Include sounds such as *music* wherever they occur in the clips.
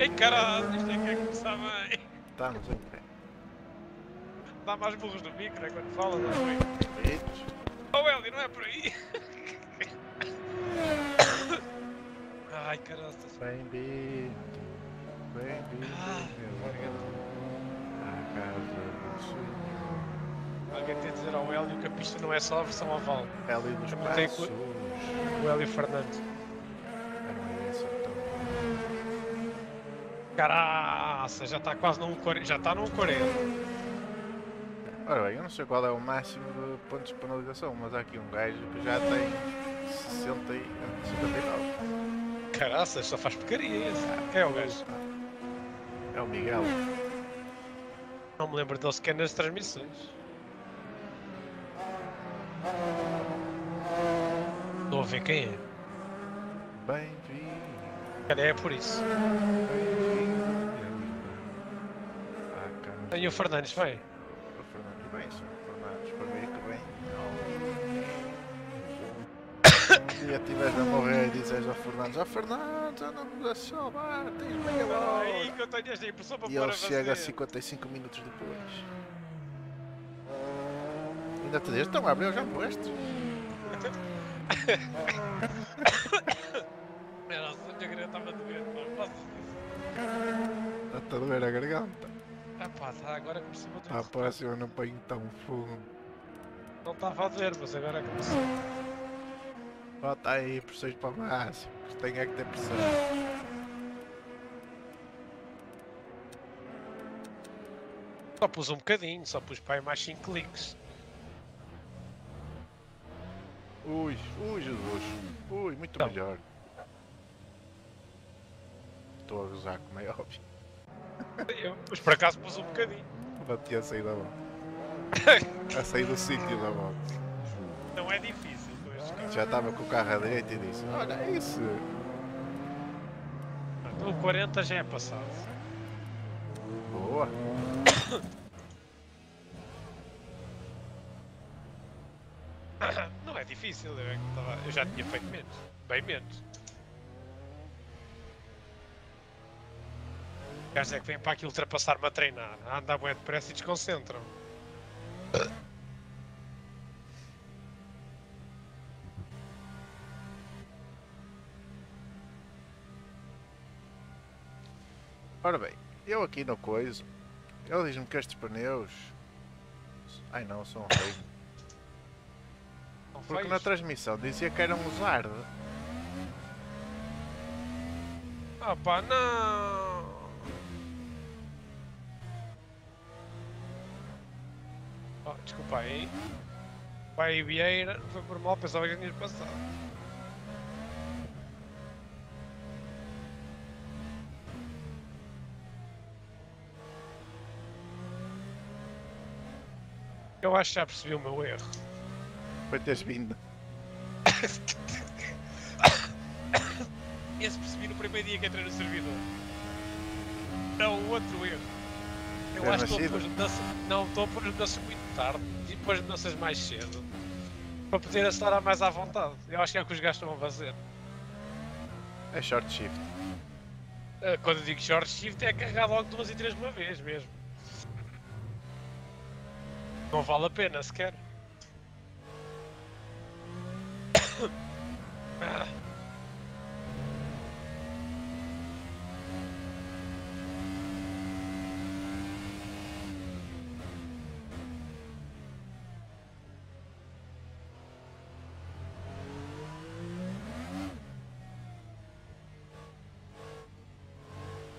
Ei caralho, isto é que é começar bem. Estamos em pé. Dá mais burros no micro, é quando fala, não é? Oh Eli, não é por aí. *coughs* Ai caralho, Bem-vindo. Bem-vindo, Ah, meu. À casa do Senhor. Alguém tem de dizer ao Hélio que a pista não é só a versão oval. Hélio dos Passos. O Hélio Fernandes. Ah, não é esse então. Caraca, já está quase num 40. Já está num 40. Ora bem, eu não sei qual é o máximo de pontos de penalização, mas há aqui um gajo que já tem 60 e 59. Caraças, só faz porcaria esse. Quem é o gajo? É o Miguel. Não me lembro dele sequer nas transmissões. Estou a ver quem é. Bem-vindo. Cara, é por isso. Tem o Fernandes, vai. O Fernandes bem, senhor Fernandes, para mim que bem. Um dia estiveres a morrer e dizes ao Fernandes, ó Fernandes, anda me a salvar, tens meia Aí hora. que eu tenho esta impressão para E ele a chega fazer. 55 minutos depois. Ainda te diz, então Gabriel, já morreste? *coughs* *coughs* *coughs* Nossa, a minha garganta estava a doer, pá. Posso dizer Está a doer a garganta. Ah pá, tá, agora começou a À doer. próxima não ponho tão fundo. Não estava a doer, mas agora começou. Bota aí pressões para o máximo, que tem é que ter pressão. Só pus um bocadinho, só pus para aí mais 5 cliques. Ui, ui Jesus, ui, muito Não. melhor. Estou a gozar como é óbvio. Eu, mas por acaso pus um bocadinho. Bati a sair da box. a sair do sítio da box. Não é difícil carros. Já estava com o carro à direita e disse, olha isso. O 40 já é passado. Boa. *coughs* Não é difícil, é eu já tinha feito menos. Bem menos. O gajo é que vem para aqui ultrapassar-me a treinar. A andar bem depressa e desconcentram. Ora bem, eu aqui no coiso, ele diz-me que estes pneus... Ai não, são. Não Porque na transmissão dizia que eram os hard. Ah pá, não! Oh, desculpa aí. Pai Vieira, foi por mal, pensava que tinha passado. Eu acho que já percebi o meu erro. Foi teres vindo. *coughs* Esse percebi no primeiro dia que entrei no servidor. Não, o outro erro. Eu Ter acho que estou a nascido? pôr mudanças. Não, estou a pôr mudanças muito tarde e depois mudanças mais cedo. Para poder acelerar mais à vontade. Eu acho que é o que os gajos estão a fazer. É short shift. Ah, Quando eu digo short shift é carregar logo duas e três de uma vez mesmo. Não vale a pena sequer. *coughs* Ah.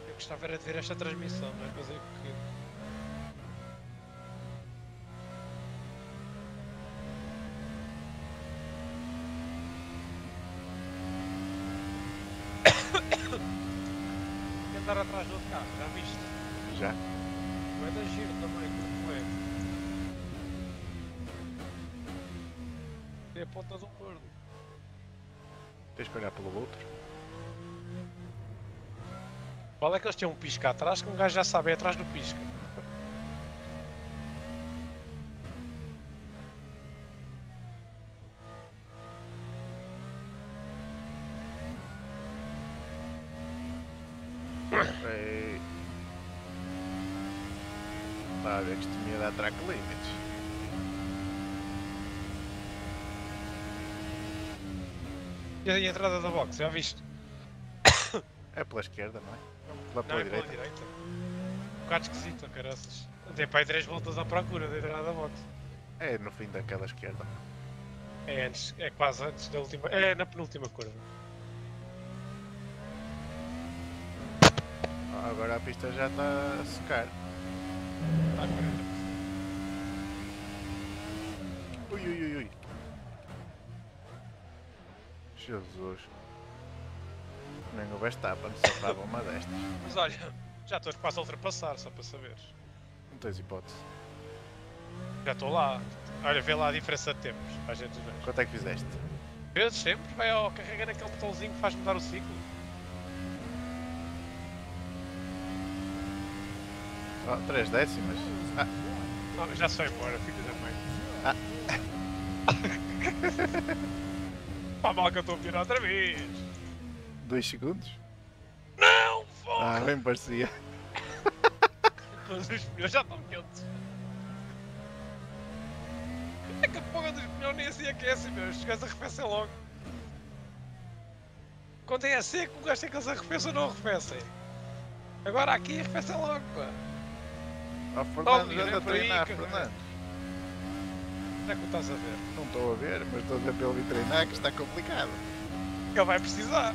Eu gostava era de ver esta transmissão, não é? Eu que. *coughs* E andar atrás do outro carro, já viste? Já. Não é da giro também, como foi? É a ponta de um gordo. Tens que olhar pelo outro. Qual é que eles tinham um pisca atrás que um gajo já sabe é atrás do pisca? Está a ver que isto me ia dar track limits. E a entrada da box, já viste? É pela esquerda, não é? Pela, Não, pela é pela direita. Um bocado esquisito, caraças. Tem para aí 3 voltas à procura da entrada da box. É no fim daquela esquerda. É antes, é quase antes da última. É na penúltima curva. Ah, Agora a pista já está a secar. Está a 40. Ui, ui, ui, ui. Jesus. Nem o Verstappen safava uma destas. Mas olha, já estou quase a ultrapassar, só para saberes. Não tens hipótese. Já estou lá. Olha, vê lá a diferença de tempos, para a gente ver. Quanto é que fizeste? Vezes sempre vai ao carregar naquele botãozinho que faz mudar o ciclo. Oh, 3 décimas. Ah, Não, já se foi embora, filho da mãe. Ah. *laughs* Pá, mal que eu estou a pirar outra vez. 2 segundos? Não, Ah, foda! bem parecia. Todos os pneus já estão quentes. É que a porra dos pneus nem assim aquece, meu. Os gajos arrefecem logo. Quando é seco, o gajo tem que eles arrefecem ou não arrefecem. Agora aqui arrefecem logo, pá. Oh, Fernando, é por aí, treinar. Fernando. Onde é que tu estás a ver? Não estou a ver, mas estou a ver pelo treinar que está complicado. Ele vai precisar.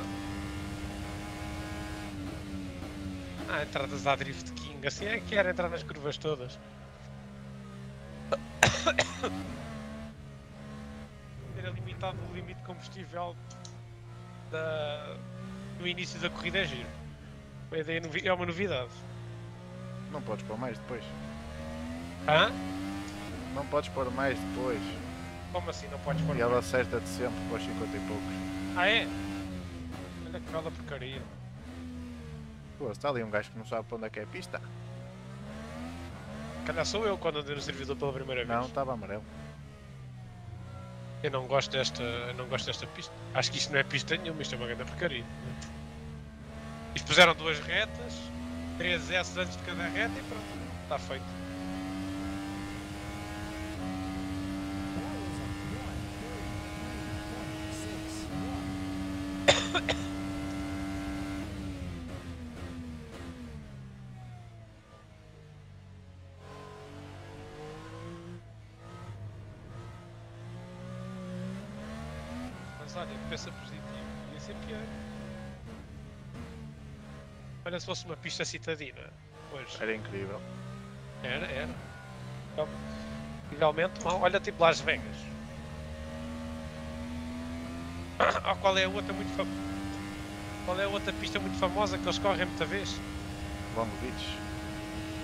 Ah, entradas à Drift King, assim é que era entrar nas curvas todas. *coughs* Era limitado o limite de combustível da... no início da corrida é giro. Uma ideia É uma novidade. Não podes pôr mais depois. Hã? Não podes pôr mais depois. Como assim não podes pôr E ela mais? acerta-te sempre para os 50 e poucos. Ah é? Olha que bela porcaria. Pô, está ali um gajo que não sabe para onde é que é a pista. Calhar sou eu quando andei no servidor pela primeira vez. Não, estava amarelo. Eu não gosto desta. eu não gosto desta pista. Acho que isto não é pista nenhuma, isto é uma grande porcaria. Isto puseram duas retas, três S antes de cada reta e pronto, está feito. Se fosse uma pista citadina. Pois, Era incrível. era, era. Então, Igualmente, mal. olha tipo Las Vegas. Ah, *coughs* qual é a outra muito famosa? Qual é a outra pista muito famosa que eles correm muita vez? Long Beach.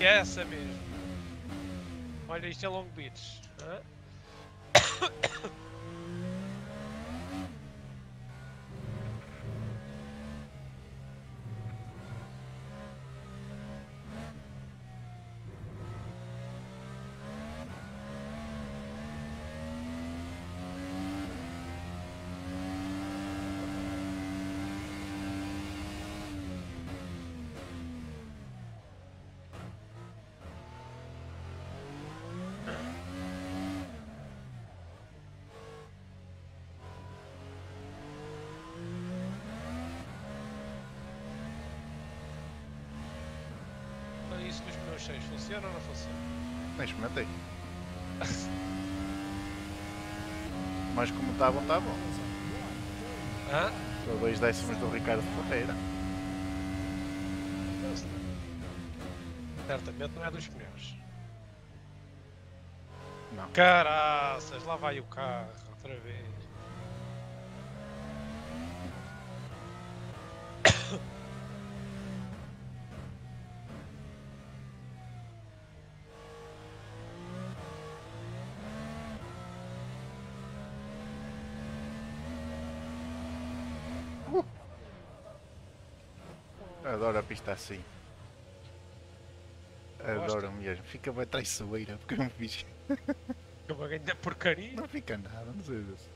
É essa mesmo. Olha, isto é Long Beach. Cheios funciona ou não funciona? Nem experimentei. Mas como estavam, estavam. Hã? Estou dois décimos do Ricardo Ferreira. Certamente não é dos pneus. Não. Caraças, lá vai o carro outra vez. Adoro a pista assim. Adoro Gosta? mesmo. Fica bem traiçoeira porque eu não fiz. Que *laughs* uma grande porcaria. Não fica nada, não sei disso.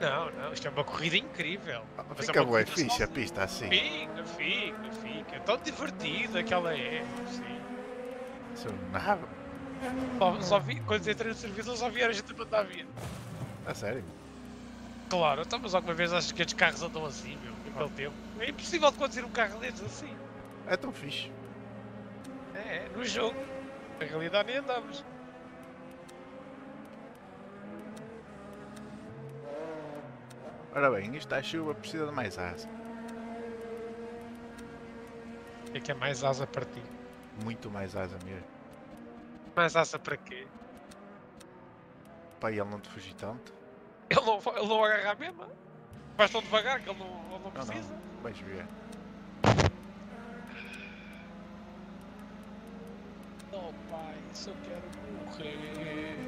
Não, não, isto é uma corrida incrível. Ah, é Fica bué corrida fixe a pista assim. Fica, fica, fica. É tão divertida que ela é. Sim. Sou nada. Só, só vi, quando entrei no serviço, só vi a gente a mandar vir. A sério. Claro, então, mas alguma vez achas que estes carros andam assim, meu, naquele tempo? É impossível de conduzir um carro destes assim. É tão fixe. É, é, no jogo. Na realidade nem andamos. Ora bem, isto à chuva precisa de mais asa. O que é que é mais asa para ti? Muito mais asa mesmo. Mais asa para quê? Para ele não te fugir tanto. Ele não, ele não vai agarrar mesmo? Vais tão devagar que ele não, ele não Não, precisa. não. Vais ver. Não, pai, só quero morrer.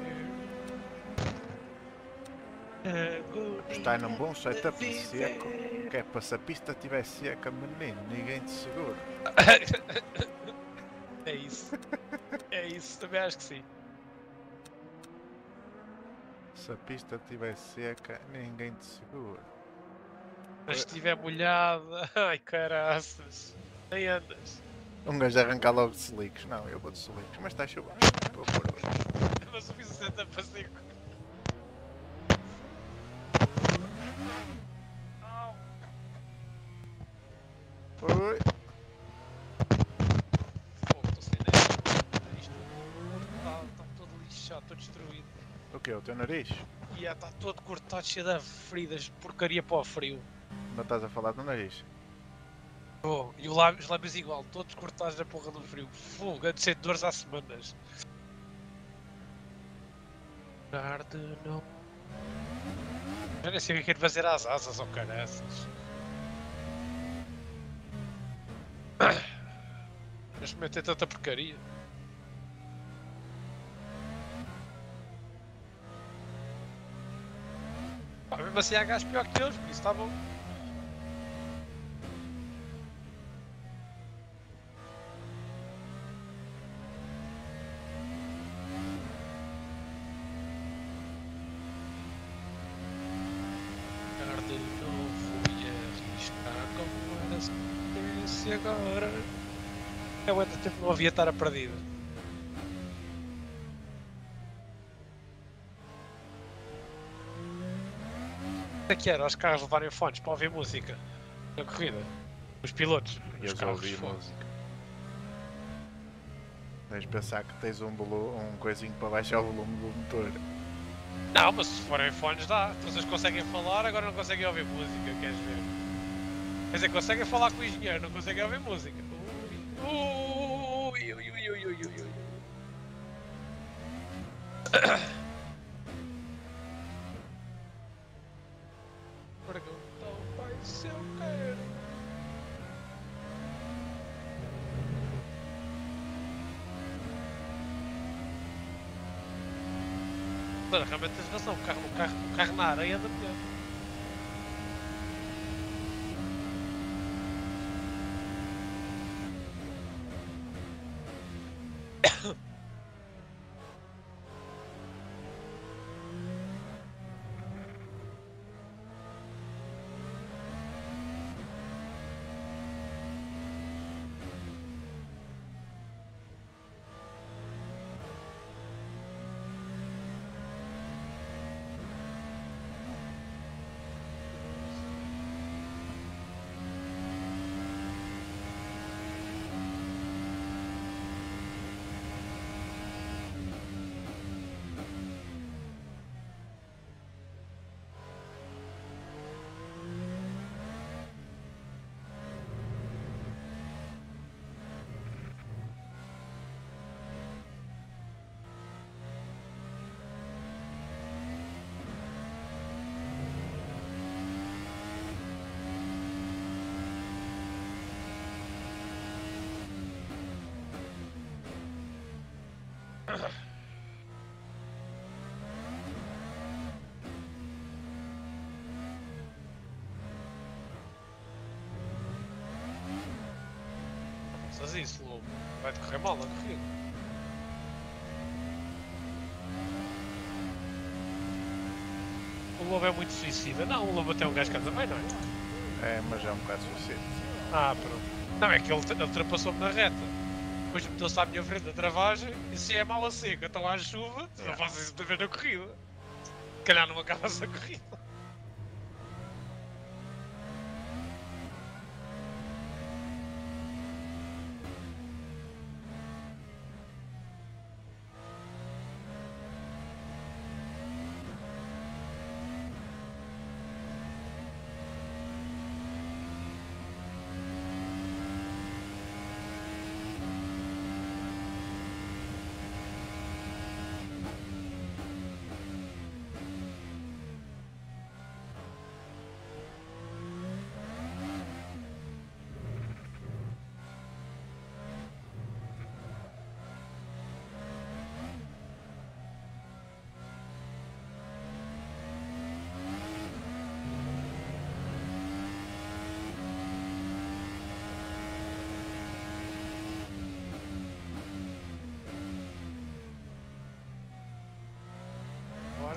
Está num bom setup de seco. Que é para se a pista estiver seca, menino, ninguém te segura. *laughs* É isso. É isso, também acho que sim. Se a pista estiver seca, ninguém te segura. Mas se estiver molhada, *laughs* ai caraças, nem andas. Um gajo arrancar logo de slicks. Não, eu vou de slicks, mas está a chover. Vou pôr outro. Mas o Vicente para seco. Au. Oi. Fogo, estou sem ideia. Isto está, está todo lixado, todo destruído. O que? O teu nariz? E é, está todo cortado, cheio de feridas, porcaria para o frio. Não estás a falar do nariz? Oh, e lábio- os lábios igual, todos cortados na porra do frio. Fogo, a descer de dores há semanas. Tarde não. Já nem sei o que é que é fazer às asas, ou caraças. Neste momento é tanta porcaria. Pá, mesmo assim há gajos pior que eles, por isso está bom. Havia estar a perdida. O que é que era? Os carros levarem fones para ouvir música na corrida? Os pilotos? E Os carros, ouvir música. Tens de pensar que tens um, bolo, um coisinho para baixar o volume do motor. Não, mas se forem fones dá. Vocês conseguem falar, agora não conseguem ouvir música, queres ver? Quer dizer, conseguem falar com o engenheiro, não conseguem ouvir música. Ui, ui, ui, ui, ui, ui, ui, ui. *coughs* Pai se eu quero. Mano, realmente tens razão, o carro, o carro, o carro na areia anda melhor. Isso, lobo. Vai correr mal na corrida. o lobo é muito suicida. Não, o lobo até é um gajo que anda bem, não é? É, mas é um bocado suicídio. Ah, pronto. Não, é que ele, ultrapassou-me na reta. Depois meteu-se à minha frente da travagem e se é mala seca, então há chuva, não faço isso de vez na corrida. Se calhar não acabas a corrida.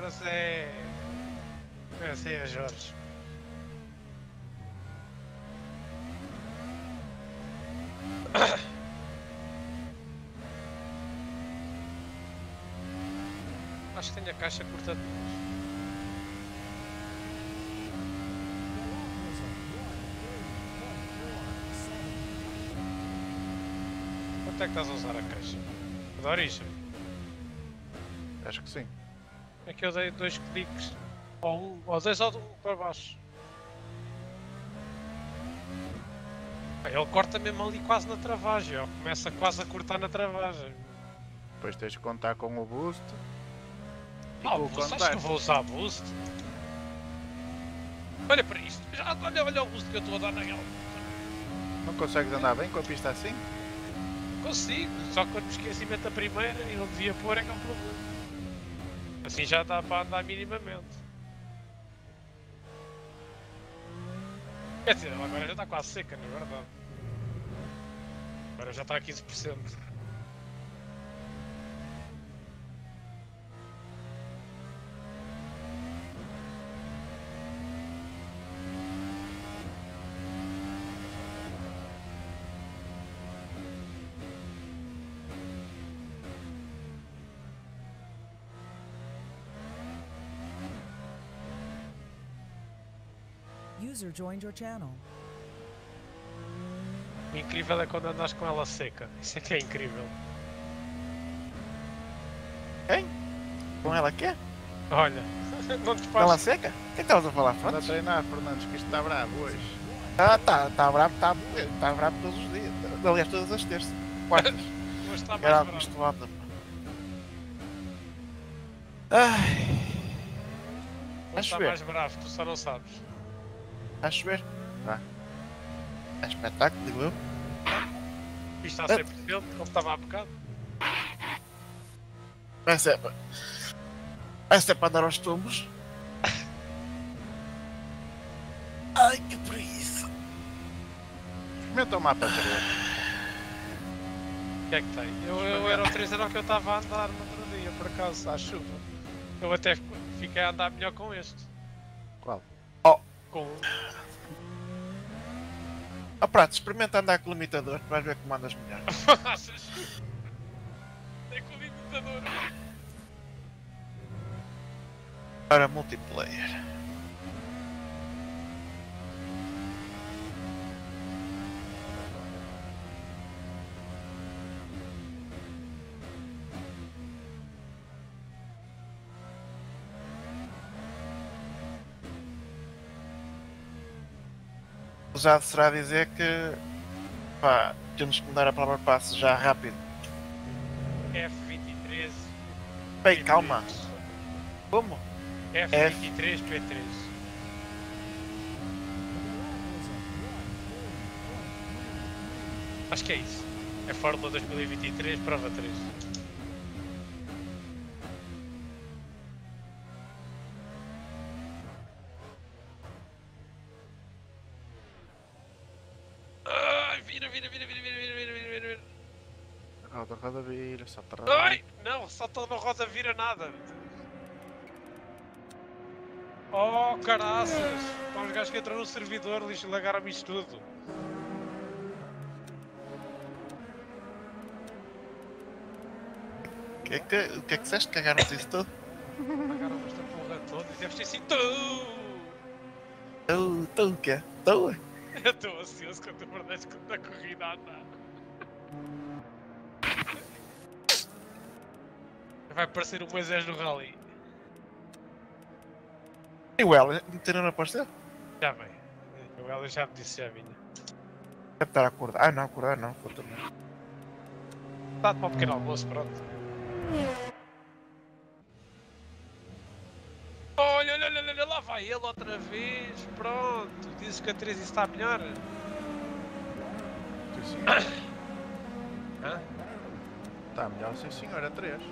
Agora é. Essa é a Jorge. *coughs* Acho que tenho a caixa curta demais. Quanto é que estás a usar a caixa? Adoro isto. Acho que sim. É que eu dei dois cliques. Ou um, ou dois ou para baixo. Ele corta mesmo ali quase na travagem, ó. começa quase a cortar na travagem. Depois tens de contar com o boost. Ah, o boost, acho que vou usar boost. Olha para isto, já, olha, olha o boost que eu estou a dar naquela. Não consegues andar bem com a pista assim? Consigo, só que quando me esqueci meto a primeira e não devia pôr é que é um problema. Assim já dá para andar minimamente. Agora já está quase seca, né? Agora dá. Agora já tá quinze 15%. User joined your channel. O incrível é quando andas com ela seca. Isso é que é incrível. Com ela quê? Olha, *laughs* não te Com ela faz. seca? O que é que estavas a falar, Anda a Fernandes? treinar, Fernandes, que isto está bravo hoje. Ah, tá, tá bravo, tá, tá bravo todos os dias. Aliás, todas as terças, quartas. *laughs* Hoje está mais Caralho, bravo. Ai, Hoje está chover. mais bravo, tu só não sabes. está a chover? Vá. É espetáculo, digo eu. Isto está a 100%, como estava há bocado. Vai ser, vai ser para andar aos tumbos. Ai, que preguiça. Experimenta o mapa 3. O que é que tem? Eu, eu era o 3 era o que eu estava a andar no outro dia, por acaso, à chuva. Eu até fiquei a andar melhor com este. Qual? Com Ó prato, experimenta andar com o limitador, vais ver como andas melhor. *laughs* É com o limitador. Para multiplayer. Usado será dizer que pá, temos que mudar a palavra passe já rápido. F23. Bem, calma. Como? F23 P3. Acho que é isso. É Fórmula 2023, prova 3. Não, toda uma roda vira nada. Oh, caraças! Pá, os gajos que entram no servidor, lixo, lagaram-me isto tudo. O que é que, o que, é que disseste? Cagaram-te isso tudo? Lagaram-me esta porra toda e deves ter sido tu! Tu, tu o quê? Tu? Eu estou ansioso quando tu perdes da corrida a andar. Vai parecer um Moisés no Rally. E o Ela, meteram na aposta? Já vem. O Ela já me disse já vinha. Deve estar a acordar. Ah, não, acordar não. Dá-te para o pequeno almoço, pronto. Olha, olha, olha, olha, lá vai ele outra vez. Pronto. Dizes que a Teresa está melhor. Sim, senhor. *coughs* Hã? Está melhor, sim senhor, a 3.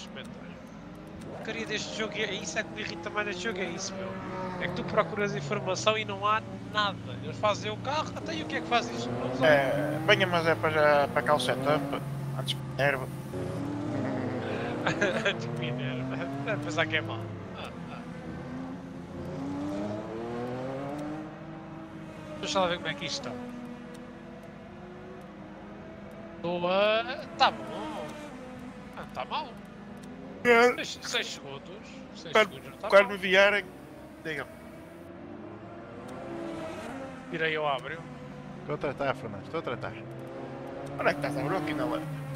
Vou experimentar. A porcaria deste jogo é isso é que me irrita mais neste jogo, é isso, meu. É que tu procuras informação e não há nada. Eles fazem o carro, até e o que é que faz isto? É, venha, mas é para, para cá o setup. Antes de Minerva. *laughs* de Minerva. Deve pensar que é mau. Ah, ah. Deixa lá ver como é que isto está. Estou a. Tá bom. Ah, tá mal. 6 segundos. 6 Quando, segundos tá quando me vierem, digam. Tirei o ábreo. Estou a tratar, Fernando, estou a tratar. Onde é que estás? Abriu aqui na,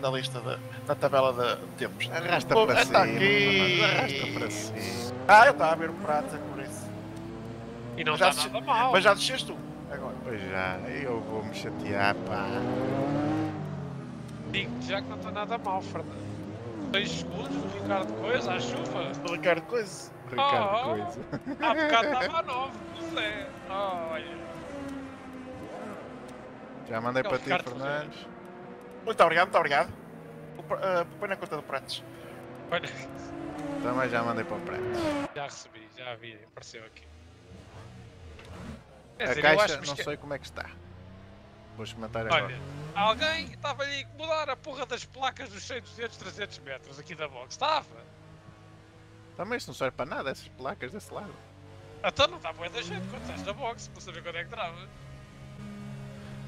na lista, de, na tabela de tempos. Arrasta Pô, para cima, aqui. Fernando, arrasta para cima. Ah, eu estava a ver o prato, é por isso. E não está nada mal. Mas já desceste tu, agora. Pois já, eu vou me chatear, pá. Digo-te já que não está nada mal, Fernando. 6 segundos do Ricardo Coisa, à chuva. Do Ricardo Coisa. Ricardo Oh. Coisa. Há bocado estava a 9, não sei. Olha. Já mandei É para ti, Fernandes. Muito obrigado, muito obrigado. Ah, Põe na conta do pratos. Também já mandei para o prato. já recebi, já vi, apareceu aqui. Quer A dizer, eu caixa, acho que não esque- sei como é que está. Vou experimentar agora. Olha, alguém estava ali a incomodar a porra das placas dos 100, 200, 300 metros aqui da box. Estava. Também isto não serve para nada, essas placas desse lado. Então não está boa da gente quando estás na box, para saber quando é que trava.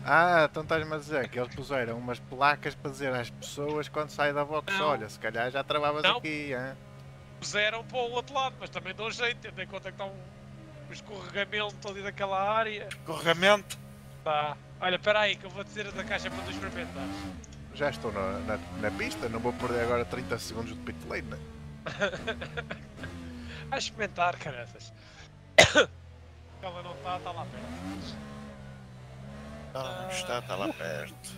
Ah, então estás-me a dizer que eles puseram umas placas para dizer às pessoas quando saem da box, Não. olha, se calhar já travavas Não. aqui, hein? Puseram para o outro lado, mas também dão jeito, tendo em conta que está um, um escorregamento ali daquela área. Corregamento. Tá. Olha, espera aí que eu vou dizer a da caixa para tu experimentares. Já estou na, na, na pista, não vou perder agora 30 segundos de pit lane. né? *laughs* A experimentar, caraças. *coughs* Ela não está, está lá perto. Ela não está, está lá perto.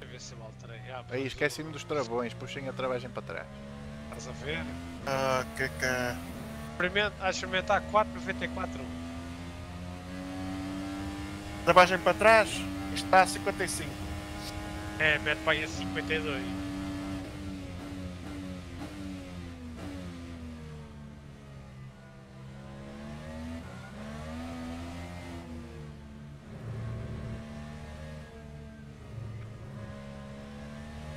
Deixa eu ver se eu alterei. Ah, Aí esqueci-me dos travões, puxem a travagem para trás. Estás a ver? Ah, que que... Experimenta, a experimentar 4,94. Travagem para trás. Está a 55. É, mete para aí a 52.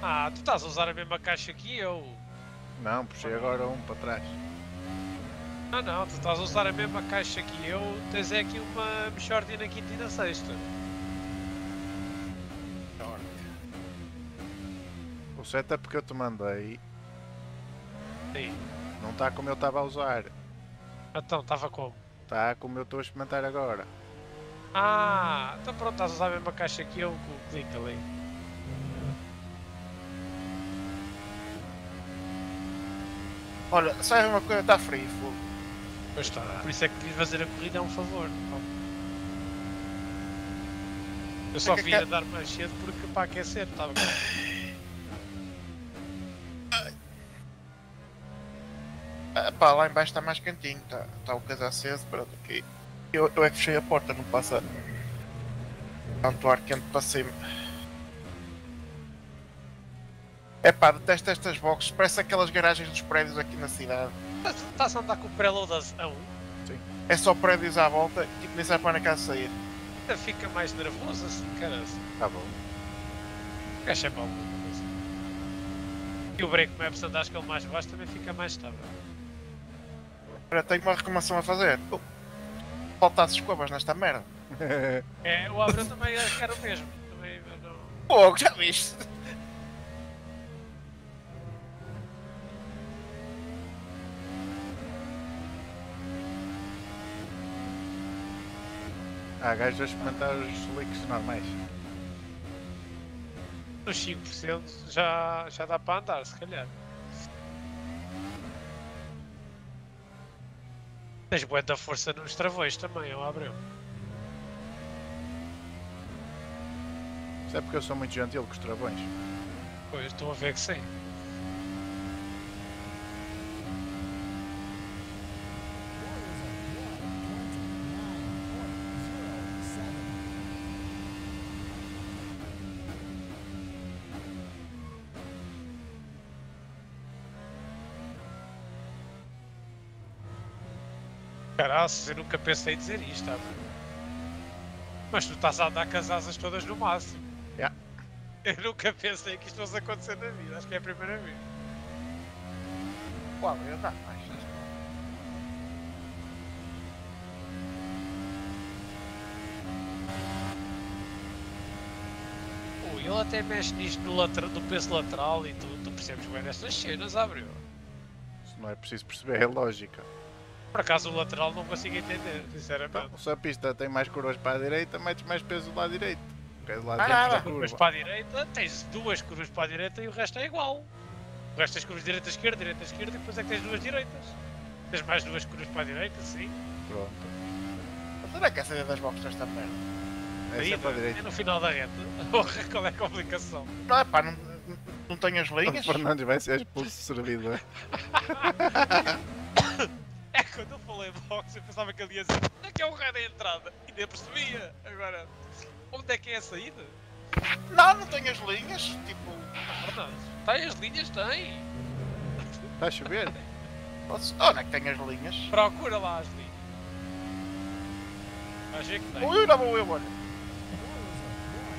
Ah, tu estás a usar a mesma caixa que eu. Não, puxei agora um para trás. Ah não, tu estás a usar a mesma caixa que eu, tens é aqui uma mexordia na quinta e na sexta. O setup que eu te mandei Sim. não está como eu estava a usar. Então, estava como? Está como eu estou a experimentar agora. Ah, então pronto, estás a usar a mesma caixa que eu com o clique ali. Olha, sabe uma coisa? Está frio. fogo. Pois está, por isso é que fazer a corrida é um favor. Eu só que vim a dar mais cedo porque para aquecer, estava Ah, pá, lá embaixo está mais quentinho. Está, está o caso aceso. Pronto, aqui. Eu, eu é que fechei a porta, não passa tanto ar quente para cima. É pá, detesto estas boxes. Parece aquelas garagens dos prédios aqui na cidade. Estás a andar com o preload a a um? É só prédios à volta e nem sabe para há de sair. Ainda fica mais nervoso assim, cara. Tá bom. Gacha é mau. E o break maps andares com ele mais baixo também fica mais estável. Agora tenho uma reclamação a fazer. Oh, Faltasse escovas nesta merda. *laughs* É, o Abreu também era o mesmo. Também não... Pô, já viste? Há gajos a experimentar os leaks normais. Nos 5% já, já dá para andar, se calhar. Tens bué da força nos travões também, ó Abreu. Isso é porque eu sou muito gentil com os travões. Pois, estou a ver que sim. Caraças, eu nunca pensei em dizer isto. Mas tu estás a andar com as asas todas no máximo. Já. Eu nunca pensei que isto fosse acontecer na vida, acho que é a primeira vez. Qual? Eu dá mais. Ui, ele até mexe nisto do, lateral, do peso lateral e tu, tu percebes bem destas cenas, abriu. Isso não é preciso perceber, é lógica. Por acaso o lateral não consigo entender, sinceramente. Então, se a pista tem mais curvas para a direita, metes mais peso do lado direito. Porque é do lado Ah, direito. Curvas curva. para a direita, tens duas curvas para a direita e o resto é igual. O resto tens curvas direita, esquerda, direita, esquerda e depois é que tens duas direitas. Tens mais duas curvas para a direita, sim. Pronto. Será que é a saída das boxes desta merda? É Aí, sempre à é direita. no final da reta. *laughs* Porra, qual é a complicação? Não, é pá, não, não tenho as O linhas. Fernandes vai ser expulso do servidor. *laughs* *laughs* Quando eu falei box eu pensava que ele ia dizer onde é que é o raio da entrada? E nem percebia. Agora, onde é que é a saída? Não, não tenho as linhas. Tipo, Fernandes, tem as linhas? Tem. Está a chover? onde é que tenho as linhas? Procura lá as linhas. Ver que tem. Ui, não vou eu, olha.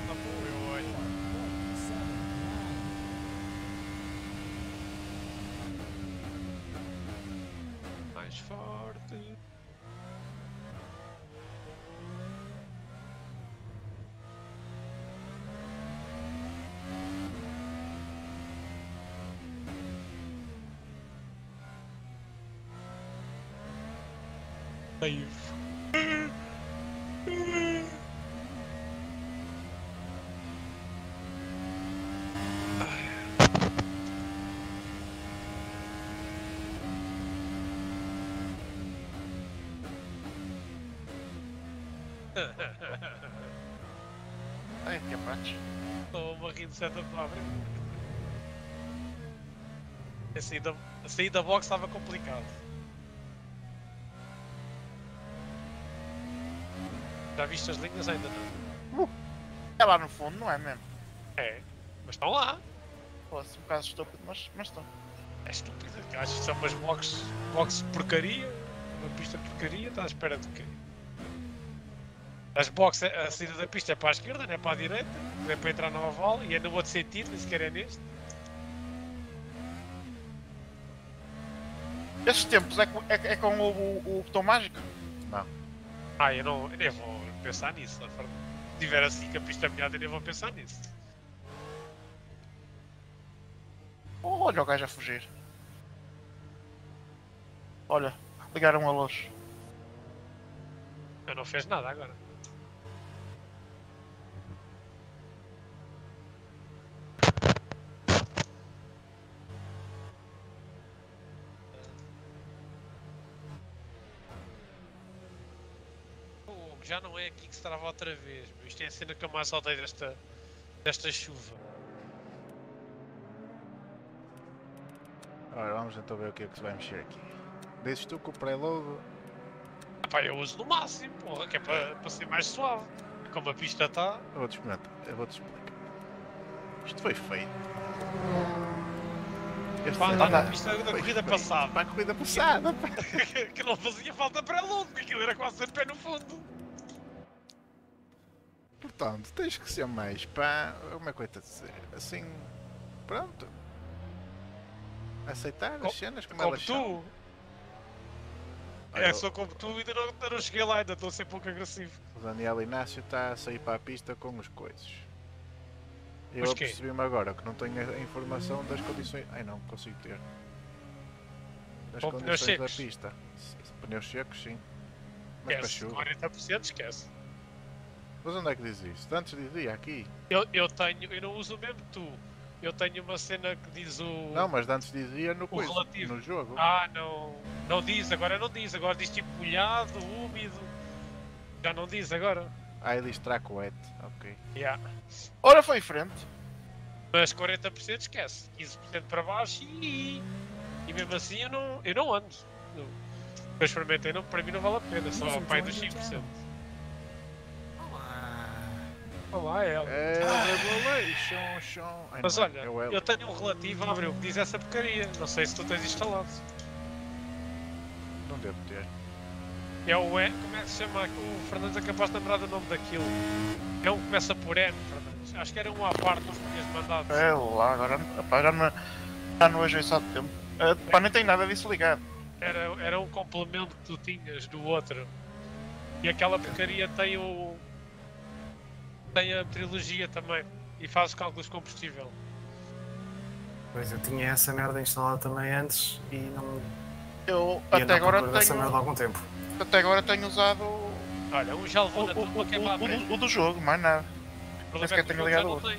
Tá bom, eu olho. Mais forte. Save. Ai, que pratos. Estou a rir de certa palavra. A saída, a saída da box estava complicado. Já viste as linhas ainda não? É lá no fundo, não é mesmo? É, mas estão lá. Fosse um bocado estúpido, mas, mas estão. É estúpido. Acho que são umas boxes, boxes de porcaria. Uma pista de porcaria. Está à espera de quê? As boxes, a saída da pista é para a esquerda, não é para a direita. Não é para entrar no oval e é no outro sentido, nem sequer é neste. Esses tempos é, é, é com o, o, o botão mágico? Ah, eu não eu nem vou pensar nisso. Se tiver assim que a pista é molhada, eu nem vou pensar nisso. Olha o gajo a fugir. Olha, ligaram a luz. Eu não fez nada agora. Já não é aqui que se trava outra vez. meu. Isto é a cena que eu mais odeio desta, desta chuva. Ora, vamos então ver o que é que se vai mexer aqui. Dizes tu que o preload Ah, pá, eu uso no máximo, porra, que é para, para ser mais suave. Como a pista está. Eu vou-te experimentar, eu vou-te explicar. Isto foi feito. Este foi- andar na anda. pista da corrida passada. Para a corrida passada, pá. *laughs* que não fazia falta longo, porque aquilo era quase sempre pé no fundo. Portanto, tens que ser mais pá. Como é que eu ia te dizer? Assim. Pronto. Aceitar Co- as cenas como, Como elas são. tu. Olha, É, sou como tu e ainda não, ainda não cheguei lá, ainda estou a ser pouco agressivo. O Daniel Inácio está a sair para a pista com os coisas. Eu percebi-me agora que não tenho a informação das condições. Ai não, consigo ter. Das condições da pista. Pneus secos, sim. Mas para Esquece, chuva. 40% esquece. Mas onde é que diz isso? Antes dizia aqui. Eu, eu tenho, eu não uso o mesmo tu. Eu tenho uma cena que diz o. Não, mas de antes dizia no, coisa, relativo. no jogo. Ah, não. Não diz, agora não diz. Agora diz tipo molhado, úmido. Já não diz agora. Ah, ele diz track wet. Ok. Yeah. Ora, foi em frente. Mas 40% esquece. 15% para baixo e. E mesmo assim eu não, eu não ando. Não. Eu experimentei, não, para mim não vale a pena. Só ao pai dos 5%. Olá, é ela. É Revelation, chão. Ai, Mas olha, é eu tenho um relativo a abrir o que diz essa porcaria. Não sei se tu tens instalado. Não devo ter. É o E. Como é que se chama? O Fernandes é capaz de lembrar do nome daquilo. É um que começa por N, Fernandes. Acho que era um à parte que tinhas mandado. É lá, agora epá, já não, já não vejo isso há tempo. Eh, pá, nem tenho nada disso ligado. Era, era um complemento que tu tinhas do outro. E aquela porcaria tem o. Tem a trilogia também. E faz cálculos de combustível. Pois eu tinha essa merda instalada também antes e não Eu ia até agora, procura dessa merda há tenho, algum tempo. até agora tenho usado o, Olha, um já o, levou o- para queimar a o- o- o do jogo, mais nada. O é que tenho o jogo já ligado outro.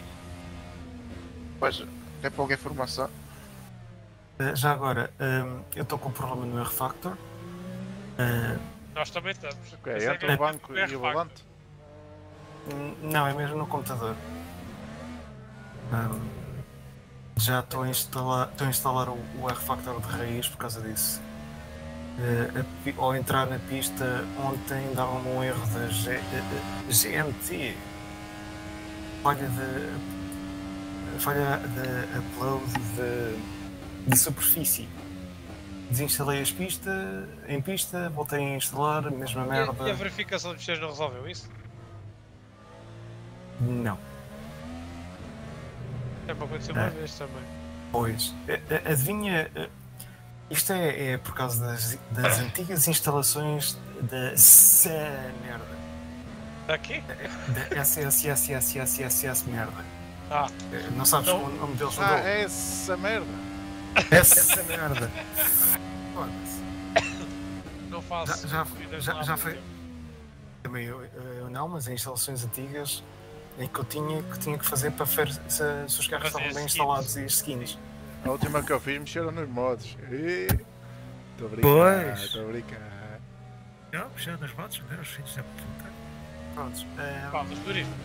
Pois, tem pouca informação. Eh, Já agora, hum, eu estou com um problema no R-Factor. Eh, Nós também estamos. Ok, é entre o banco e o volante. Não, é mesmo no computador. Hum, já estou a instalar, estou a instalar o, o R-Factor de raiz por causa disso. Eh, a ao entrar na pista ontem dava-me um erro de G- eh, eh, GMT. Falha de. Falha de upload de, de superfície. Desinstalei as pistas, em pista, voltei a instalar, mesma merda. e a verificação de vocês não resolveu isso? Não. É para acontecer uma É. vez também. Pois, adivinha, isto é, é por causa das, das antigas instalações da S merda. Daqui? Da SSSSSSS merda. Ah, Eh, Não sabes Não. o nome deles? Ah, é essa merda. Essa merda. *coughs* Não faço. Já- já- já- já foi-. Também eu, eu não, mas em instalações antigas em que eu tinha que, tinha que fazer para ver se, se os carros estavam bem instalados e as skins. A última que eu fiz mexeram nos modos. Estou a brincar, estou a brincar. Não, mexendo nas motos, meus filhos da puta. Prontos, eh, Pá, dos turismos.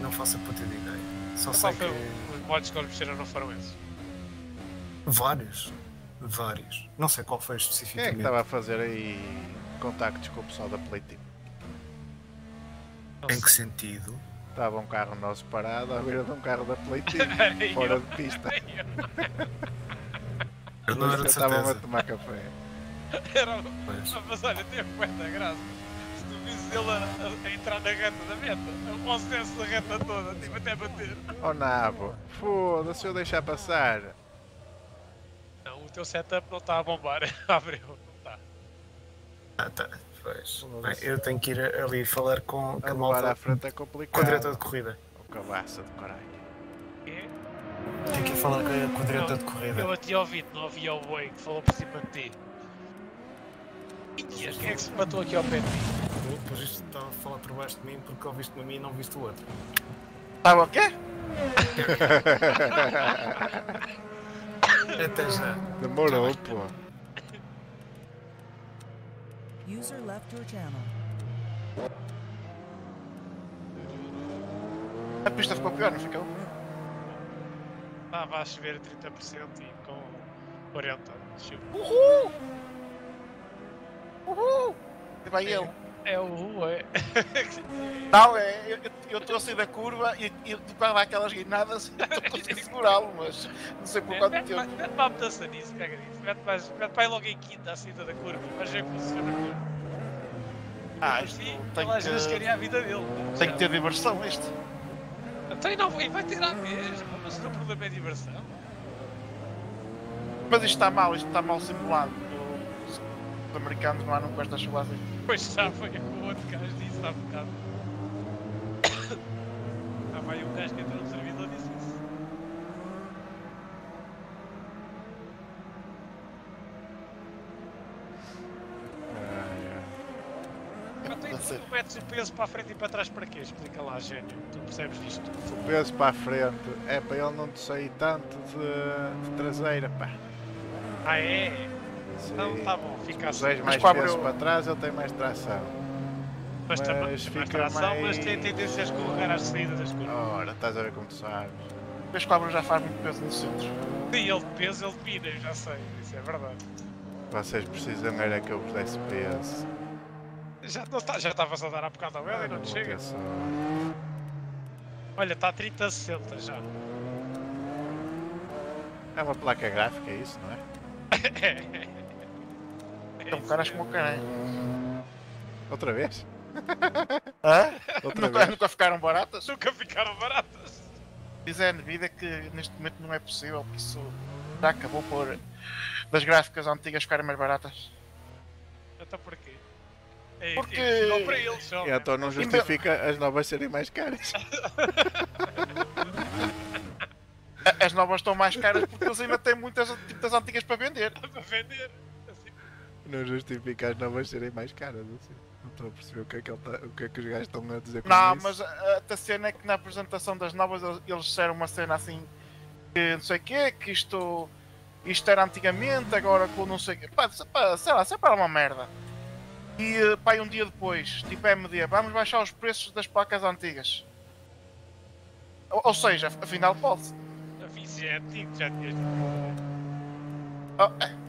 não faço a puta de ideia. Só sei que. Os modos que eles mexeram não foram esses. Vários. Vários. Não sei qual foi Quem é que especificamente. estava a fazer aí contactos com o pessoal da Play Team? Não Em sei. que sentido? Estava um carro nosso parado à beira de um carro da Play Team, E fora de pista. *laughs* Eu não era de Estavam a tomar café. Era... Pois. Ah, Mas olha, teve muita graça. Se tu visses ele a, a- a entrar na reta da meta, o acesso da reta toda, tipo até bater. Oh nabo, foda-se eu deixar passar. Não, o teu setup não está a bombar. *laughs* Abriu, não está. Ah, tá. Pois. Bem, eu tenho que ir ali falar com, A a voar à malta. frente é Com o complicado. diretor de corrida. O cabaça de caralho. É? Tenho que ir falar com, com o diretor de corrida. Eu a ti ouvi, não havia o boi que falou por cima de ti. E quem é que se matou aqui ao pé de mim? Pois isto estava a falar por baixo de mim porque ouviste-me a mim e não viste o outro. Estava o quê? *laughs* Até já. Demorou, pô. User left your channel. A pista ficou pior, não ficou? Estava a chover a 30% e com 40% de chuva. Uhul! Uhul! E vai ele. É o é. *laughs* Não, é, eu- eu- estou a sair da curva e, e dá aquelas guinadas e estou a conseguir segurá-lo, mas não sei por quanto tempo. mete- mete para a mudança nisso, pega nisso. Mete mais- mete para aí logo em quinta, assim da curva. Mas já funciona. Ah, isto Sim, tem ele às vezes que, queria a vida dele. tem que ter diversão isto. Então, e, não, e vai ter a mesma, mas o problema é diversão. Mas isto está mal, isto está mal simulado. Os, os americanos não andam com estas chuvas assim. Pois já foi o outro gajo disse há bocado. *coughs* Há mais um gajo que entrou no servidor e disse isso. Não sei. e tu metes o peso para a frente e para trás para quê? Explica lá, gênio. Tu percebes disto? O peso para a frente é para ele não te sair tanto de, de traseira, pá. Ah, é? Então tá bom, fica assim. mais para abrir peso para trás, ele tem mais tração. Mas, também mas tem mais fica tração, mas tem tendência a escorregar às saídas das curvas. Ora, estás a ver como tu sabes. Depois que o Abra já faz muito peso no centro. Sim, ele de peso, ele mina, eu já sei, isso é verdade. Vocês precisam era que eu vos desse peso. Já já estavas a dar há bocado ao L e não te chega. Olha, está a 30 a 60 já. É uma placa gráfica, é isso, não é? *laughs* São caras como o caralho. Outra vez? Hã? Outra Nunca, vez? nunca ficaram baratas? Nunca ficaram baratas. Diz a Nvidia que neste momento não é possível, que isso já acabou por das gráficas antigas ficarem mais baratas. Então porquê? É, Porque- é para eles só. E então não justifica as novas serem mais caras. *laughs* As novas estão mais caras porque eles ainda têm muitas tintas antigas para vender. para vender. Não justifica as novas serem mais caras, assim. Não estou a perceber o que é que, ele tá- o que, é que os gajos estão a dizer com Não, isso. mas a, a cena é que na apresentação das novas eles- disseram uma cena assim que não sei o quê, que isto, isto era antigamente, agora com não sei o quê. Pá, se- pá, sei lá, sempre era uma merda. E eh, pá, e um dia depois, tipo MD, vamos baixar os preços das placas antigas. Ou, ou seja, afinal pode-se. a Vici é antigo, já tinhas dito. Oh, é.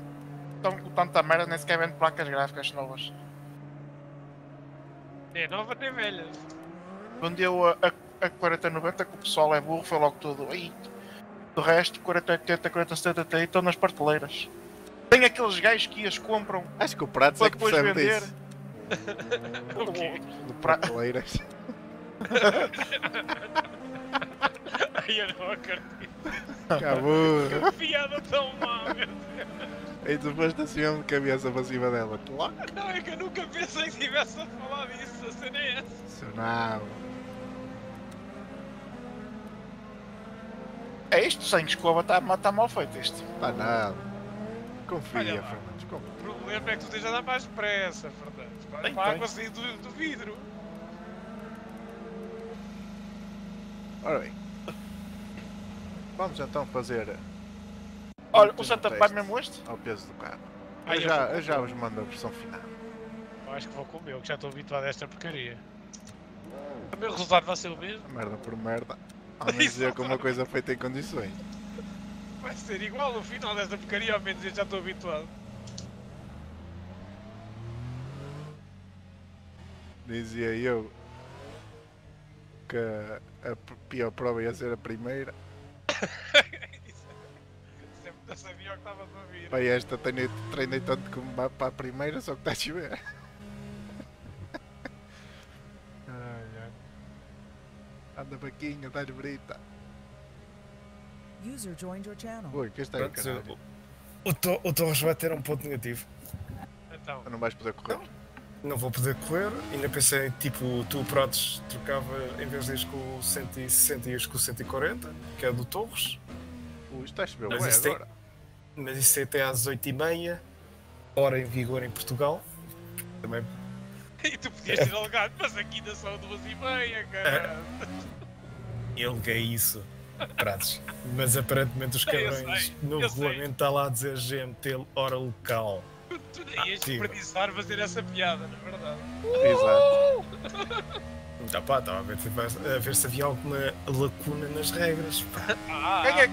Então, com tanta merda, nem sequer vende placas gráficas novas. Nem nova nem velha. Vendeu a, a, a 4090 que o pessoal é burro, foi logo tudo. Aí, do resto, 4080, 4070 Ti estão nas prateleiras. Tem aqueles gajos que as compram Acho que o Pratos para é que depois percebe vender. disso. *laughs* O quê? De Pra- prateleiras. Ai, eu não acredito. Acabou. Que piada tão má, meu Deus. E tu foste assim mesmo de cabeça para cima dela. Não, é que eu nunca pensei que estivesse a falar disso. A cena é essa. Não. É isto, sem escova, está tá mal feito isto. Está nada. Confia, Olha lá. Fernandes. Confia. O problema é que tu tens de andar mais depressa, Fernandes. Para para a água sair do, do vidro. Ora bem. Vamos então fazer Olha, o setup vai mesmo este? ao peso do carro. Ai, Eu eu já, eu já vos mando a versão final. Eu acho que vou com o meu, que já estou habituado a esta porcaria. O meu resultado vai ser o mesmo. Merda por merda. *laughs* Ao menos dizer que uma coisa feita em condições. Vai ser igual no final desta porcaria, ao menos eu já estou habituado. Dizia eu que a pior prova ia ser a primeira. *laughs* Não sabia o que estava a vir. Para esta treinei, treinei tanto como para a primeira, só que está a chover. *laughs* Anda vaquinha, dá-lhe brita. User joined your channel. Ui, que está aí, Pronto, caralho. o, To- o Torres vai ter um ponto negativo. Então, Não vais poder correr. Não vou poder correr. Ainda pensei, tipo, tu, Pratos, trocava em vez de ires com o 160 ias com o 140, que é do Torres. Ui, está a chover, isso tem- agora. Mas isso é até às 8h30, hora em vigor em Portugal. Também e tu podias ter alegado, mas aqui ainda são duas e meia, cara. *laughs* eu liguei isso, Pratos. Mas aparentemente os cabrões no regulamento está lá a dizer GMT hora local. Tu nem ias sim. desperdiçar fazer essa piada, na verdade. Exato. Tá pá, estava a ver, tipo, a ver se havia alguma lacuna nas regras. Pá. Ah, Quem é,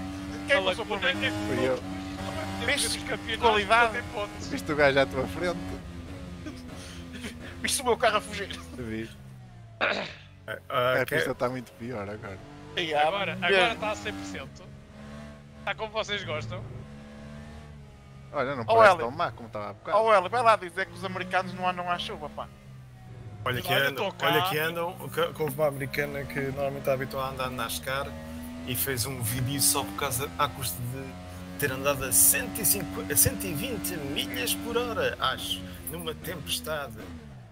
quem a passou por lacuna mim? é que Viste qualidade? Viste o gajo à tua frente? *laughs* Viste o meu carro a fugir? Viste? Ah, A que- pista está muito pior agora. E Agora, agora está a 100%. Está como vocês gostam. Olha, não Oh, parece Hélio. tão má como estava há bocado. Oh, Eli, vai lá dizer que os americanos não andam à chuva, pá. Olha que Olha, andam, olha que andam, que houve uma americana que normalmente está habituada a andar na NASCAR e fez um vídeo só por causa, à custa de ter andado a, 150, a 120 milhas por hora, acho, numa tempestade.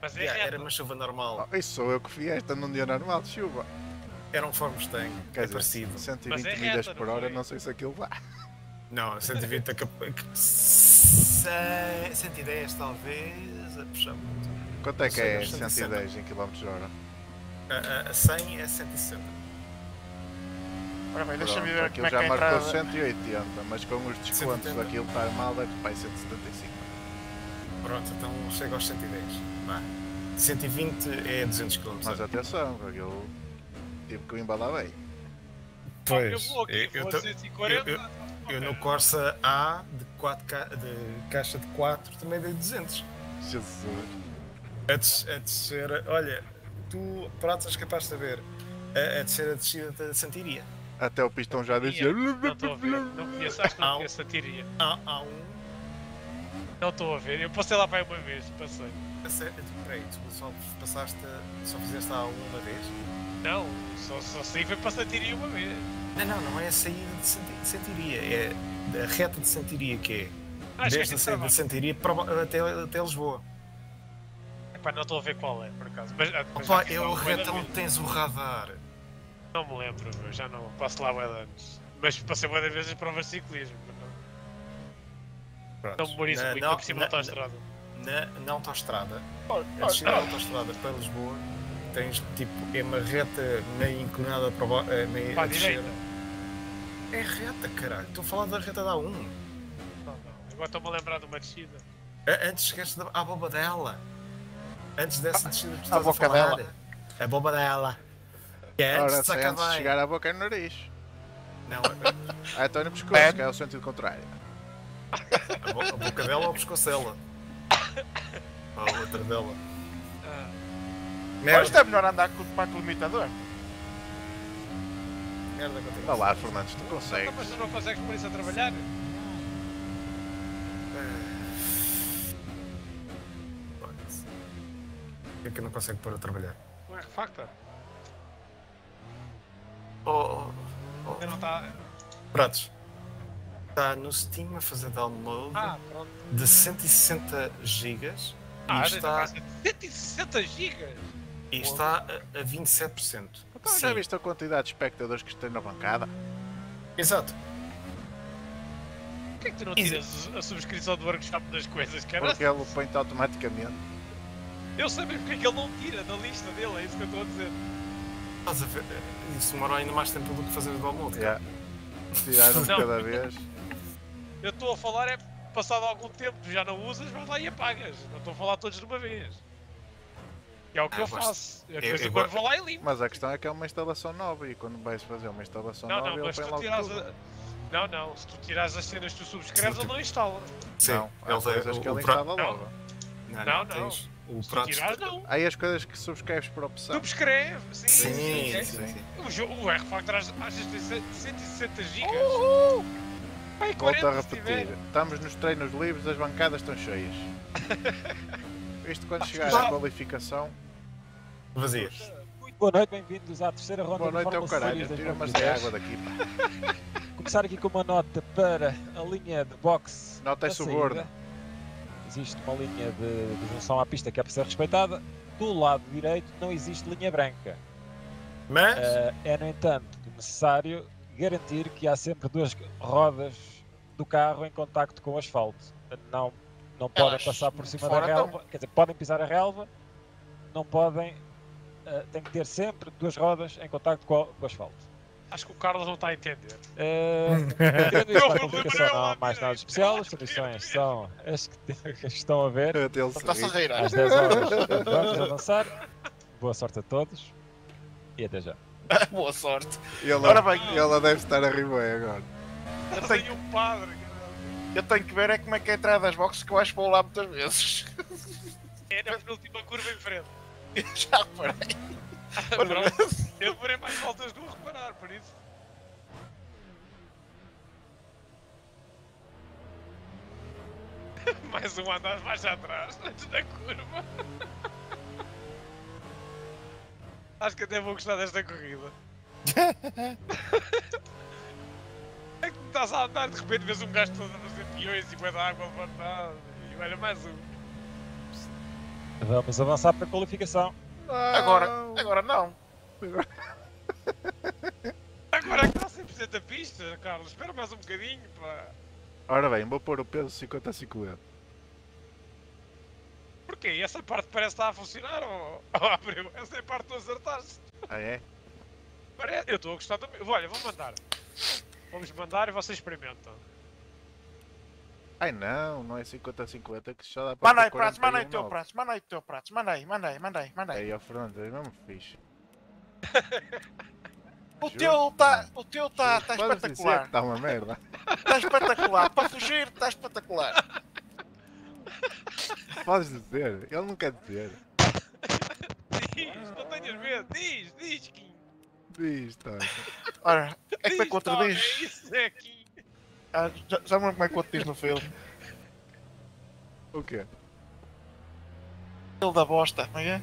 Mas é Yeah, era uma chuva normal. Oh, isso sou eu que fui esta num dia normal de chuva. Era um Quer é dizer, parecido. 120 Mas é milhas por hora, não sei se aquilo dá. *laughs* Não, 120 é capa- que- cem- 110 talvez, a puxar muito. Quanto é que é Não sei, 110 em km hora? A, a, a 100 é 160. Ora bem, deixa-me Pronto, ver como aquilo é que já é marcou entrada. 180, mas com os descontos 180. daquilo estar mal é que vai 175. Pronto, então chega aos 110. Vá. 120 é 200 km. Mas atenção, que aquilo tive que o embalar bem. Pois, eu vou aqui, eu, tô- a 140. eu- eu no Corsa A de, 4, de caixa de 4 também dei 200. Jesus. A, des, a descer, olha, tu pratos és capaz de saber, a, a descer a descida da Santiria. Até o pistão já dizia. Não estou a ver. Não conheço, acho que não Au. conheço a tiria. Há, há um. Não estou a ver. Eu passei lá para uma vez, passei. a Peraí, tu só passaste, só fizeste a uma vez? Não, só, só saí foi para Santiria uma vez. Não, não, não é a saída de Santi- de Santiria, é a reta de Santiria que é. Que desde a saída de Santiria até, até Lisboa. Epá, não estou a ver qual é, por acaso. Mas, mas Opa, já é o bué da reto onde tens o radar. Não me lembro, meu, já não passo lá de anos. Mas passei de vezes em provas de ciclismo. Não, Pronto. não memorizo Na- muito, não- por cima na- da autostrada. Na, na autostrada, a descida da autostrada para Lisboa, tens tipo, é uma reta meio inclinada para ba- eh, meio Para a a direita. É reta, caralho. Estou a falar da reta da A1. Não, não. Agora estou-me a lembrar de uma descida. A- Antes chegaste da- à bobadela. Antes dessa descida que estás a falar. bocadela. A bobadela. Que é Ora, de se sacar antes de bem. chegar à boca é no nariz. Não, Ah, *laughs* então é no pescoço, Pé. que é o sentido contrário. a, bo- a boca dela ou a pescoço dela? *coughs* Ou a outra dela. Ah, Mas isto é melhor andar com, para com o limitador. Merda contigo. Vá lá, Fernandes, tu então, consegues. mas tu não consegues por isso a trabalhar? Por que é que eu não consigo pôr a trabalhar? Não é refactor? Oh, oh, oh. Ainda não está. Pratos. Está no Steam a fazer download Ah, de 160 GB Ah, e está, 160 gigas! e está a, a 27%. Então, já viste a quantidade de espectadores que tem na bancada? Exato. Porquê é que tu não tiras a subscrição do workshop das coisas, cara? Porque ele põe-te automaticamente. Eu sei mesmo porque é que ele não tira da lista dele, é isso que eu estou a dizer. Estás a ver? Isso demora ainda mais tempo do que fazer o download. Já. Tiraram Não. cada vez. Eu estou a falar é passado algum tempo, tu já não usas, vais lá e apagas. Não estou a falar todos de uma vez. É o que Ah, eu faço. Eu, Eu- de vez em eu quando vou lá e limpo. Mas a questão é que é uma instalação nova e quando vais fazer uma instalação Não, nova não, ele mas tu tiras a... Não, não, se tu tirares as cenas que tu subscreves, Sim, ele não instala. Sim, Não, ele coisas que o- ele o instala não. logo. Não, Não, não, não. tens o prato. tirares, não. Aí as coisas que subscreves por opção. Subscreve, sim. Sim, sim, sim, sim. O, jo- o R-Factor às vezes tem 160 gigas. Vai, 40 Volto a repetir. Estamos nos treinos livres, as bancadas estão cheias. *laughs* Isto quando chegar à qualificação. Vazias. Muito boa noite, bem-vindos à terceira ronda Boa noite é o Fórmula caralho. Tira 2010. de água daqui. pá. Começar aqui com uma nota para a linha de boxe. Nota é suborno. Existe uma linha de, de junção à pista que é para ser respeitada. Do lado direito não existe linha branca. Mas, Eh, é, no entanto, necessário garantir que há sempre duas rodas do carro em contacto com o asfalto. Não, não podem Elas passar por cima da relva. Quer dizer, podem pisar a relva, não podem. eh, tem que ter sempre duas rodas em contacto com, com o asfalto. Acho que o Carlos não está a entender. Tirando isso, Não, mais nada de especial. As condições são as que, estão a ver. Rir. Às 10 horas vamos avançar. Boa sorte a todos e até já. *laughs* Boa sorte. E Ele, Ora bem. ele deve estar a rir bem agora. Estás tenho- um padre. caralho. Eu tenho que ver é como é que é a entrada das boxes que eu acho que vou lá muitas vezes. É na penúltima curva em frente. *laughs* Já reparei. Pronto, eu demorei mais voltas do a reparar, por isso. *laughs* mais um andar mais atrás, antes da curva. Acho que até vou gostar desta corrida. *laughs* é que estás a andar, de repente vês um gajo todo a fazer peões e vai dar água levantada. E olha mais um. Vamos avançar para a qualificação. Agora, Não. agora não. *laughs* Agora é que está 100% a pista, Carlos. Espera mais um bocadinho, pá. Ora bem, vou pôr o peso 50 a 50. Porquê? Essa parte parece estar a funcionar ou, *laughs* ou abriu? Essa é a parte que tu acertaste. Ah é? Parece... Eu estou a gostar também. Olha, vou mandar. Vamos mandar e vocês experimentam. Ai não, não é 50 a 50 que só dá para Manda aí, pratos, manda aí 41 teu nove. pratos, manda aí teu pratos, manda aí, manda aí, manda aí, manda aí. Aí, ó Fernando, é mesmo fixe. *laughs* O teu tá, o teu tá, tá espetacular. está uma merda. Está espetacular. Para fugir, está espetacular. Podes dizer, ele não quer dizer. Diz, não tenhas medo. Diz, diz, Kim. Diz, tá. Ora, é que outro Tom, diz? É isso, é Kim. Ah, já, já me lembro como é que o outro diz no filme. O quê? Ele da bosta, não é?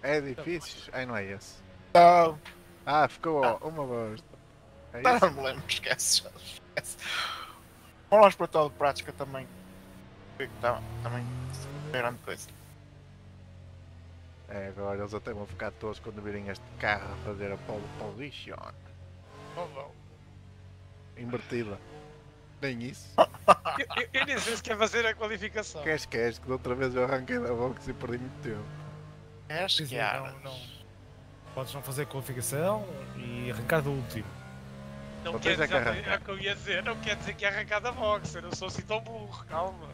É difícil? Ai, não é esse. Não, Ah, ficou uma bosta. É não, não me lembro, esquece. esquece. De pratos que eu também. Também. é grande coisa. É, agora eles até vão ficar todos quando virem este carro a fazer a pole position. Oh, bom. Invertida. Nem isso. Eu, eu- eu nem sei se quer fazer a qualificação. Queres, queres, que da outra vez eu arranquei da box e perdi muito tempo. É Quer dizer, asquear. não, não. Podes não fazer qualificação e arrancar do último. Não Só quer é que dizer, arrancar. é o que eu ia dizer, não quer dizer que é arrancar da box, eu não sou assim tão burro, calma.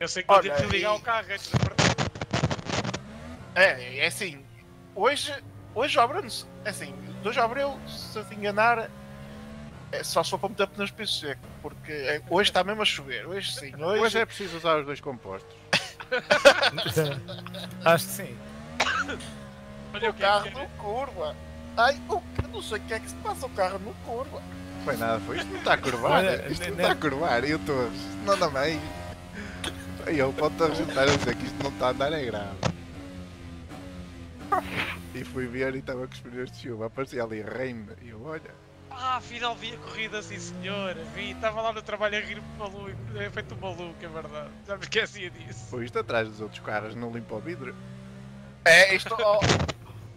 Eu sei que Olha, tive que ligar e- o carro antes de partir. É, é assim. Hoje, hoje abre-nos. É assim, de hoje abriu, se eu te enganar, é só para meter pneus piso seco. Porque é- hoje está mesmo a chover. Hoje sim. Hoje, Hoje é preciso usar os dois compostos. *laughs* Acho que sim. *coughs* Olha o carro é que no curva. Ai, o, eu não sei o que é que se passa o carro no curva. Foi nada, foi isto não está a curvar. Olha, isto não está a curvar. E o Torres, não anda bem. E ele pode estar a dizer que isto não está a andar, é grave. E fui ver e estava com os pneus de chuva. Aparecia ali rain. E eu, olha, Ah, afinal vi a corrida, sim senhor. Vi, estava lá no trabalho a rir maluco, é feito um maluco, é verdade. Já me esquecia disso. foi isto atrás dos outros carros, não limpa o vidro. É, isto. Oh,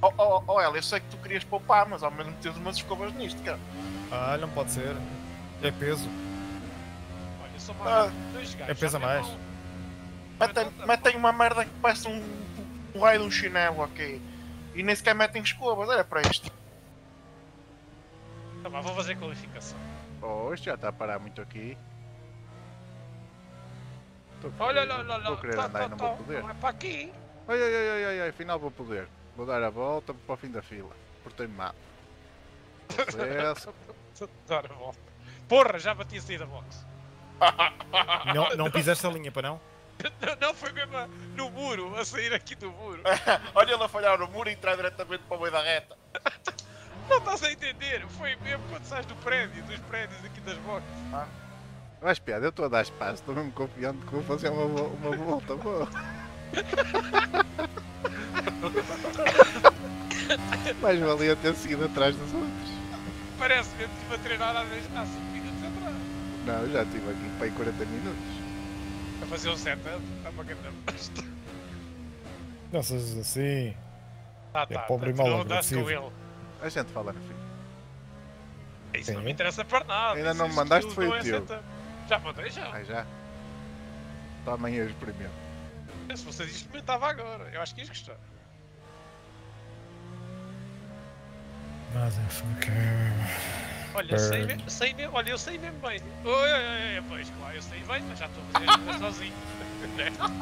oh, oh, oh, Ela, eu sei que tu querias poupar, mas ao menos tens umas escovas nisto, cara. Ah, não pode ser. É peso. Olha, só Ah, mais dois gajos. é pesa já mais. Metem, metem uma merda que parece um, um raio de um chinelo aqui. E nem sequer metem escovas, olha para isto. Tá vou fazer qualificação. Isto já está a parar muito aqui. A Olha, olha, olha, olha. querer Tá, andar tá, e não tá. vou poder. Não é para aqui. Ai, ai, ai, ai, ai, ai, afinal vou poder. Vou dar a volta para o fim da fila. Portei-me mal. *laughs* Dar a volta. Porra, já bati a sair da box. *laughs* Não, não pisaste a linha para não? *laughs* Não, não, foi mesmo a- no muro, a sair aqui do muro. Olha ele a falhar no muro e entrar diretamente para o meio da reta. Não estás a entender? Foi mesmo quando sais do prédio, dos prédios aqui das boxes. Vais piada, eu estou a dar espaço, estou mesmo confiante que vou fazer uma, uma volta boa. *laughs* Mais valia ter seguido atrás dos outros. Parece mesmo que estive a treinar há 5 minutos atrás. Não, já estive aqui para aí 40 minutos. A fazer um setup, está uma grande bosta. Não sejas assim. Tá, tá. pobre e tá, mal não agressivo. A gente fala no fim. Isso não Sim. me interessa para nada. Ainda isso não é me mandaste, foi o não é teu. Já mandei, já. Ai já. Então amanhã eu experimento. Se vocês experimentava agora, eu acho que ias gostar. Motherfucker. Olha, eu sei, me- sei mesmo, olha, eu sei mesmo bem. Oi, oi, oi, oi, pois, claro, eu sei bem, mas já estou a fazer sozinho.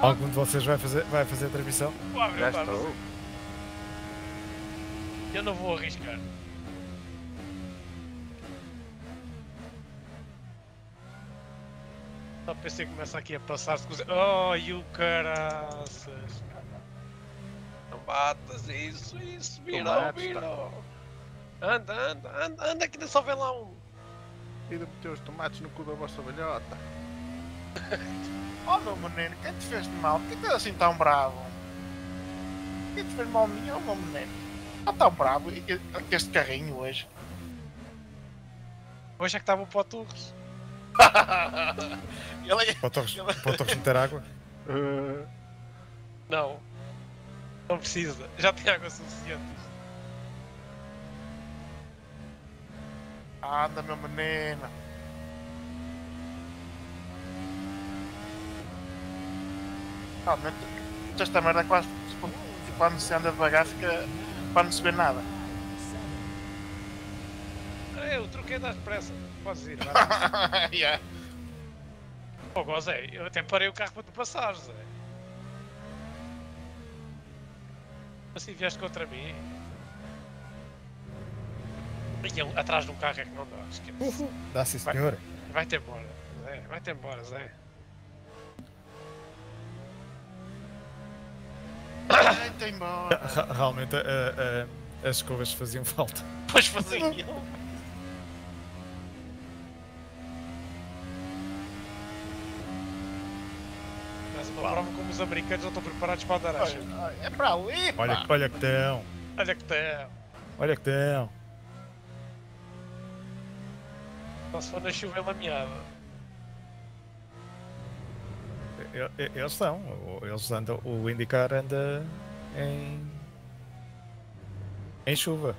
Algum de vocês vai fazer, vai fazer a transmissão? Claro, Já estou. Eu não vou arriscar. Só pensei que começa aqui a passar-se com os... Oh, e o caraças. Não batas, isso, isso, virou, Tomates, virou. Anda, anda, anda, anda, que ainda só vem lá um. E de meter os tomates no cu da vossa velhota. *laughs* Oh meu menino, quem te fez de mal? Por que estás assim tão bravo? que te fez mal nenhum, meu menino. Não tão bravo com este carrinho hoje. Hoje é que estavam para o Torres. Ele é- para o Torres meter água. Uh, Não. Não precisa. Já tem água suficiente. Anda, meu menino. Realmente, esta merda quase. tipo, Quando se anda devagar, fica. Para não se ver nada. É, o truque é dar depressa. Podes ir, *laughs* yeah. Pô, Zé, eu até parei o carro para tu passares, Zé. Assim vieste contra mim. E eu, atrás de um carro é que não dá. esquece. Dá sim, Vai. senhora. Vai-te embora, Zé. Vai-te embora, Zé. Vai-te embora. Ra- Realmente a- a- as escovas faziam falta. Pois fazia. Mas uma prova como os americanos não estão preparados para andar acha. É para ali, pá. Olha, olha que estão. Olha que tem. Olha que estão. Só se for na chuva lameada. E- e- Eles estão. Eles andam. O IndyCar anda em. em chuva.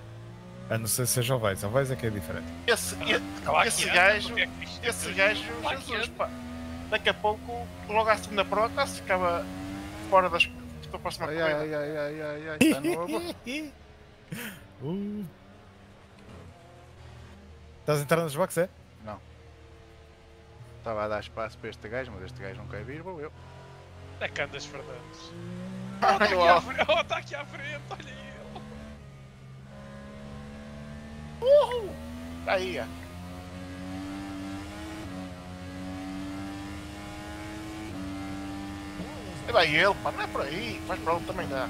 A não ser se seja Ovais. Ovais é que é diferente. Esse, e- Claro esse que é, gajo, é é esse gajo, Claro Jesus, é. pá. Daqui a pouco, logo à segunda prova, quase ficava fora das, da próxima ai, corrida. ai, ai, ai, ai, ai, está *laughs* novo. Uh. Estás a entrar nos boxes, é? Estava a dar espaço para este gajo, mas este gajo não quer vir, vou eu. É que andas, Fernandes. Ai, Está aqui, à frente, oh, tá aqui à frente, olha ele. Aí, ó. E vai ele, pá, não é por aí, vais para onde também dá.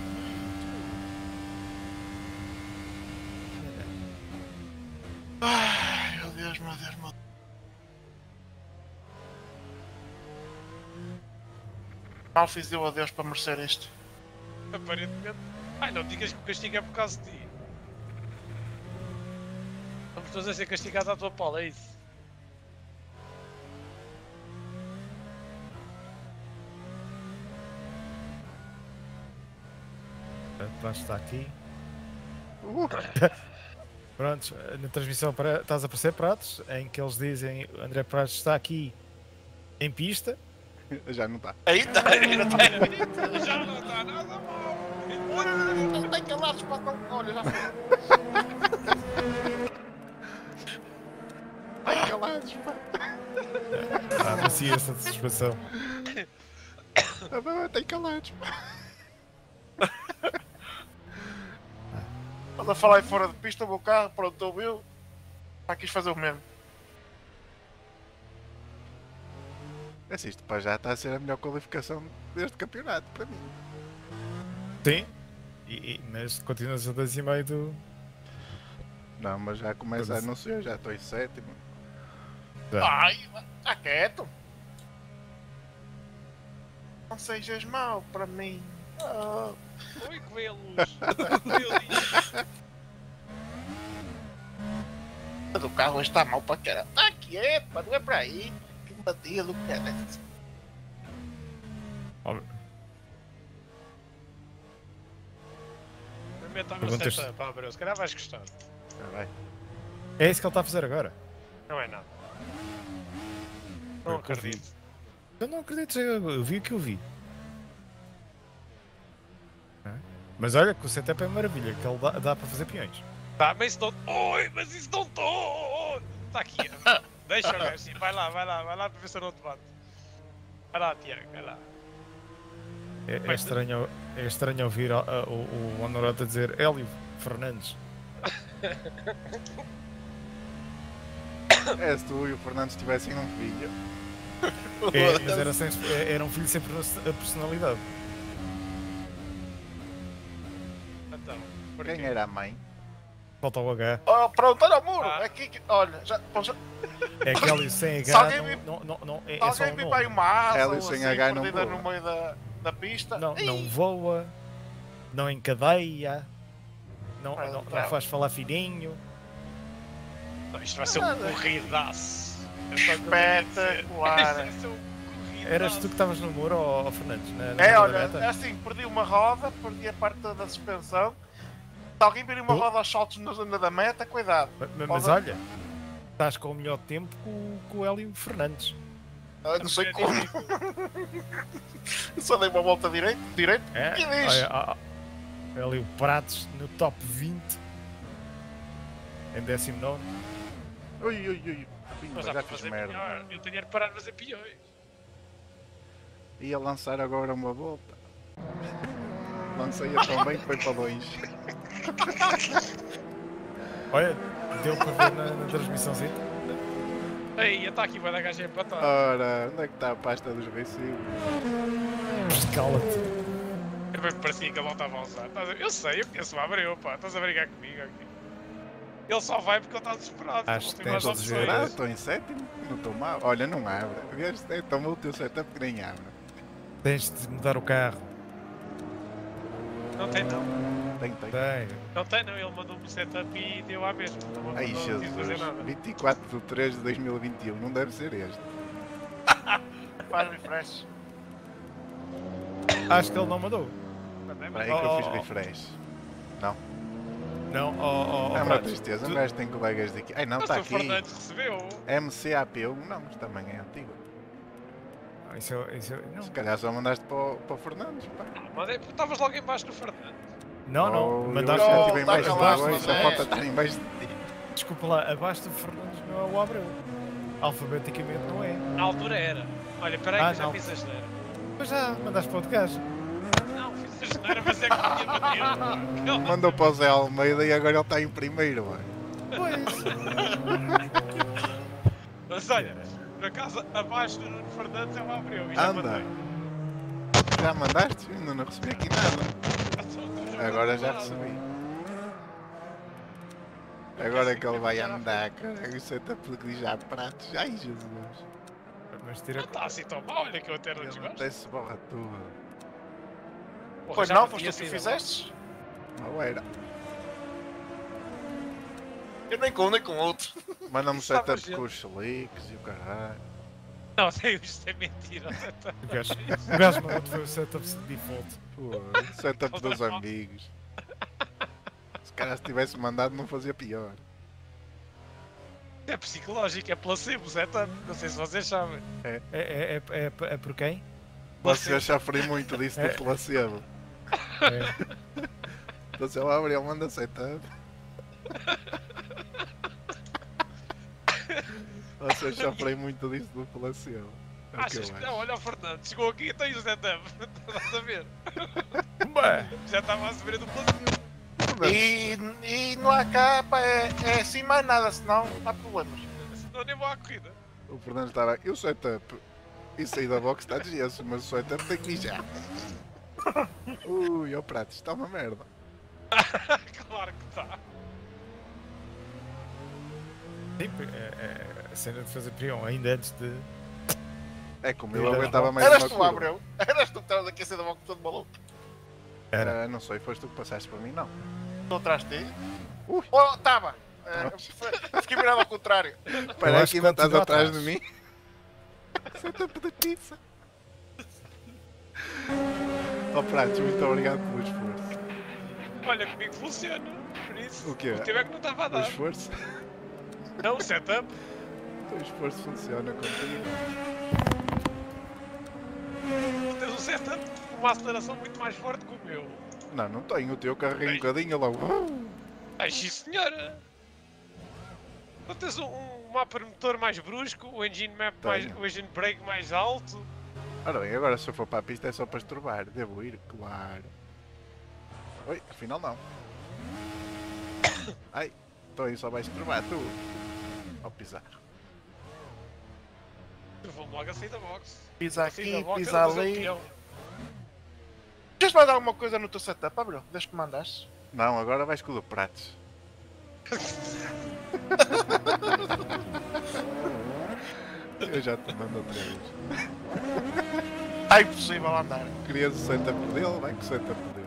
Ai, meu Deus, meu Deus, meu Deus. Mal fiz eu a Deus para merecer isto. Aparentemente. Ai, não digas que o castigo é por causa de ti. Estamos todos a ser castigados à tua pala, é isso? Pratos está aqui. Uh, *laughs* Prontos, na transmissão para- estás a aparecer Pratos, em que eles dizem André Pratos está aqui em pista. *laughs* já não está. Ainda, ainda está Já não está nada mal. *laughs* Não tem calados para não. Olha, já foi. Ai, calados, pá. Ah, macia essa satisfação. Tem calados, pá. Quando eu falar aí fora de pista, o meu carro, pronto, ouviu. Já quis fazer o mesmo. Assim, isto para já está a ser a melhor qualificação deste campeonato, para mim. Sim, e, e- mas continuas a 10 e meio do. Não, mas já começa a não ser, já estou em sétimo. Ai, está quieto. Não sejas mau para mim. Ah, Oi, mas *laughs* o carro está mau para caralho. Está quieto, pá, não é para aí. Do cara. Meta a Perguntas- receita para Abreu, se calhar vais gostar. Já vai. É isso que ele está a fazer agora. Não é nada. Não Eu acredito. acredito. Eu não acredito, eu, vi o que eu vi. Mas olha que o setup é maravilha, que ele dá, dá para fazer peões. Tá, mas isso não. Oi, mas isso não estou! Está aqui. *laughs* Deixa o gajo, sim. Vai lá, vai lá, vai lá para ver se eu não te bato. Vai lá, Tiago, vai lá. É, é estranho, é estranho ouvir a- a- o, o Honorato a dizer Hélio Fernandes. É, se tu e o Fernandes tivessem um filho. É, mas era, sem, é- era um filho sem perso- a personalidade. Então, porquê? Quem era a mãe? Falta o H. Oh, pronto, olha o muro. Ah. Aqui, que- olha, já, É que Hélio sem Se H alguém não, me- não, não, não, é, é alguém aí uma asa Hélio ou sem assim, H não perdida voa. no meio da, da pista. Não, não voa. não encadeia, não, Ah, não, não faz falar fininho. Não, isto vai ser um corridaço. Espetacular. Isto vai ser um corridaço. Eras tu que estavas no muro, ó, Fernandes? Na, na É, olha, é assim, perdi uma roda, perdi a parte da suspensão. Se alguém vir uma Oh. roda aos saltos na zona da meta, cuidado. Ma- ma- Mas, Pode- olha, estás com o melhor tempo com, o- com o Hélio Fernandes. Ah, Não sei como. *laughs* Só dei uma volta direito, direito. É? Que diz? Olha, ó, Hélio Pratos no top 20 em 19. Ui, ui, ui. Mas já fiz merda. melhor. Eu tenho de parar de fazer piões. Ia lançar agora uma volta. Lancei-a tão bem que foi para longe. Olha, deu para ver na, na transmissãozinha. Ei, está aqui, vai dar gajo empatar. Ora, onde é que está a pasta dos recibos? Escala-te. Eu bem parecia que ele não estava a usar. Eu sei, eu conheço o Abreu, pá. Estás a brigar comigo aqui. Ele só vai porque ele está desesperado. Acho que tem mais tens de opções. dizer- Ah, estou em sétimo? Não estou mal. Olha, não abre. Vês? É tão mal o teu setup que nem abre. Tens de mudar o carro. Não tem não. Tem, tem. Tem. Não tem não. Ele mandou-me um setup e deu à mesma. Não, Ai, não quis fazer Jesus. nada. 24 de 3 de 2021. Não deve ser este. *laughs* Faz refresh. Acho que ele não mandou. Espera aí que eu Oh, fiz oh, oh. refresh. Não, ó, ó, ó, É uma tristeza. tu- Um gajo tem colegas daqui. Ai não, Mas está o aqui. Fernandes recebeu. MCAP1. Não, mas também é antigo. Isso, é- isso, é- não, Se calhar só mandaste para o, para o Fernandes. Pá. Mas é porque estavas logo em baixo do Fernandes. não, não. Oh, Mandaste eu estive em baixo calado, de dois, só mas falta estar em baixo de ti. Desculpa lá, abaixo do Fernandes não é o Abreu. Alfabeticamente não é. Na altura era. Olha, peraí Ah, que eu já não. fiz a geneira. Mas já mandaste para outro gajo. Não, fiz a geneira, mas é que tinha batido. *laughs* Mandou para o Zé Almeida e agora ele está em primeiro. Mano. Pois. Mas olha, por acaso, abaixo do Nuno Fernandes é o Abreu. E já Anda. mandei. Já mandaste? Ainda não recebi aqui nada. Agora já recebi. Agora é que ele vai andar, cara. Isso é porque diz já pratos. Ai Jesus. Mas Não tira. está assim tão mal, olha que eu até não desgosto. até se borra. Porra, Pois não, foste tu que fizeste? Não era. Eu nem com um nem com outro. Manda-me Estava setup com os slicks e o caralho. Não, *laughs* sei, isto é mentira. O gajo, o gajo mandou foi o setup de default. Pô, setup dos amigos. Se calhar se tivesse mandado não fazia pior. É psicológico, é placebo, setup. Não sei se vocês sabem. É, é, é, é, é por quem? Você sofri muito disso É. placebo. É. Então se ele abre, ele manda setup. Vocês sofrem muito disso do placebo. É que Achas eu que não? Olha o Fernando, chegou aqui e tem o setup. Estás a ver? Bem, Já estava a sofrer do placebo. E, e não há cá, pá, é, é assim mais nada, senão não há problemas. Senão nem vou à corrida. O Fernando estava. E o setup? E sair da box está de gesso, mas o setup tem que mijar. *laughs* Ui, ó prato, isto está uma merda. *laughs* claro que está. sim, é, é, a cena de fazer prião ainda antes de. É como eu Ainda aguentava mais Eras uma tu. Abreu? *laughs* Eras tu que estavas aqui a ser da boca todo maluco? Era. Ah, não sei, foste tu que passaste para mim, não. Estou atrás de ti? Ui. Oh, estava! Uh, fiquei virado ao contrário. *laughs* Espera aí acho que ainda estás atrás de mim. Setup de pizza. Ó pratos, muito obrigado pelo esforço. Olha, comigo funciona. Por isso, O quê? o teu é que não estava a O dar. esforço? Não, o setup. O esforço funciona contigo. Tu tens um setup com uma aceleração muito mais forte que o meu. Não, não tenho. O teu carreguei um bocadinho logo. Ai, sim senhora! Não tens um, um mapa motor mais brusco, o engine map mais, Tenho. o engine brake mais alto? Ora bem, agora se eu for para a pista é só para estorbar. Devo ir, claro. Oi, afinal não. *coughs* Ai, então aí só vai estorbar tu. Ao pisar. Eu vou logo a sair da box. Pisa aqui, box, pisa ali. Queres mais alguma coisa no teu setup, Abreu? Desde que mandaste? Não, agora vais com o do pratos. *laughs* Eu já te mando outra vez. Está impossível andar. Querias o setup dele, vai com o setup dele.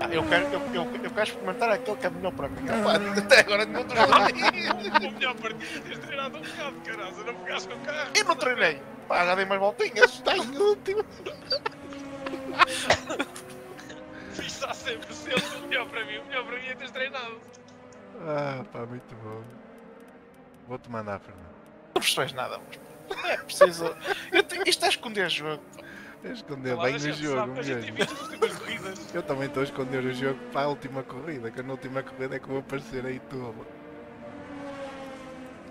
Ah, eu, quero, eu, eu, eu quero experimentar aquele que é melhor para mim. Opa, até agora não *laughs* treinei. O melhor partido é teres treinado um bocado, caralho. Não pegaste com o carro. Eu não treinei. Pá, já dei mais voltinhas. Está em último. *laughs* Está sempre sendo o melhor para mim. O melhor para mim é teres treinado. Ah, pá, muito bom. Vou-te mandar, Fernando. Não percebes nada, mas é preciso. Eu te- Isto é esconder jogo. Eu esconder Lá, bem a o jogo A mesmo. *laughs* Eu também estou a esconder o jogo para a última corrida, que na última corrida é que vou aparecer aí tudo.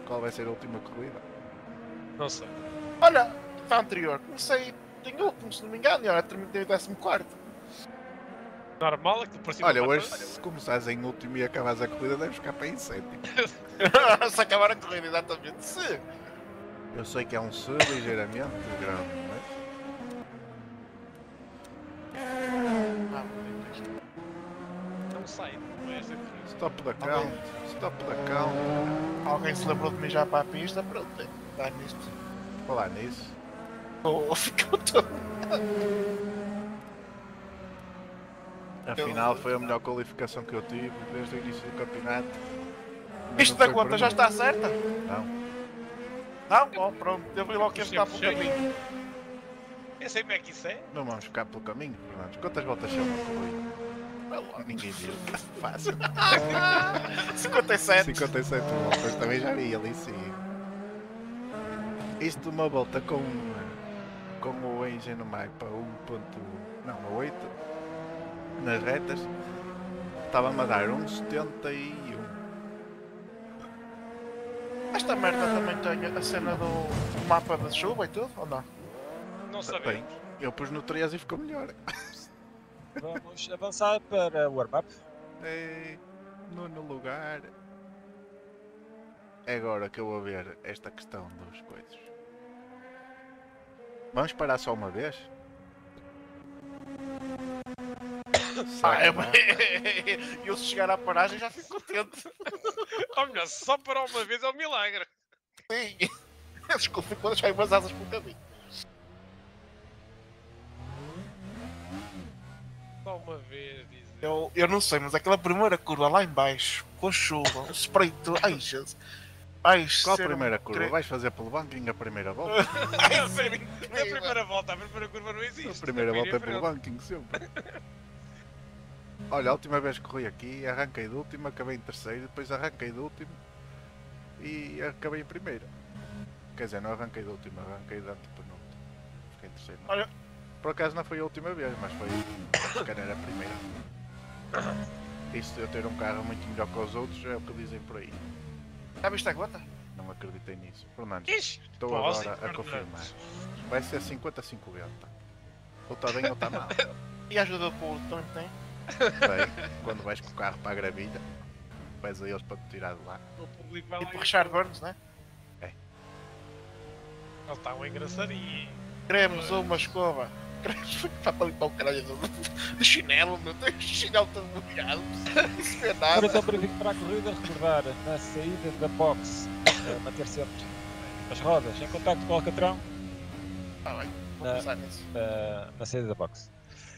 Qual vai ser a última corrida? Não sei. Olha, para a anterior, comecei em último, se não me engano, e olha, terminei o 14. Normal, aquilo parecia Olha, uma hoje batalha. se começares em último e acabares a corrida, deves ficar para em sétimo. *laughs* *laughs* se acabar a corrida, exatamente. Se. Eu sei que é um se ligeiramente grande, mas. Ah. Não sai. Não é esta corrida. Stop da count, stop da count. Alguém se lembrou de mim já para a pista, pronto, dá nisto. Falar nisso. Oh, ficou todo. Afinal, foi a melhor qualificação que eu tive desde o início do campeonato. Mas Isto da conta por já está certa? Não. Não? Oh, pronto, eu vi logo que pelo Sempre cheio. caminho. Eu sei como é que isso é. Não vamos ficar pelo caminho, Fernandes. Quantas voltas são? Ninguém viu. Fácil. *laughs* 57. 57 voltas, também já vi ali sim. Isto uma volta com, com o engine no mapa 1. Não, a 8 nas retas estava-me a dar 1,71. Esta merda também tem a cena do mapa de chuva e tudo, ou não? Não sabemos. Eu pus no 13 e ficou melhor. Vamos avançar para o warm-up. É, nono lugar. É agora que eu vou ver esta questão dos coisas. Vamos parar só uma vez? Ah, que é, não? *laughs* eu se chegar à paragem já fico contente. *laughs* Ou melhor, só para uma vez é um milagre. Sim. Desculpe, vou deixar umas asas pelo caminho. Só uma vez, diz. ele. Eu, eu não sei, mas aquela primeira curva lá em baixo, com chuva, o spray todo. Ai, Jesus. Ai, Qual a ser um primeira curva? cre- Vais fazer pelo banking a primeira volta? *laughs* Ai, A pri- A primeira volta, a primeira curva não existe. A primeira volta é pelo frente. banking sempre. Olha, a última vez que corri aqui, arranquei do último, acabei em terceiro, depois arranquei do último e acabei em primeiro. Quer dizer, não arranquei do último, arranquei de antepenúltimo. Fiquei em terceiro. não. Olha- Por acaso não foi a última vez, mas foi se calhar a primeira. Isso de eu ter um carro muito melhor que os outros é o que dizem por aí. Já viste a gota? Não acreditei nisso. Fernandes, Ixi, estou agora a confirmar. Vai ser 50-50. Ou está bem ou está mal. *laughs* E a ajuda do público também tem? Bem, quando vais com o carro para a gravilha, vais a eles para te tirar de lá. O público vai lá Tipo e- Richard Burns, né? Ele está um engraçadinho. Queremos uma escova. Para limpar o caralho do, chinelo, meu Deus, chinelo todo molhado. É Agora nada. então para a corrida, recordar na saída da box, eh, manter sempre as rodas em contacto com o Alcatrão Ah, bem, vou Não. pensar nisso. eh, na saída da box.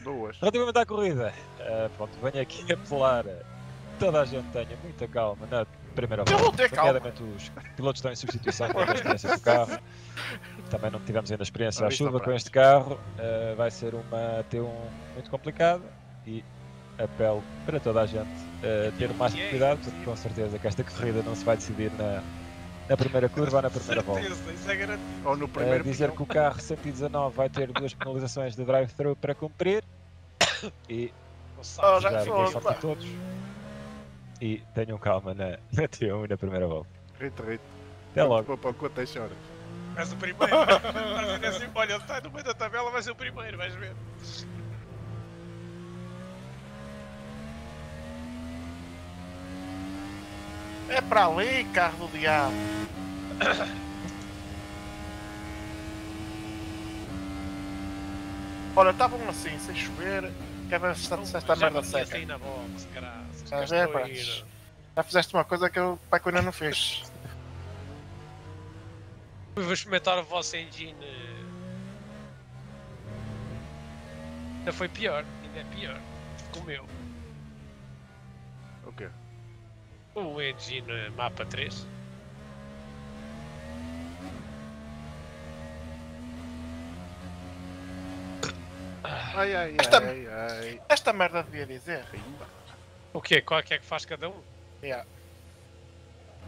Duas. Relativamente à corrida, eh, pronto, venho aqui apelar a toda a gente tenha muita calma na primeira Eu volta. calma. Nomeadamente os pilotos estão em substituição com a experiência do carro. Também não tivemos ainda experiência à Vista chuva com prática. este carro. eh, vai ser uma T1 muito complicada e apelo para toda a gente eh, ter o máximo de cuidado, porque com certeza que esta corrida não se vai decidir na, na primeira curva ou na primeira volta. Certeza, isso é garantido. Ou no Eh, primeiro dizer pneu. que o carro 119 vai ter duas penalizações de drive-thru para cumprir *coughs* e. Oh, já desejar foi, todos e tenham calma na, na T1 e na primeira volta. Rito, rito. Até logo. Para o quantas choras. Vais o primeiro. Ver assim, olha, ele está no meio da tabela, vai ser o primeiro, vais ver. É para ali, carro do diabo. Olha, estavam assim, sem chover. Ver se esta, Já merda me seca. assim na box, graças. Mas é, pá, Castoeiro. Já fizeste uma coisa que o Paco ainda não fez. Vou experimentar o vosso engine. Ainda foi pior, ainda é pior. Que o meu. O Engine Mapa 3. Ai ai Esta- ai ai. Esta merda devia dizer. Pimba. O quê? Qual é que é que faz cada um? Yeah.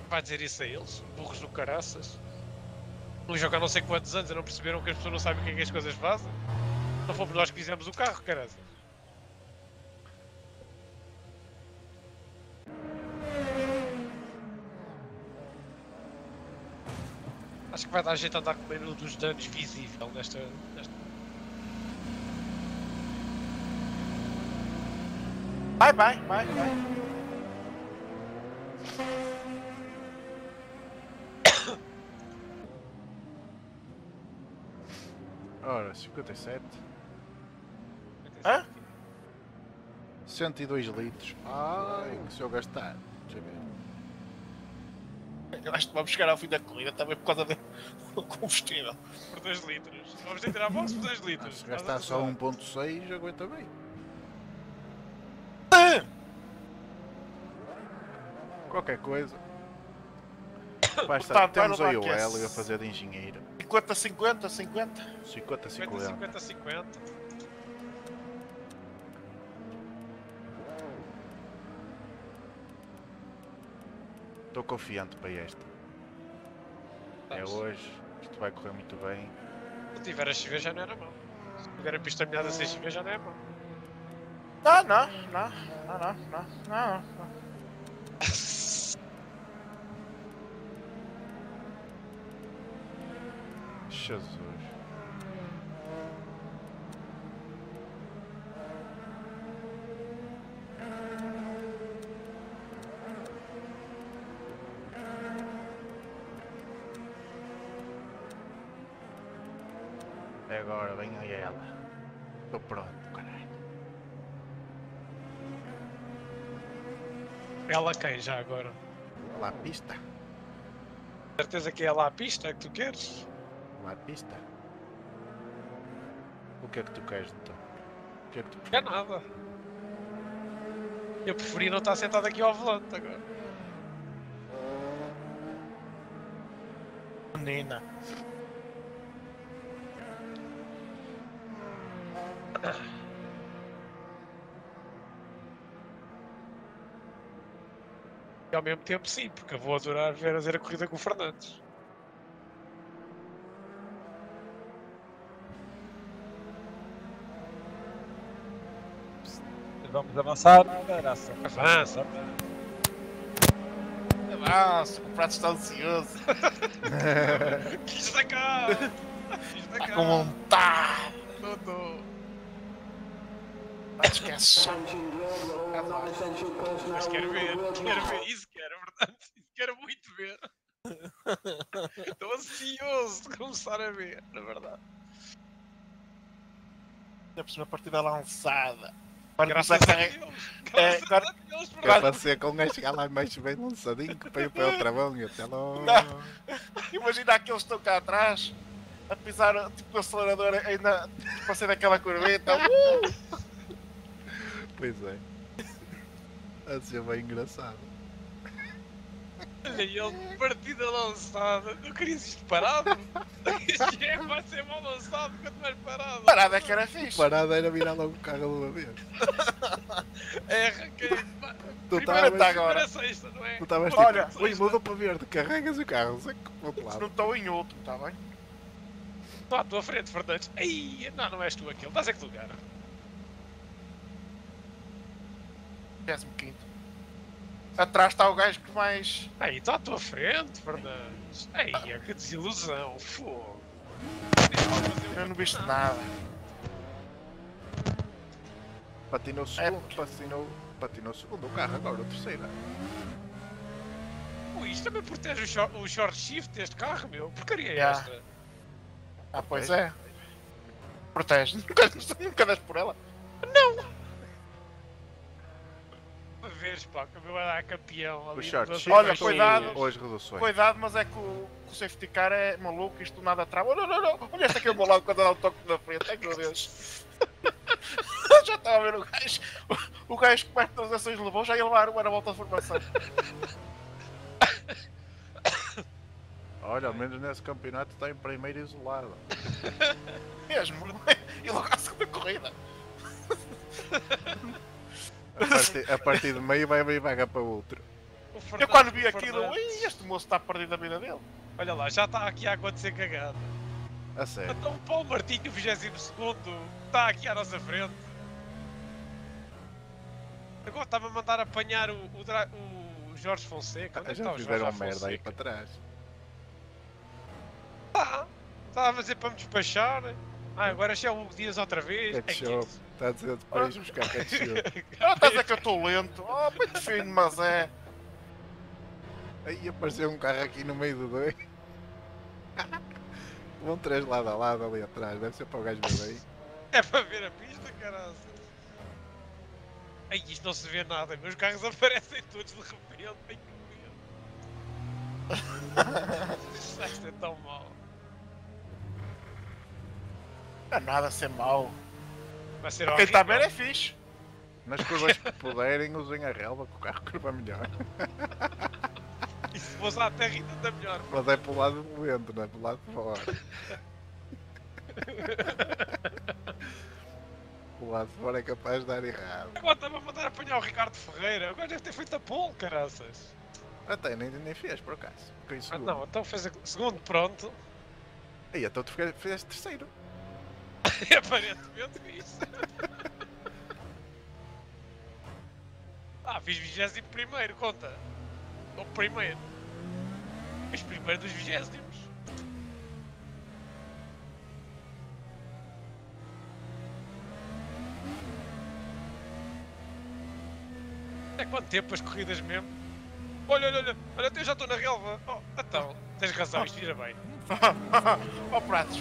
Vai dizer isso a eles? Burros do caraças? Um jogo há não sei quantos anos e não perceberam que as pessoas não sabem o que é que as coisas fazem? Não fomos nós que fizemos o carro, caraças. Acho que vai dar jeito a andar com menos dos danos visível nesta, nesta. Vai, vai, vai, vai. *coughs* Ora, 57. Hã? 102 litros. Ai, que se eu gastar. Deixa eu ver. Eu acho que vamos chegar ao fim da corrida também por causa do *laughs* combustível. Por 2 litros. Vamos ter tirar a box por 2 Ah, litros. se gastar só 1.6 aguenta bem. Qualquer coisa. *coughs* Basta, Portanto, vai temos aí o é Hélio a fazer de engenheiro. 50, 50, 50. 50, 50, 50. 50, 50. Estou confiante para esta. É Sabes? hoje. Isto vai correr muito bem. Se tiver a chover já não era mau. Se tiver a pista molhada sem chover já não é mau. Não, não, não, não, não, não, não, não. Jesus. Agora vem aí ela. Estou pronto, caralho. Ela quem já agora? Lá a pista. Certeza que é lá a pista que tu queres? A pista. O que é que tu queres então? O que é que tu Não é nada. Eu preferi não estar sentado aqui ao volante agora. Menina. E ao mesmo tempo sim, porque eu vou adorar ver fazer a corrida com o Fernandes. Vamos avançar, graça. Avança. Avança, o prato está ansioso. Quis da cá! Quis da cá! com vontade. Não dou. Não esquece. Mas quero ver, quero ver, isso quero, verdade. Isso quero muito ver. Estou ansioso de começar a ver, na verdade. Ainda por cima a partida lançada. Agora Graças a a carregar. Deus! É, Graças agora- a é ser com um gajo chegar lá mais bem lançadinho que para ir para o *laughs* travão e até logo. Imagina aqueles que estão cá atrás a pisar tipo o acelerador ainda para ser daquela curveta. *laughs* Uh! Pois é. A ser bem engraçado. Olha ele, partida lançada. Não querias isto parado? Isto é, vai ser mal lançado quanto mais parado. Parada é que era fixe. Parada era virar logo o carro de uma vez. É, arranquei. Tu Primeira tá agora. Primeira sexta, não é? Tu estavas Olha, tipo, ui, mudou para verde, carregas o carro, sei que para o outro Não lado. estou em outro, está bem? Estou à tua frente, Fernandes. Ei, não, não és tu aquele. Estás a que lugar? 15. Atrás está o gajo que mais. Aí, estou à tua frente, Fernandes. Ei, que desilusão. Fogo. Eu não viste nada. Patinou o É, segundo, patinou, patinou o segundo o carro, agora o terceiro. Ui, isto também protege o short, o short shift deste carro, meu. Porcaria é Yeah. esta? Ah, pois é. Protege. *laughs* Nunca, nunca das por ela. Para veres, pá, que o meu era campeão ali. O short Olha, cuidado. as reduções. Cuidado, mas é que o, o safety car é maluco, isto nada trava. Oh, não, não, não. Olha este aqui ao meu lado quando dá o toque na frente. Ai meu Deus. *laughs* já estava a ver o gajo. O, o gajo que mais transações levou já ia levar uma volta de formação. Olha, ao menos nesse campeonato está em primeiro isolado. *laughs* Mesmo. E logo à segunda corrida. *laughs* A partir, a partir de meio vai abrir vaga para outro. O Eu quando vi o aquilo, Fernandes- "Ih, este moço está perdido a vida dele. Olha lá, já está aqui a acontecer cagada. A sério. Então o Paulo Martinho, o 22 está aqui à nossa frente. Agora está-me a mandar apanhar o, o, Dra- o Jorge Fonseca. Onde é que está Já o Jorge merda aí para trás. Tá. Estava a dizer para me despachar. Ah, agora já é o Hugo Dias outra vez. É Ketchup. Está a dizer depois buscar ketchup. Ah, *laughs* estás a dizer que eu estou lento. Oh, muito fino, mas é. Aí apareceu um carro aqui no meio do dois. Vão *laughs* três lado a lado ali atrás. Deve ser para o gajo ver aí. É para ver a pista, caralho. Ai, isto não se vê nada. Meus carros aparecem todos de repente. Que medo. *laughs* Isto é tão mau. Não é nada a ser mau. Quem está ver é fixe. Nas curvas que puderem, usem a relva que o carro curva melhor. E se fosse à terra ainda está melhor. Mas é para o lado do vento, não é para o lado de fora. *laughs* o lado de fora é capaz de dar errado. Agora estava a mandar apanhar o Ricardo Ferreira. Agora deve ter feito a pole, caraças. Até nem, nem fez por acaso. Ah, não, então fez a segundo, pronto. Aí, então tu fizeste terceiro. *laughs* Aparentemente fiz. *laughs* ah, fiz 21 primeiro, conta. O primeiro. Fiz primeiro dos vigésimos. É quanto tempo as corridas mesmo? Olha, olha, olha, olha, eu já estou na relva. Oh, então, tens razão, isto vira bem. *laughs* oh, pratos,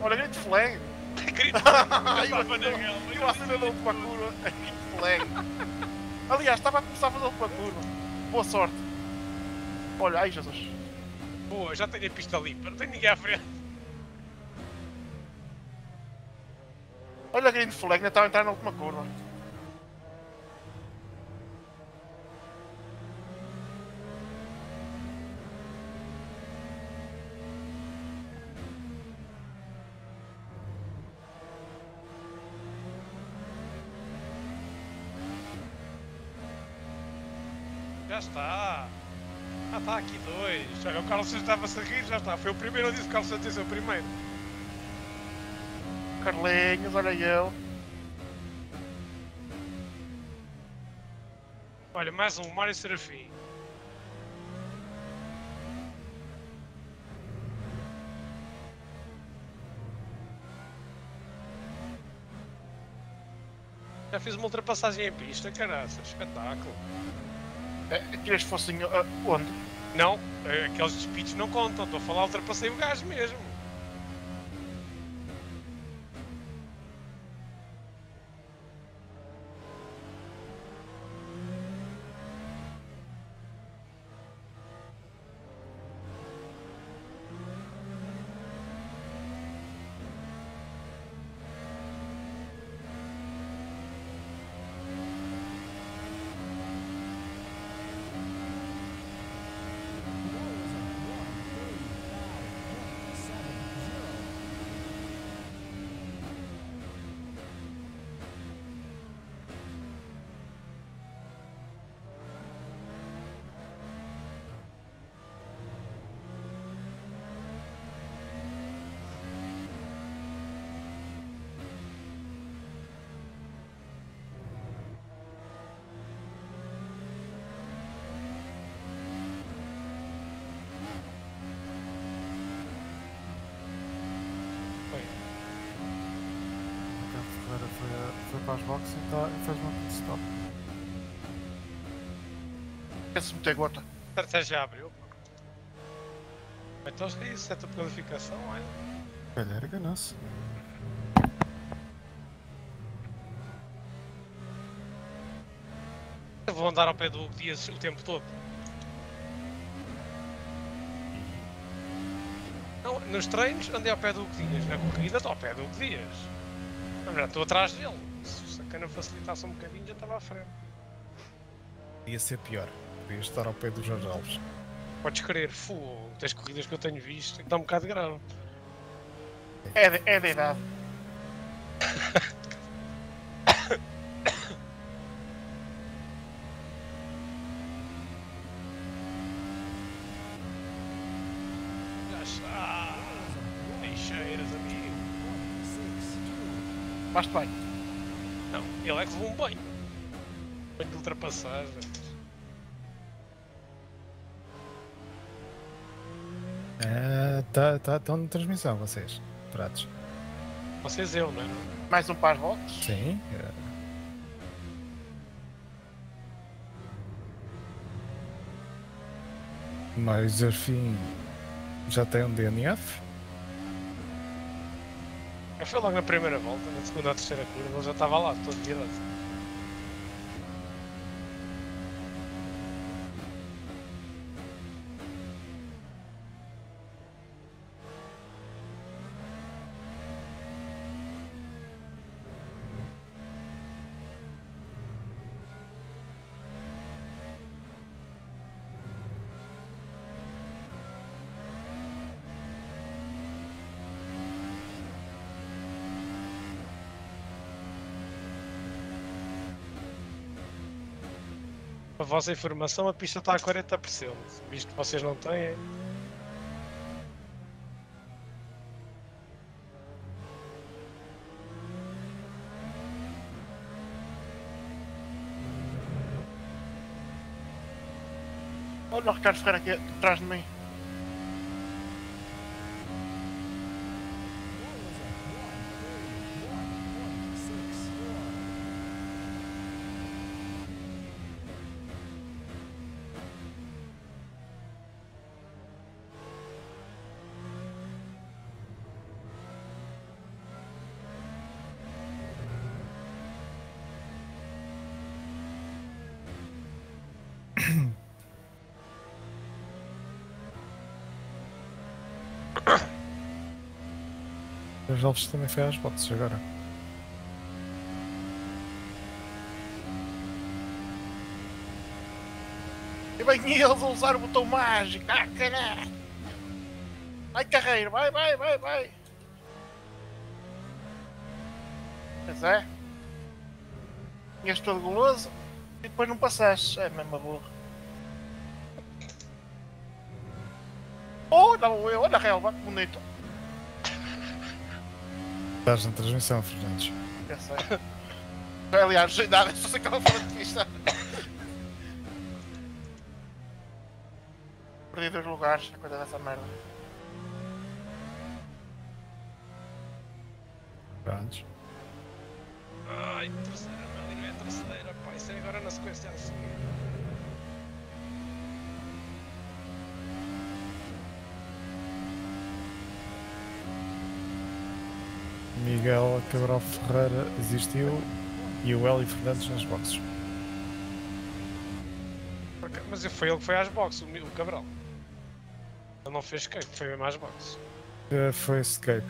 olha, grande flag. Querido, eu estava na relva. Eu a fazer da última curva. Grande flag. Aliás, estava a começar a fazer a última curva. Boa sorte. Olha, ai Jesus. Boa, já tenho a pista limpa, não tem ninguém à frente. Olha a green flag, ainda estava a entrar na última curva. Já está. Ah, está aqui dois. Já, o Carlos Santos estava-se a rir, já está. Foi o primeiro, eu disse que o Carlos Santos ia ser o primeiro. Carlinhos, olha eu. Olha, mais um, Mário Serafim. Já fiz uma ultrapassagem em pista, caraças, espetáculo. É, querias que fossem ah, onde? Não, eh, aqueles despidos não contam, estou a falar, ultrapassei o gajo mesmo. Foi. O Ricardo Ferreira foi, a- as boxes e, tá, e fez uma pit stop. Quer-se meter gota. Até já abriu. Então é isso, é a tua qualificação, olha. Calhar enganou-se. Eu vou andar ao pé do Dias o tempo todo. Não, nos treinos andei ao pé do Hugo Dias, na corrida estou ao pé do Hugo Dias. Estou atrás dele. A cana facilitasse um bocadinho, já estava à frente. Ia ser pior. Podia estar ao pé do Jorge Alves. Podes querer, fogo, das corridas que eu tenho visto, está um bocado grave. É de, é de idade. *coughs* Já está. Nem cheiras, amigo. Mas bem. Ele é que levou um banho. Banho de ultrapassagem. Ah, tá, tá, estão na transmissão vocês. Pratos. Vocês eu, não é? Mais um para as voltas. Sim. é. Mas afim já tem um DNF? Eu fui logo na primeira volta, na segunda ou terceira curva, ele já estava lá, todo virado. Para vossa informação, a pista está a 40%. Visto que vocês não têm. Olha o Ricardo Ferreira aqui atrás de mim. Os Alves também foi às boxes agora. E bem eles a usar o botão mágico. Ah, caralho. Vai, carreiro. Vai, vai, vai, vai. Pois é. Tinhas todo goloso e depois não passaste. É mesmo burro. Oh, não, eu. Olha a relva, bonito. Estás na transmissão, Fernandes. Eu sei. *laughs* Aliás, sem nada, só sei que ela fora de pista. Perdi dois lugares, a coisa dessa merda. Prontos. Ai, terceira, ali não é terceira, pá, isso é agora na sequência a seguir. Miguel Cabral Ferreira existiu e o Hélio Fernandes nas boxes. Mas foi ele que foi às boxes, o, Cabral. Ele não fez escape, foi mesmo às boxes. Eh, Foi escape.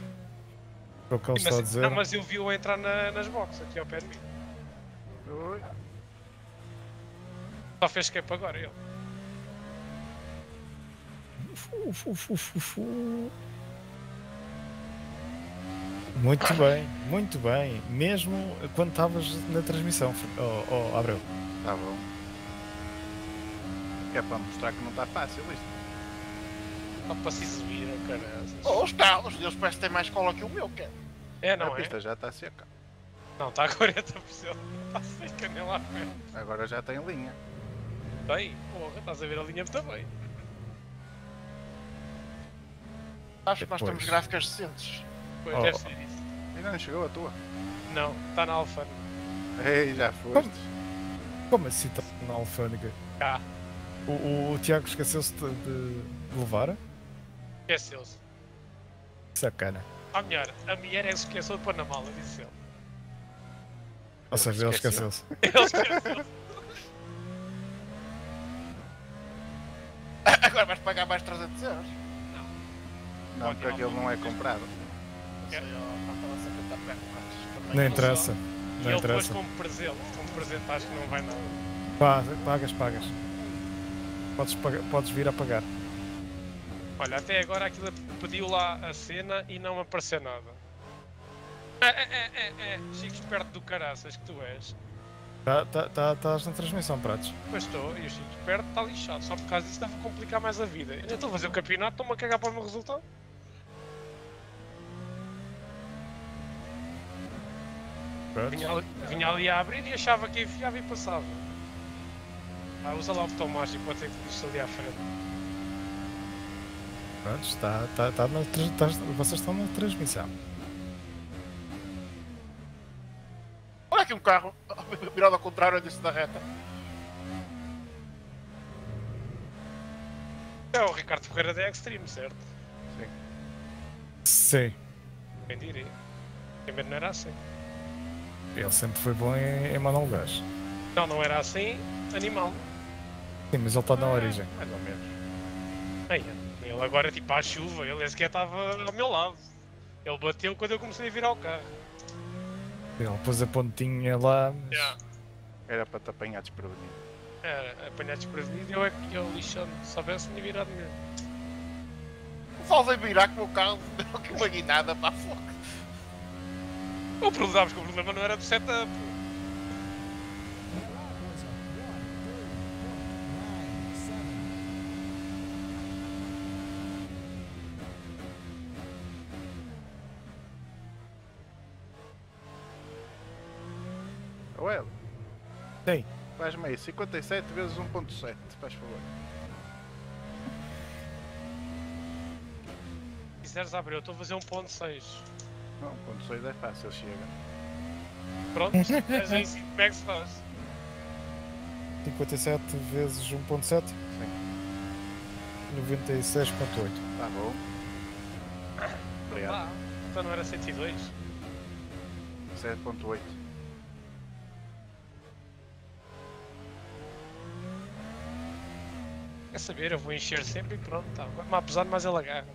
Foi o que ele está a dizer. não, mas eu vi-o entrar na- nas boxes, aqui ao pé de mim. Ui. Só fez escape agora, ele. Fu, fu, fu, fu, fu. Muito bem, muito bem. Mesmo quando estavas na transmissão, oh, oh, Abreu. Tá bom. Que é para mostrar que não está fácil isto. Só para se exibir, oh, caralho. Oh, os carros, eles parecem ter mais cola que o meu, cara. É, a não é? pista já está seca. Não, está a 40%. Está seca nem lá perto. Agora já tem linha. Bem, porra, estás a ver a linha bem. Acho que nós Depois. temos gráficas decentes. Pois Oh. deve ser isso. Ainda não chegou a tua. Não, está na Alfa. Ei, já foste. Como assim está na alfândega? Cá, O, o, o Tiago esqueceu-se de, de levar? esqueceu-se. Sacana. Ou melhor, a mulher é que se esqueceu de pôr na mala, disse ele. Ou seja, ele esqueceu. esqueceu-se. Ele esqueceu-se. *laughs* Agora vais pagar mais 300 euros. Não, porque aquele não é comprado. Não sei, ó, faltava 50 pés, mas também Não interessa. Não ele depois interessa. como presente, como presente acho que não vai nada. Pá, pagas, pagas. Podes, pagar- podes vir a pagar. Olha, até agora aquilo pediu lá a cena e não apareceu nada. É, é, é, é, é, Chico esperto do caraças que tu és. Tá, tá, tá, estás na transmissão, Pratos. Pois estou, e o Chico esperto está lixado. Só por causa disso deve complicar mais a vida. Eu estou a fazer o campeonato, estou-me a cagar para o meu resultado. Vinha ali, vinha ali a abrir e achava que enfiava e passava. Ah, usa lá o botão mágico, pode ser que deixe ali à frente. Pronto, está, tá, tá na, estás- vocês estão na transmissão. Olha aqui um carro *laughs* virado ao contrário desse da reta. É o Ricardo Ferreira da Extreme, certo? Sim. Quem diria? Primeiro não era assim. Ele sempre foi bom em, em Gás. Não, não era assim, animal. Sim, mas ele está na origem. Mais ou menos. Aí, ele agora tipo à chuva, ele sequer estava ao meu lado. Ele bateu quando eu comecei a virar o carro. Ele pôs a pontinha lá. mas- Yeah. Era para te apanhar desprevenido. Era apanhado desprevenido e eu é que eu lixando. Se soubesse, tinha virado mesmo. Falta em virar com o meu carro, *laughs* deu aqui uma guinada para a foca. O problema, que o problema não era do setup. Well, Sim. faz-me aí 57 vezes 1.7, faz favor. Se quiseres abrir, eu estou a fazer 1.6. Não, 1.6 é fácil, chega. Pronto, mas é assim como é que se faz. 57 vezes 1.7? Sim. 96.8. Tá bom. Obrigado. Ah, então não era 102? 7.8. Quer saber, eu vou encher sempre e pronto, tá. Vai-me apesar mais ele agarra.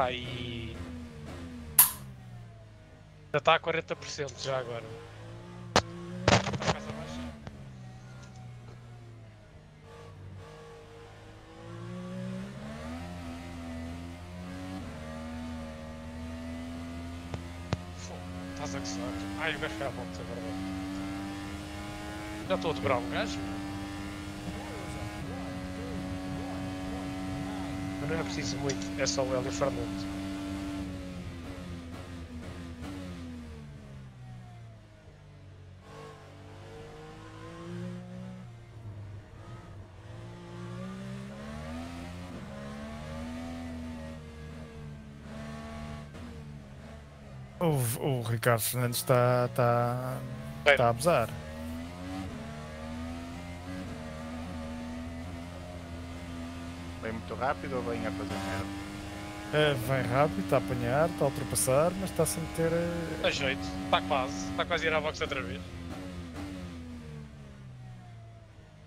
Epá, e... Já está a 40% já agora. Está Estás a. Ai, o gajo foi à volta agora. Já estou a dobrar um gajo. Não é preciso muito, é só o Hélio Fernando. O, o Ricardo Fernandes está, está, está a abusar. Vem muito rápido ou vem a fazer merda? Eh, vem rápido, está a apanhar, está a ultrapassar, mas está sem ter. eh, A jeito, está quase, está quase a ir à box outra vez.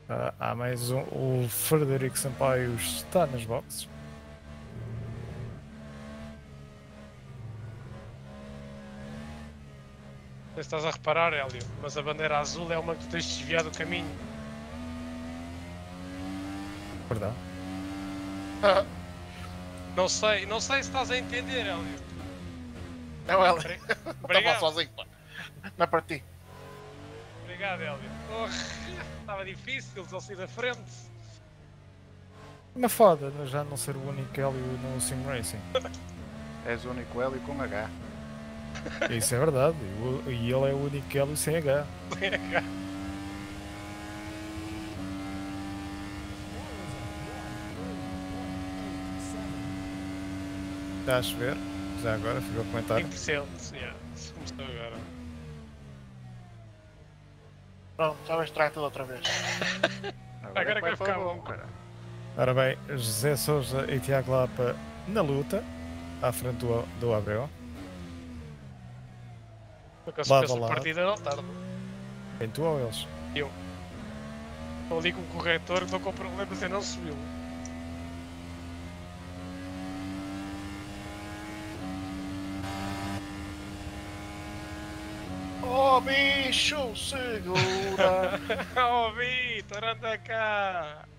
há- há mais um. O Frederico Sampaio está nas boxes. Não sei se estás a reparar, Hélio, mas a bandeira azul é uma que tu tens de desviar do caminho. Verdade. Não sei, não sei se estás a entender, Hélio. Não, ela Obri- *laughs* estava sozinho, pá. Não é para ti. obrigado, Hélio. Estava difícil, ele sair da frente. Uma foda, né, já não ser o único Hélio no Sim Racing. *laughs* És o único Hélio com H. Isso é verdade. E E ele é o único Hélio sem H. Está a chover. Já agora, ficou a comentar. 5%, yeah, começou agora. Pronto, já vais trair tudo outra vez. *laughs* Agora é que vai ficar bom, cara. Ora bem, José Souza e Tiago Lapa na luta, à frente do, do Abreu. Porque a Lava suspensa lá. partida não tarda. Quem tu ou eles? Estou ali com o corretor que estou com problemas e não subiu. Oh bicho, segura! *laughs* oh Vitor, anda cá!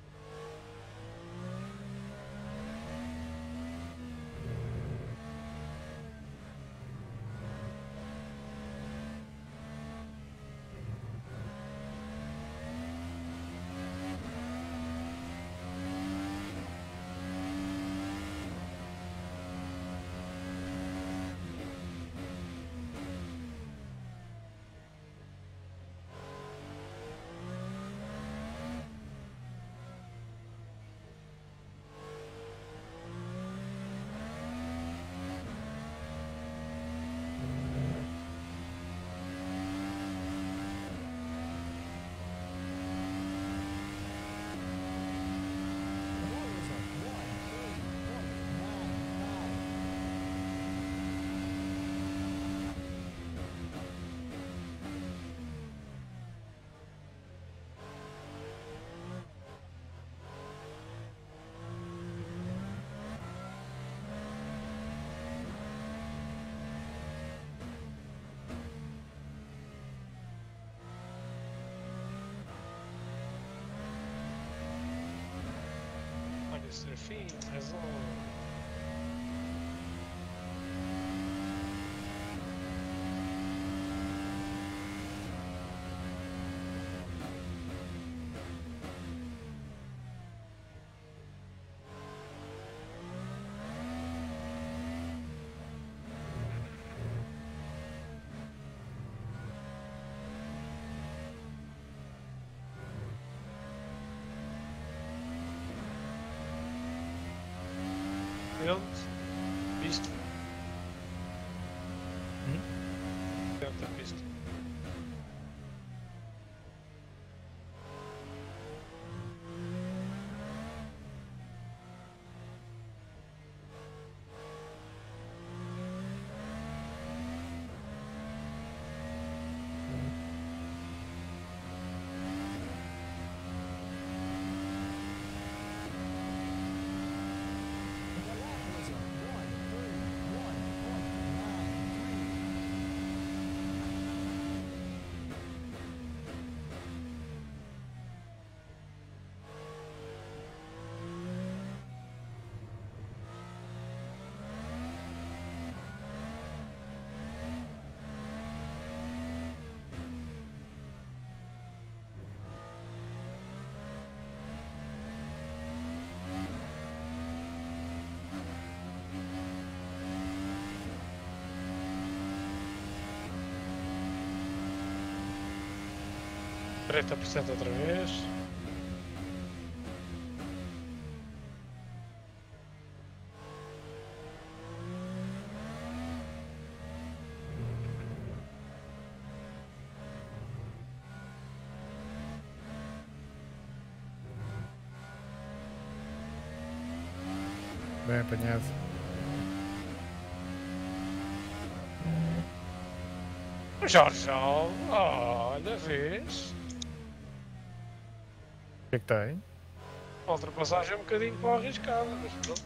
Olha, Serafim, razão. Wild Beast. Hum? Delta Beast. 30% outra vez. Bem apanhado. Jorge, olha, vês? O que é que tem? A ultrapassagem é um bocadinho para arriscada, mas pronto.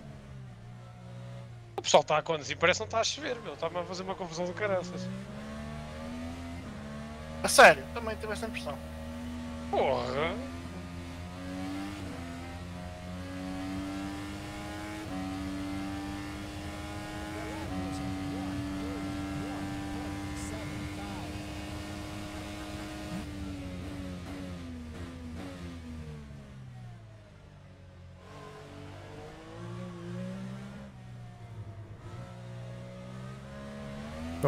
O pessoal está a conduzir, parece que não está a chover, meu. Está-me a fazer uma confusão do caraças. A sério, também tive essa impressão. Porra!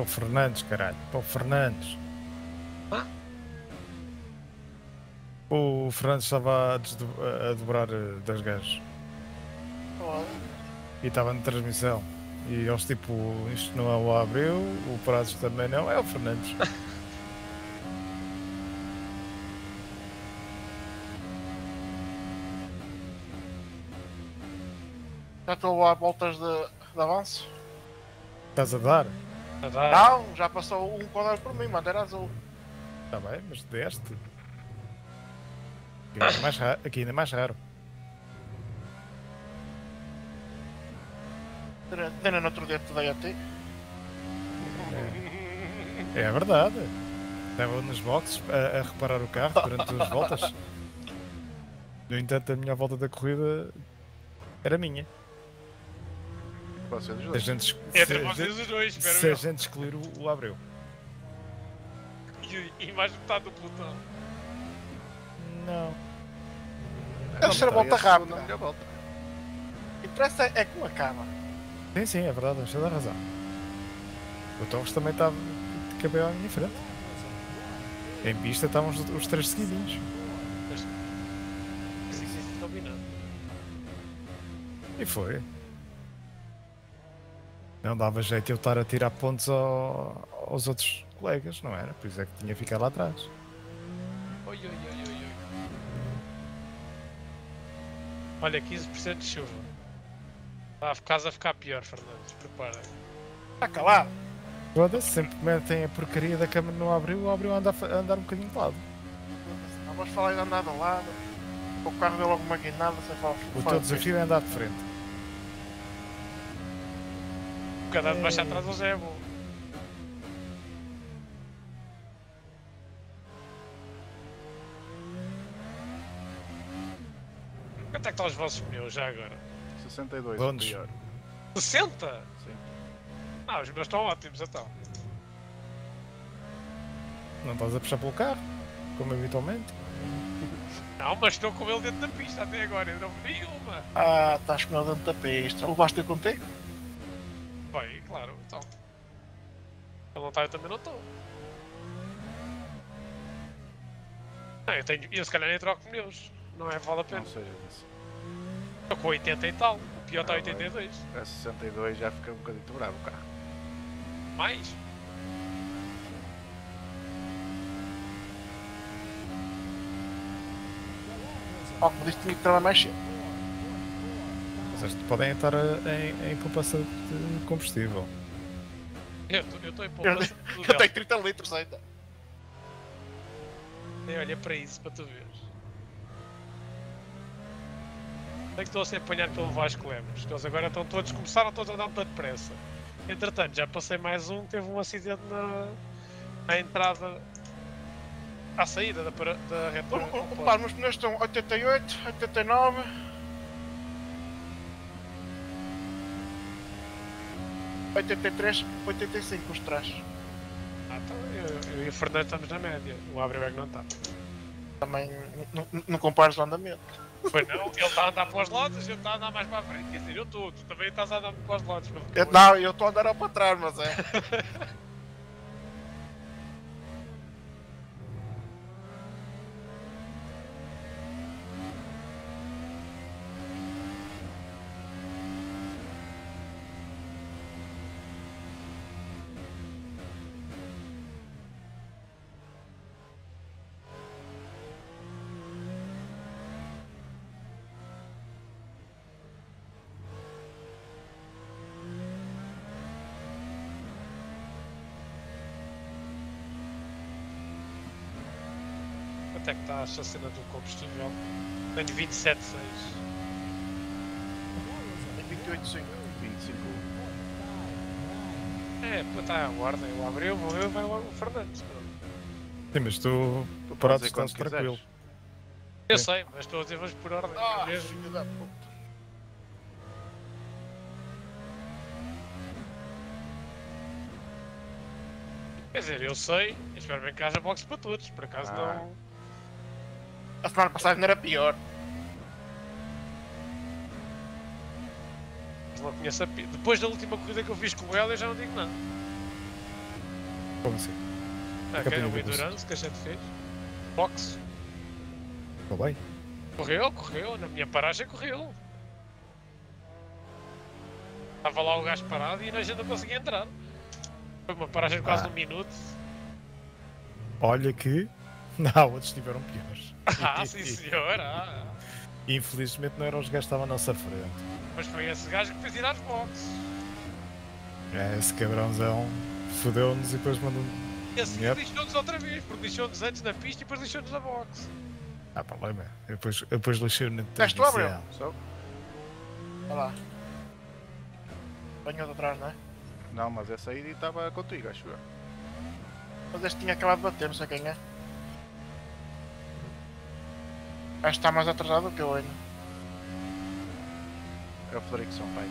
Paulo Fernandes, caralho. Paulo Fernandes. Ah? O Fernandes estava a, desdo- a dobrar eh, 10 gajos Olha, e estava na transmissão. E eles tipo, isto não é o Abreu, o Prados também não, é o Fernandes. *laughs* Já estou a voltas de, de avanço. Estás a dar? Dar. Não, já passou um quadrado por mim, bandeira azul. Está bem, mas deste. Aqui ainda é mais raro. Aqui ainda é mais raro. Ainda no outro dia te dei a ti. É verdade. Estava nos boxes a, a reparar o carro durante duas voltas. No entanto, a minha volta da corrida era minha. Vocês Se a dois. gente, es- Entre se a vocês gente- os dois, se a espero eu. gente excluir o, o Abreu. E, e mais metade do pelotão. Não. A volta rápida. melhor volta. O que interessa é como acaba. Sim, sim, é verdade, você dá razão. O Torres também estava de cabelo à minha frente. Em pista estavam os, os três seguidinhos. Sim, sim, sim, combinado. E foi. Não dava jeito eu estar a tirar pontos ao- aos outros colegas, não era? Por isso é que tinha que ficar lá atrás. Oi, oi, oi, oi, oi. Olha, 15% de chuva. Está a casa a ficar pior, Fernandes. Prepara. Está calado. Foda-se, sempre metem a porcaria da câmara no abril, o abril anda a andar um bocadinho de lado. Não vamos falar de andar de lado. O carro deu logo uma guinada sem falar. O teu desafio é andar de frente. Cada de baixo atrás já é bom. Quanto é que estão os vossos pneus já agora? 62, Onde? pior. 60? Sim. Ah, os meus estão ótimos então. Não estás a puxar pelo carro, como habitualmente. Não, mas estou com ele dentro da pista até agora, ainda não vi nenhuma. Ah, estás com ele dentro da pista. Levaste-o contigo? Bem, claro, então. Ele não está, eu também não estou. Não, eu tenho. Eu se calhar nem troco pneus. Não é? Vale a pena. Não seja isso. Estou com 80 e tal. O pior está Ah, 82. A 62 já fica um bocadinho bravo o carro. Mais? Ó, como disse, tinha que trabalhar mais cedo. Vocês podem estar em, em poupança de combustível. Eu estou em poupança. *laughs* Eu tenho 30 litros ainda. Nem olha para isso, para tu veres. Sei que estou a ser apanhado pelo Vasco Lemos. que Eles agora estão todos, começaram todos a andar muito depressa. Entretanto, já passei mais um, teve um acidente na, na entrada, à saída da, da reta. O, o, pá, meus pneus estão 88, 89. ...83, 85 os trás. Ah, então, eu, eu e o Fernando estamos na média. O Abreu é que não está. Também não- compares o andamento. Pois não, ele está a andar para os lados, eu estou a andar mais para a frente. Quer dizer, eu estou, tu também estás a andar para os lados. não, eu estou a andar para trás, mas é. *laughs* É a cena do combustível? Tenho 27,6. 28,5. 25. É, pô, está a ordem. O Abreu morreu e vai logo o Fernandes. Sim, mas tu Tu Parado estás tranquilo. quiseres. Eu Sim. sei, mas estou a dizer vamos por ordem. Ah, mesmo. filho da puta. Quer dizer, eu sei, espero bem que haja box para todos, por acaso Ah. não. A semana passada ainda era pior. não conheço a Depois da última corrida que eu fiz com ela, eu já não digo nada. Como assim? Ah, que é tinha o. Endurance que a gente fez. Box. Estou bem? Correu, correu, na minha paragem correu. Estava lá o gajo parado e a gente não conseguia entrar. Foi uma paragem de quase Ah. um minuto. Olha que. Não, outros estiveram piores. *laughs* Ah, sim senhor. Ah. Infelizmente não eram os gajos que estavam à nossa frente. Mas foi esse gajo que fez ir às boxes. É, esse cabrãozão fodeu-nos e depois mandou E assim Yep. lixou-nos outra vez, porque lixou-nos antes na pista e depois lixou-nos na box. Ah, problema. Eu depois, eu depois lixei na És tu, Abreu? Só? Olha lá. Venho de atrás, não é? Não, mas essa aí estava contigo, acho eu. Mas este tinha acabado de bater, não sei quem é. Acho que está mais atrasado do que eu ainda. É o Frederico Sampaio.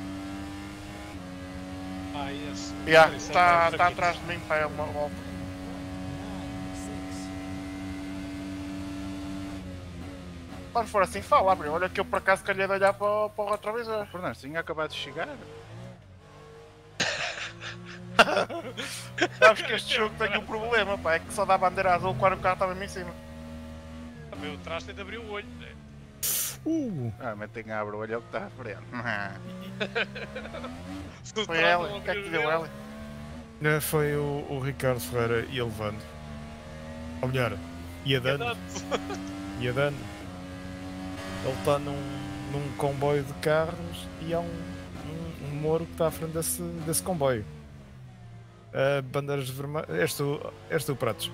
Ah, esse. Yeah, Esse é está está atrás de mim, pai, uma volta. Quando for assim, fala, abre. Olha que eu por acaso calhei de olhar para, o- para o retrovisor. Fernando, tinha acabado de chegar. *laughs* Sabes que este jogo tem um problema, pá, é que só dá bandeira azul quando o carro estava em cima. O trás tem de abrir o olho, né? Uh, Ah, mas tem a abrir o olho é o que está à frente. *laughs* Foi trás ela, não o que é que deu o ela? eh, foi o, o Ricardo Ferreira ia levando. Ou melhor, ia dando. olho, *laughs* ia dando. Ele está num, num comboio de carros e há um, um, um moro que está à frente desse, desse comboio. Uh, bandeiras vermelhas. És tu, és tu, Pratos.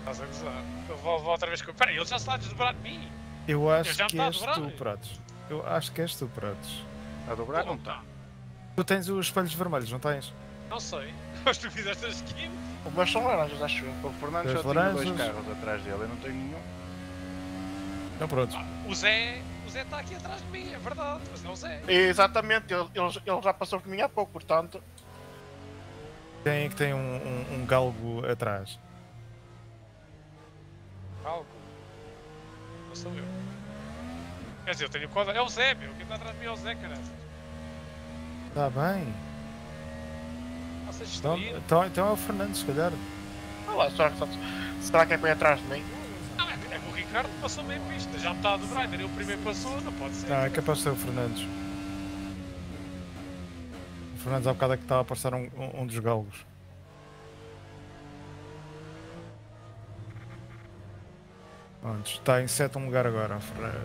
Estás a gozar. Eu vou, vou outra vez com. Peraí, ele já está a desdobrar de mim. Eu acho me que a és tu, Pratos. Eu acho que és tu, Pratos. A dobrar não Não está. tá. Tu tens os espelhos vermelhos, não tens? Não sei. *laughs* Mas tu fizeste as skins. Os meus são laranjas, acho eu. O Fernando já tinha dois carros atrás dele, eu não tenho nenhum. Não, pronto. O Zé. O Zé está aqui atrás de mim, é verdade. Mas é o Zé. Exatamente, ele, ele, ele já passou por mim há pouco, portanto. Quem é que tem um, um, um galgo atrás? Algo. Não sou eu. Quer dizer, eu tenho código. É o Zé, meu. Quem está atrás de mim é o Zé, caralho. Está bem. Nossa, Então, então, então é o Fernando, se calhar. Olha lá, será que, será que é bem atrás de mim? Não, é, é que o Ricardo passou meio pista. Já me está a dobrar. Ainda nem o primeiro passou. Não pode ser. Ah, é capaz de ser o Fernandes. O Fernandes há bocado é que estava a passar um, um, um dos galgos. Pronto, está em sétimo lugar agora, Ferreira.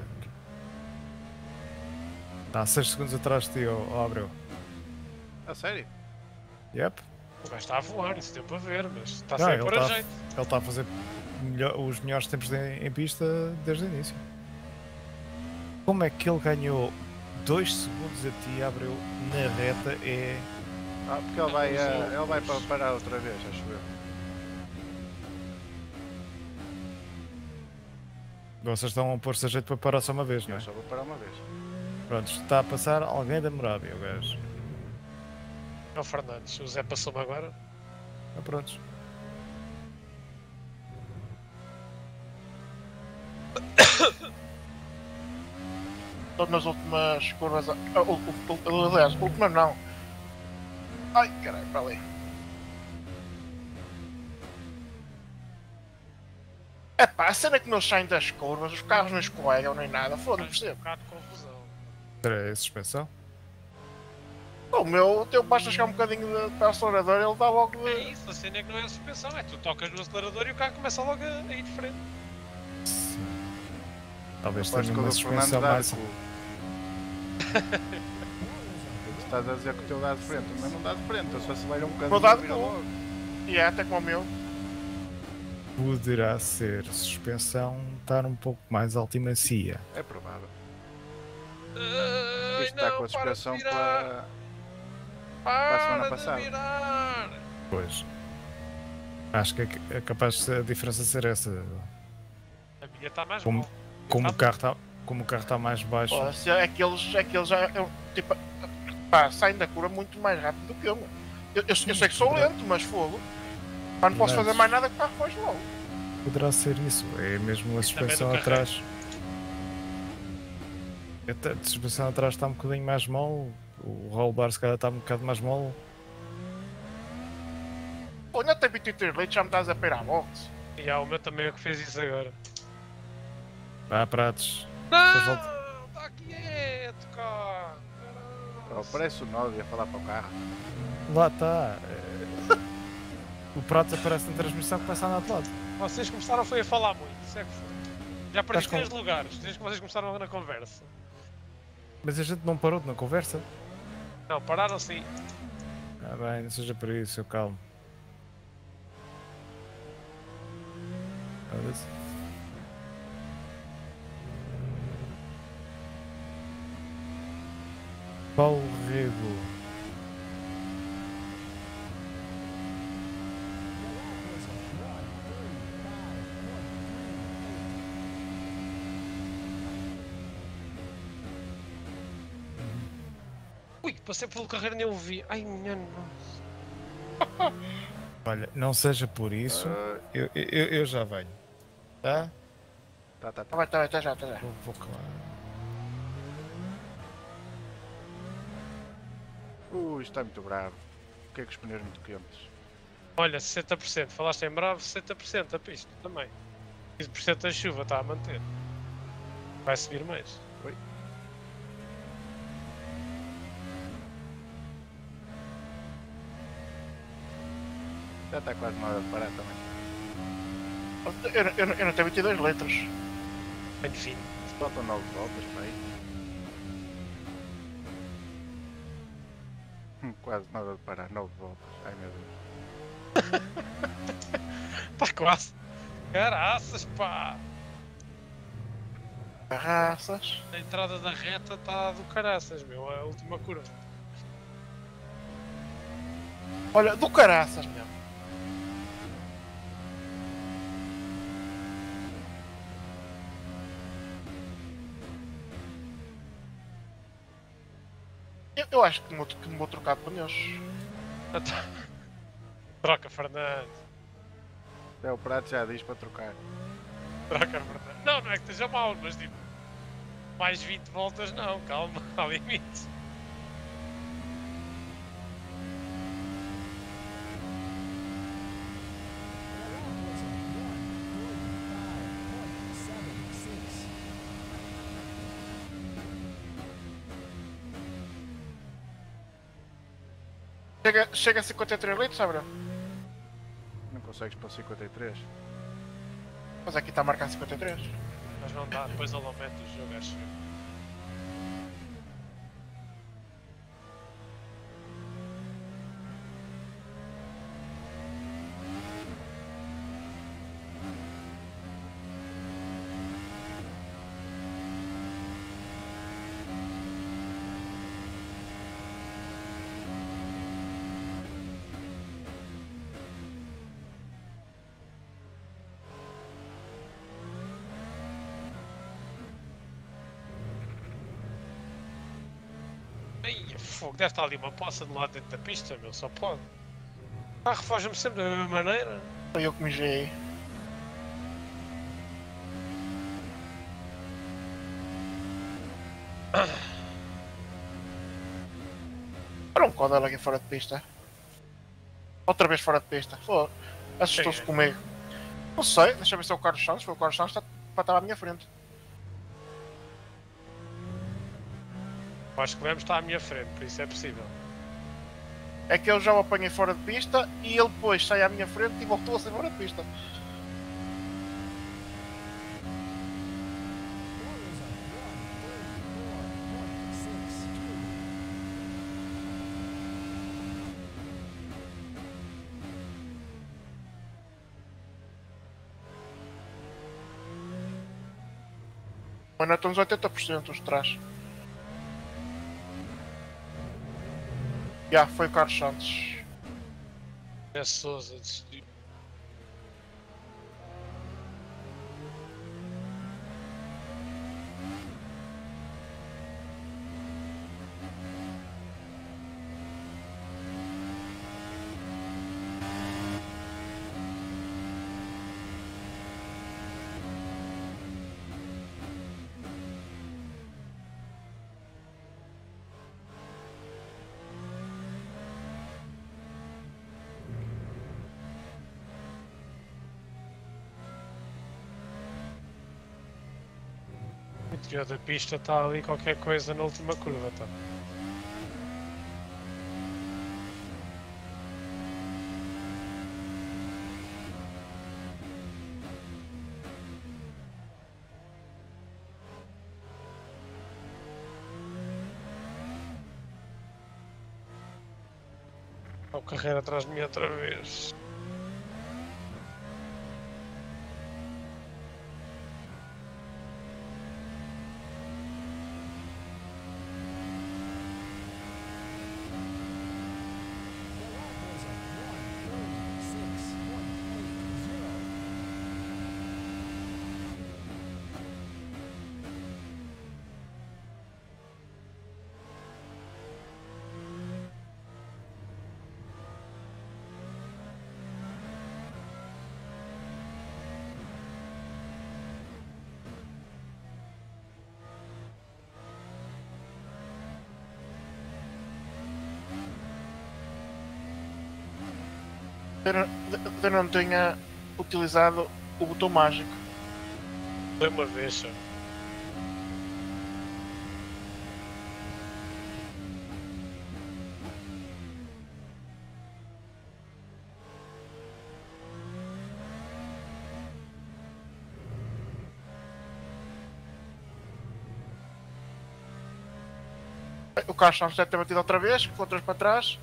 Está a 6 segundos atrás de ti, ó, ó Abreu. A sério? Yep, O gajo está a voar. Isso deu para ver. Mas está Não, sempre ele por a está- jeito. ele está a fazer melhor- os melhores tempos de- em pista desde o início. Como é que ele ganhou 2 segundos a ti, Abreu, na reta? É. Ah, porque ele vai, ah, outros. ele vai para parar outra vez, acho eu. Vocês estão a pôr-se a jeito para parar só uma vez, não Eu é? só vou parar uma vez. Pronto, está a passar alguém da Morábia, o gajo. É o Fernandes. O Zé passou-me agora. Ah, prontos. Estou nas últimas curvas. a- ah, Aliás, últimas não. Ai, caralho, para ali. É pá, a cena é que não saem das curvas, os carros não escorregam nem nada, foda-se, Um percebo. bocado de confusão. Será a suspensão? O meu, eu basta chegar um bocadinho de, para o acelerador, ele dá logo É de. isso. A cena é que não é a suspensão. É tu tocas no acelerador e o carro começa logo a, a ir de frente. Sim. Talvez tenha o uma suspensão mais. *laughs* Estás a dizer que o teu dá de frente, mas não dá de frente, ele só acelera um bocadinho Vou dar e de logo. E é até como o meu. Poderá ser suspensão estar um pouco mais alta e macia. É provável. Ai, Isto está com a para suspensão virar, para. Para a semana passada. virar. Pois. Acho que é ca- é capaz de a diferença ser essa. A minha está mais Como-. Como Tá o carro está, como o carro está mais baixo. Se é que eles, é que eles já. eu, tipo, pá, saem da curva muito mais rápido do que eu. Eu, eu, eu sei que sou lento, mas fogo. Mas não posso fazer mais nada que o carro foge logo. Poderá ser isso. É mesmo a suspensão carrego. atrás. A suspensão atrás está um bocadinho mais mole. O rollbar se calhar está um bocado mais mole. Pô, ainda tem 23 leitos, já me estás a peirar a boxe. E há o meu também é o que fez isso agora. Vá, pratos. Não! Está quieto, cara! Parece o Nodi a falar para o carro. Lá está. É, o prato aparece na transmissão que passa a andar lado. Vocês começaram foi a falar muito, se é que foi. Já perdi três com... lugares, desde que vocês começaram na conversa. Mas a gente não parou na conversa? Não, pararam sim. Ah bem, não seja por isso, eu calmo. Olha isso. Paulo Rego. Passei pelo carreira e nem o vi. Ai, minha nossa. Olha, não seja por isso, Ah, eu, eu, eu já venho. Tá? tá, tá, Tá tá. bem, tá tá já, tá já. Vou, vou calar. Ui, está muito bravo. O que é que os pneus muito quentes? Olha, 60%. Falaste em bravo, 60% a pista também. 15% da chuva está a manter. Vai subir mais. Já está quase na hora de parar também. Eu, não- eu, não- eu não tenho 22 letras. Enfim. Faltam 9 voltas para aí. Hum, Quase na hora de parar, 9 voltas. Ai meu Deus. Está *laughs* quase. Caraças, pá! Garraças. A entrada da reta está do caraças, meu. A última curva. Olha, do caraças mesmo. Eu, eu acho que me, vou, que me vou trocar de pneus. *laughs* Troca, Fernando. Até o prato já diz para trocar. Troca, Fernando. Não, não é que esteja mal, mas tipo. Mais 20 voltas não, calma, *laughs* há limites. Chega, chega a 53 litros, sabe? Não consegues para 53? Mas aqui está a marcar 53. Mas não dá, depois ele aumenta o jogo, acho eu. Ai, fogo, deve estar ali uma poça do lado dentro da pista, meu, só pode. O carro foge-me sempre da mesma maneira. Foi eu que me mijei. Olha um Codel aqui fora de pista. Outra vez fora de pista. Assustou-se comigo. Não sei, deixa eu ver se é o Carlos Santos. Foi o Carlos Santos está para estar à minha frente. Acho que o Lemos está à minha frente, por isso é possível. É que eu já o apanhei fora de pista e ele depois sai à minha frente e voltou a sair fora de pista. Não estão uns 80% os trás. Já, foi Carlos Santos. É Souza interior da pista está ali qualquer coisa na última curva, tá? Há o carreira atrás de mim outra vez. Eu não, não tinha utilizado o botão mágico. Foi uma vez só. O Carlos Sainz deve ter batido outra vez, ficou três para trás.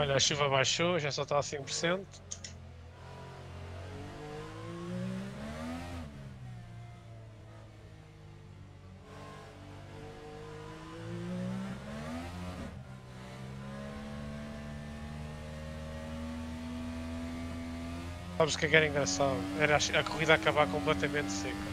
Olha, a chuva baixou, já só está a 5%. Sabes o que é que era engraçado? Era a corrida acabar completamente seca.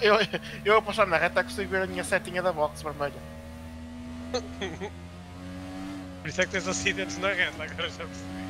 Eu, eu a passar na reta consigo ver a minha setinha da box vermelha. Por isso é que tens acidentes na reta, agora já percebi.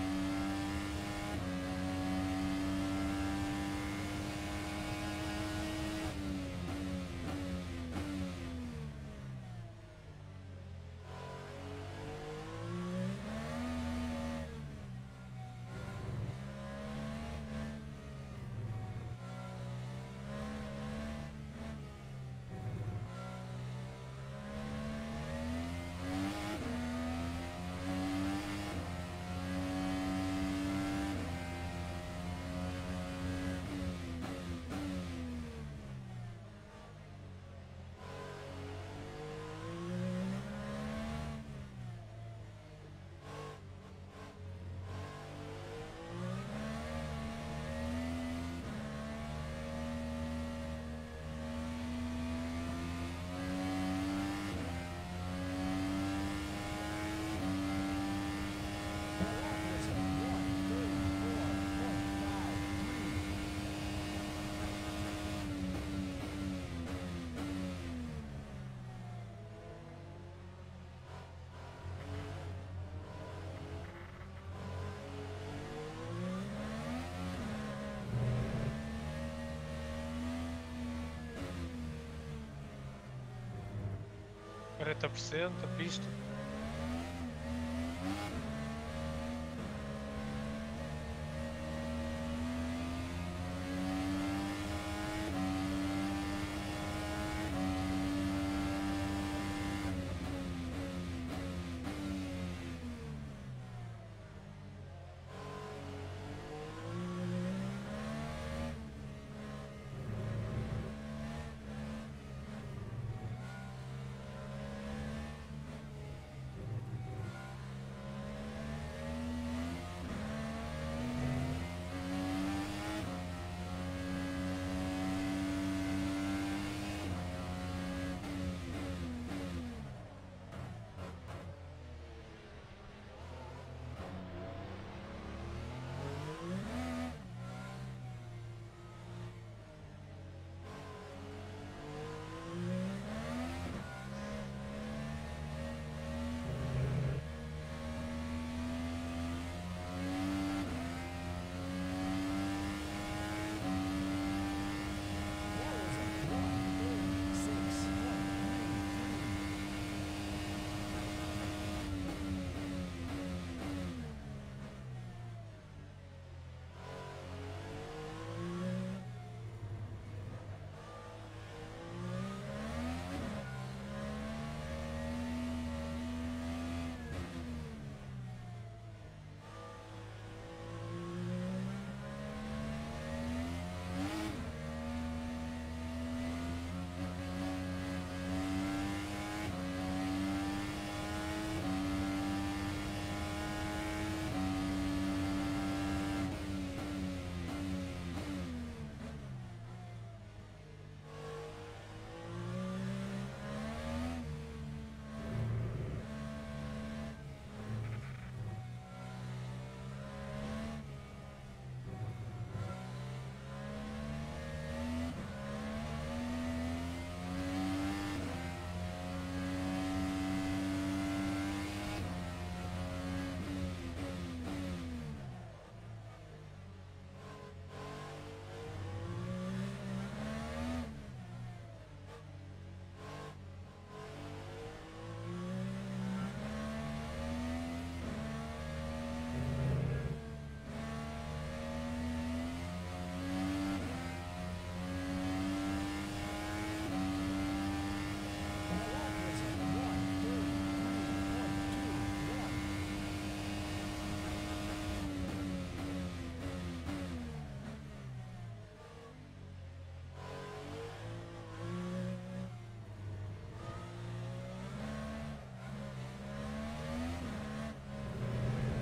Quarenta por cento, a pista.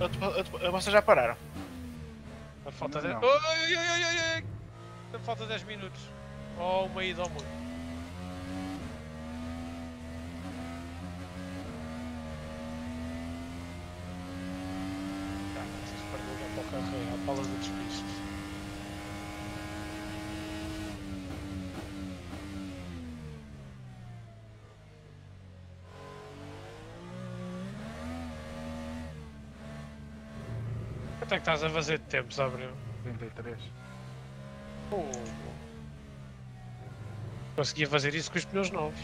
Eu eu te- Vocês já pararam? Falta de... Não. Oi, oi, oi, oi, oi, oi. Ainda Falta 10 minutos. Ou uma ida ao muito. Cara, vocês perdem já para o carro aí, à pala de despistes. Quanto é que estás a fazer de tempo, Sabrina? 33. Oh. Conseguia fazer isso com os pneus novos.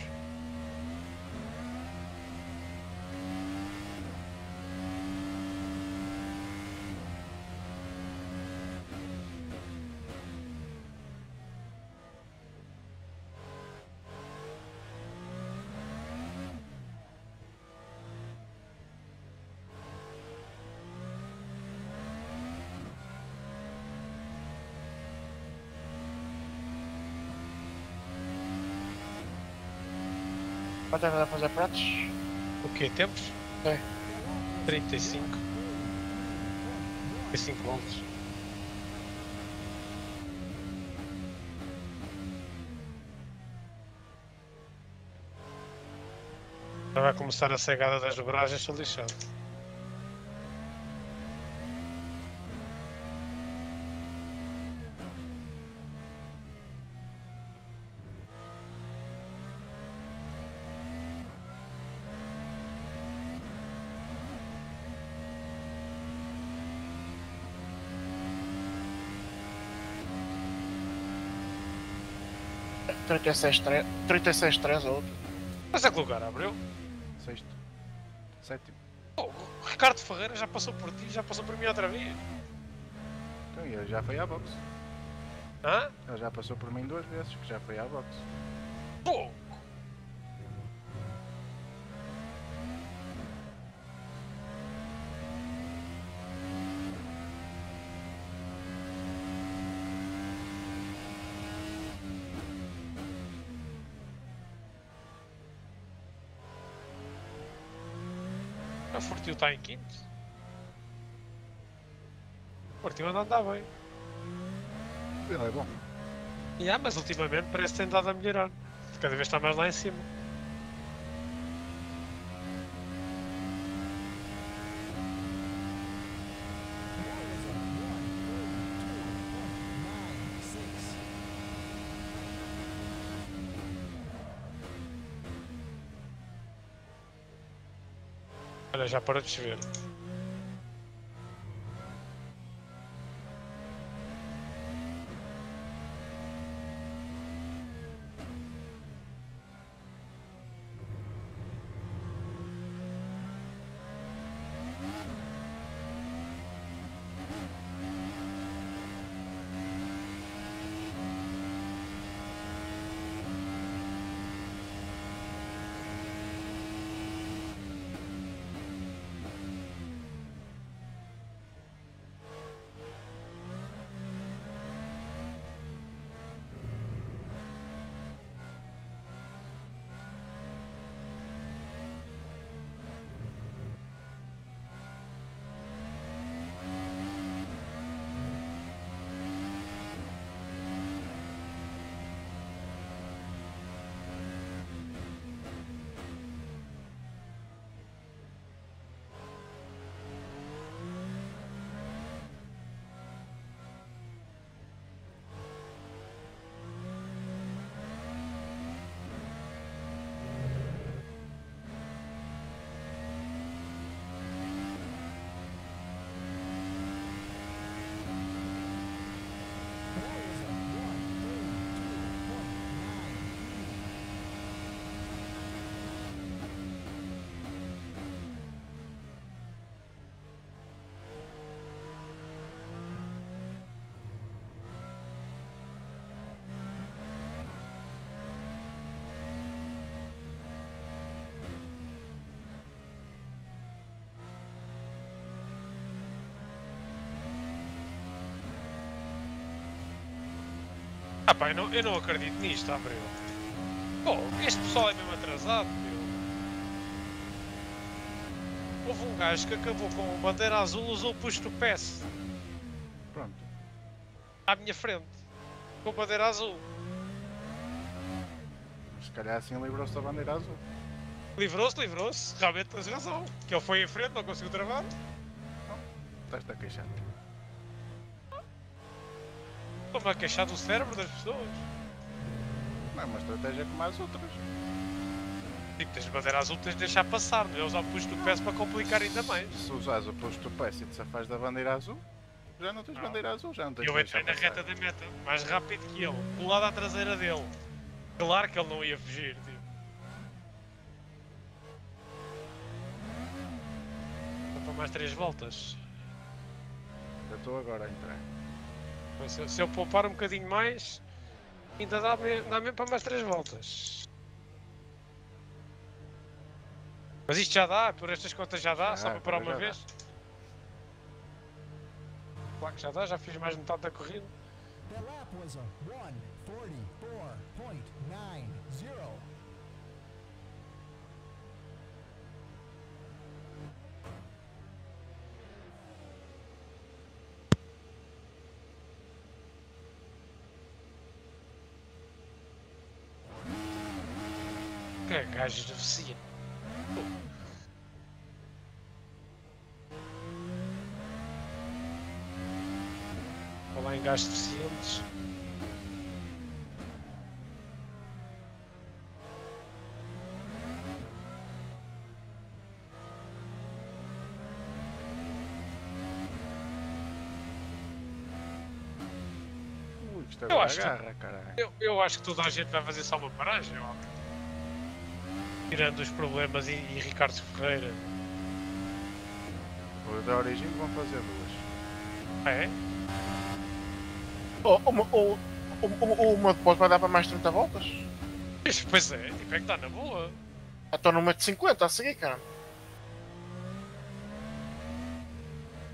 Que vai fazer pratos? O quê? Tempos? É. 35. 35 volts. Já vai começar a cegada das dobragens, sou lixado. É, 36, 3, 36, 3 ou outro. Mas é que lugar abriu? Sexto. Sétimo. Oh, o Ricardo Ferreira já passou por ti, já passou por mim outra vez. Então, ele já foi à box. Hã? Ele já passou por mim duas vezes, que já foi à box. Pô! A Fortil está em quinto. O Fortil anda andar bem. Ele é bom. Yeah, mas ultimamente parece que tem dado a melhorar. Cada vez está mais lá em cima. Olha, já parou de chover. Ah pá, eu não, eu não acredito nisto, Abreu. Pô, este pessoal é mesmo atrasado, meu. houve um gajo que acabou com bandeira azul usou o push to pass Pronto. à minha frente. Com bandeira azul. Se calhar assim livrou-se da bandeira azul. Livrou-se, livrou-se. Realmente tens razão. Que ele foi em frente, não conseguiu travar. Estás-te a queixar. Estou-me a queixar do cérebro das pessoas. Não é uma estratégia como as outras. Tipo, tens bandeira azul, tens de deixar passar. Não é usar o push to pass para complicar ainda mais. Se usares o posto pass e te safas da bandeira azul, já não tens Não. bandeira azul, já não tens Eu de entrei na deixar reta passar. da meta, mais rápido que ele, colado à traseira dele. Claro que ele não ia fugir, tipo. Só para mais três voltas. Eu estou agora a entrar. Se, se eu poupar um bocadinho mais, ainda dá mesmo, dá mesmo para mais três voltas. Mas isto já dá, por estas contas já dá, só Já, para parar agora uma já dá. vez. Claro que já dá, já fiz mais de metade da corrida. The lap was a 144.90. Que gajos deficientes. Falar em gajos deficientes. Eu acho que-. Eu, eu acho que toda a gente vai fazer só uma paragem, ó. Tirando os problemas e, e Ricardo Ferreira. O da origem vão fazer duas. Ah, é? Oh, uma, oh, o, o, o meu depósito vai dar para mais 30 voltas? Pois- Pois é, tipo, é que está na boa. Estou no meio de 50 a seguir, cara.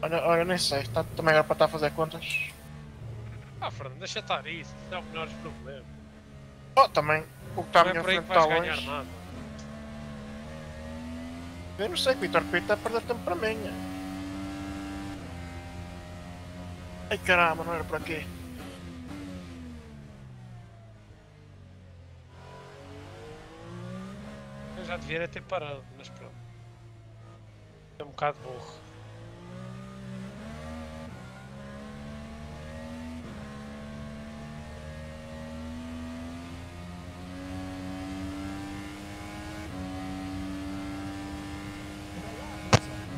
Olha, olha, nem sei, tá, também era para estar a fazer contas. Ah, Fernando, deixa estar isso. Isso é o menor dos problemas. Oh, também, o que está à Não é minha frente que está longe. Eu não sei, que o Vitor Pinto está a perder tempo para mim. Ai caramba, não era para quê? Eu já devia ter parado, mas pronto. É um bocado burro. The lap was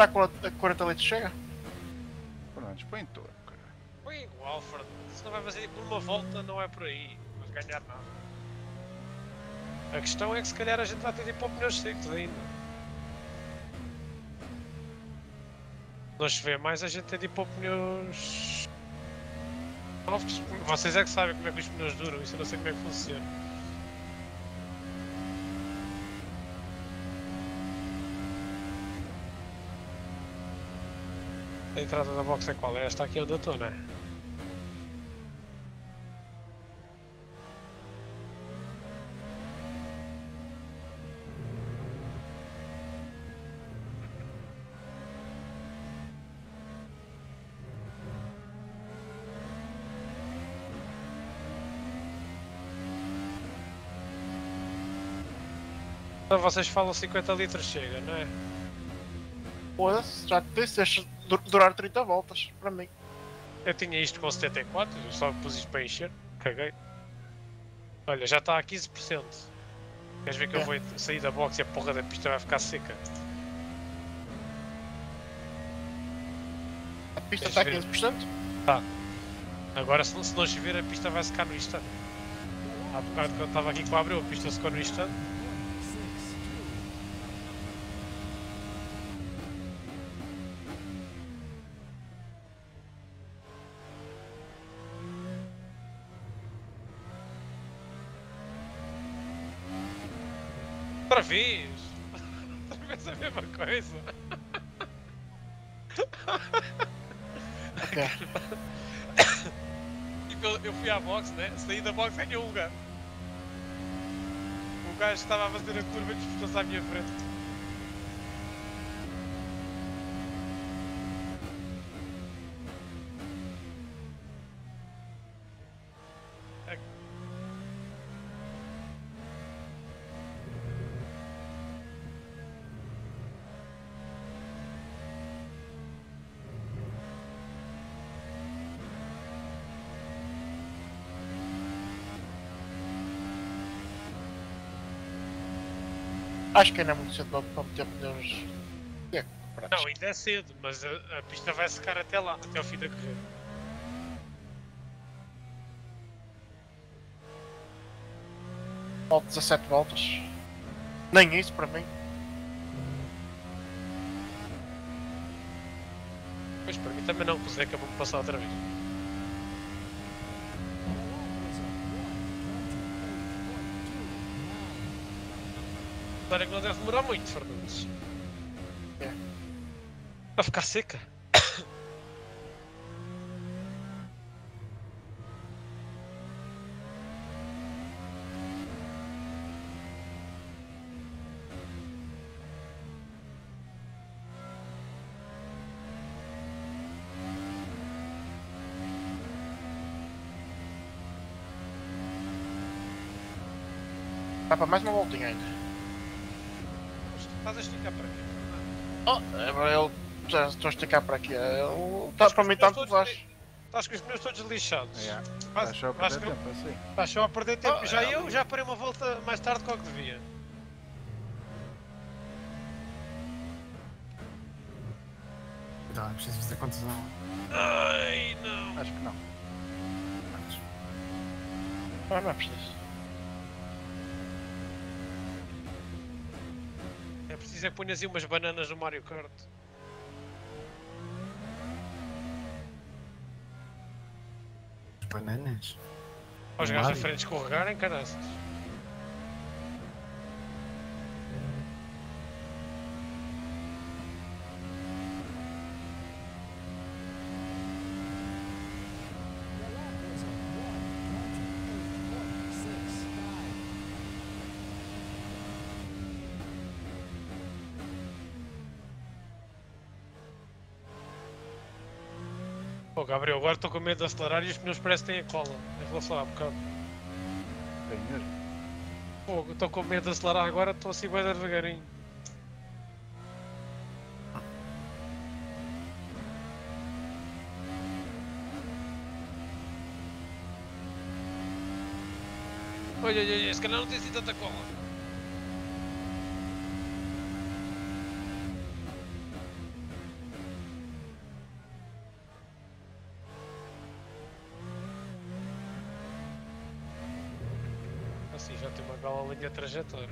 a 153.28. Será que a 40 litros chega? Pronto, põe tudo, caralho. Foi igual, Fernando. Se não vai fazer por uma volta, não é por aí. Não vais ganhar nada. A questão é que se calhar a gente vai ter de ir para o pneus secos ainda. Se não chover mais, a gente tem de ir para o pneus. novos. Vocês é que sabem como é que os pneus duram, isso eu não sei como é que funciona. A entrada da box é qual? É esta aqui onde eu estou, não é? Então vocês falam 50 litros chega, não é? Foda-se, já du- durar 30 voltas, para mim. Eu tinha isto com 74, eu só pus isto para encher, caguei. Olha, já está a 15%. Queres ver que eu É. vou sair da box e a porra da pista vai ficar seca? A pista está a ver? 15%? Agora se não, se não chover a pista vai secar no instante. Há bocado quando estava aqui com a abril, a pista secou no instante. Outra vez! Outra vez a mesma coisa! Ok. *coughs* Tipo, eu, eu fui à box, né? Saí da box ganhei um lugar. gajo que estava a fazer a curva disputou-se à minha frente. Acho que ainda é muito cedo para- para meter pneus. É, pronto. Não, ainda é cedo, mas a, a pista vai secar até lá, até ao fim da corrida. Falta 17 voltas. Nem isso para mim. Pois para mim também não, que o Zeca vou-me passar outra vez. Espero que não deve demorar muito, Fernandes. É. Vai ficar seca. Dá para mais uma voltinha ainda. Mas estás a esticar para quê, Fernandes? Oh, agora ele já estou a esticar para aqui. Ele está para mim tanto faz. Estás com os pneus todos lixados. Yeah. Estás só a perder tempo assim. Estás só a perder tempo. Oh, já é. eu já parei uma volta mais tarde do que devia. Então, é preciso fazer contas não. Ai, não. Acho que não. Antes. Ah, não é preciso. Que ponhas aí umas bananas no Mario Kart. As bananas. Os gajos à frente escorregarem, caraças. Gabriel, agora estou com medo de acelerar e os pneus parecem que têm a cola. Em relação há bocado. Tem mesmo. Pô, estou com medo de acelerar agora, estou assim bem devagarinho. Olha, olha, olha, esse canal não tem assim tanta cola. Tem linha de trajetória.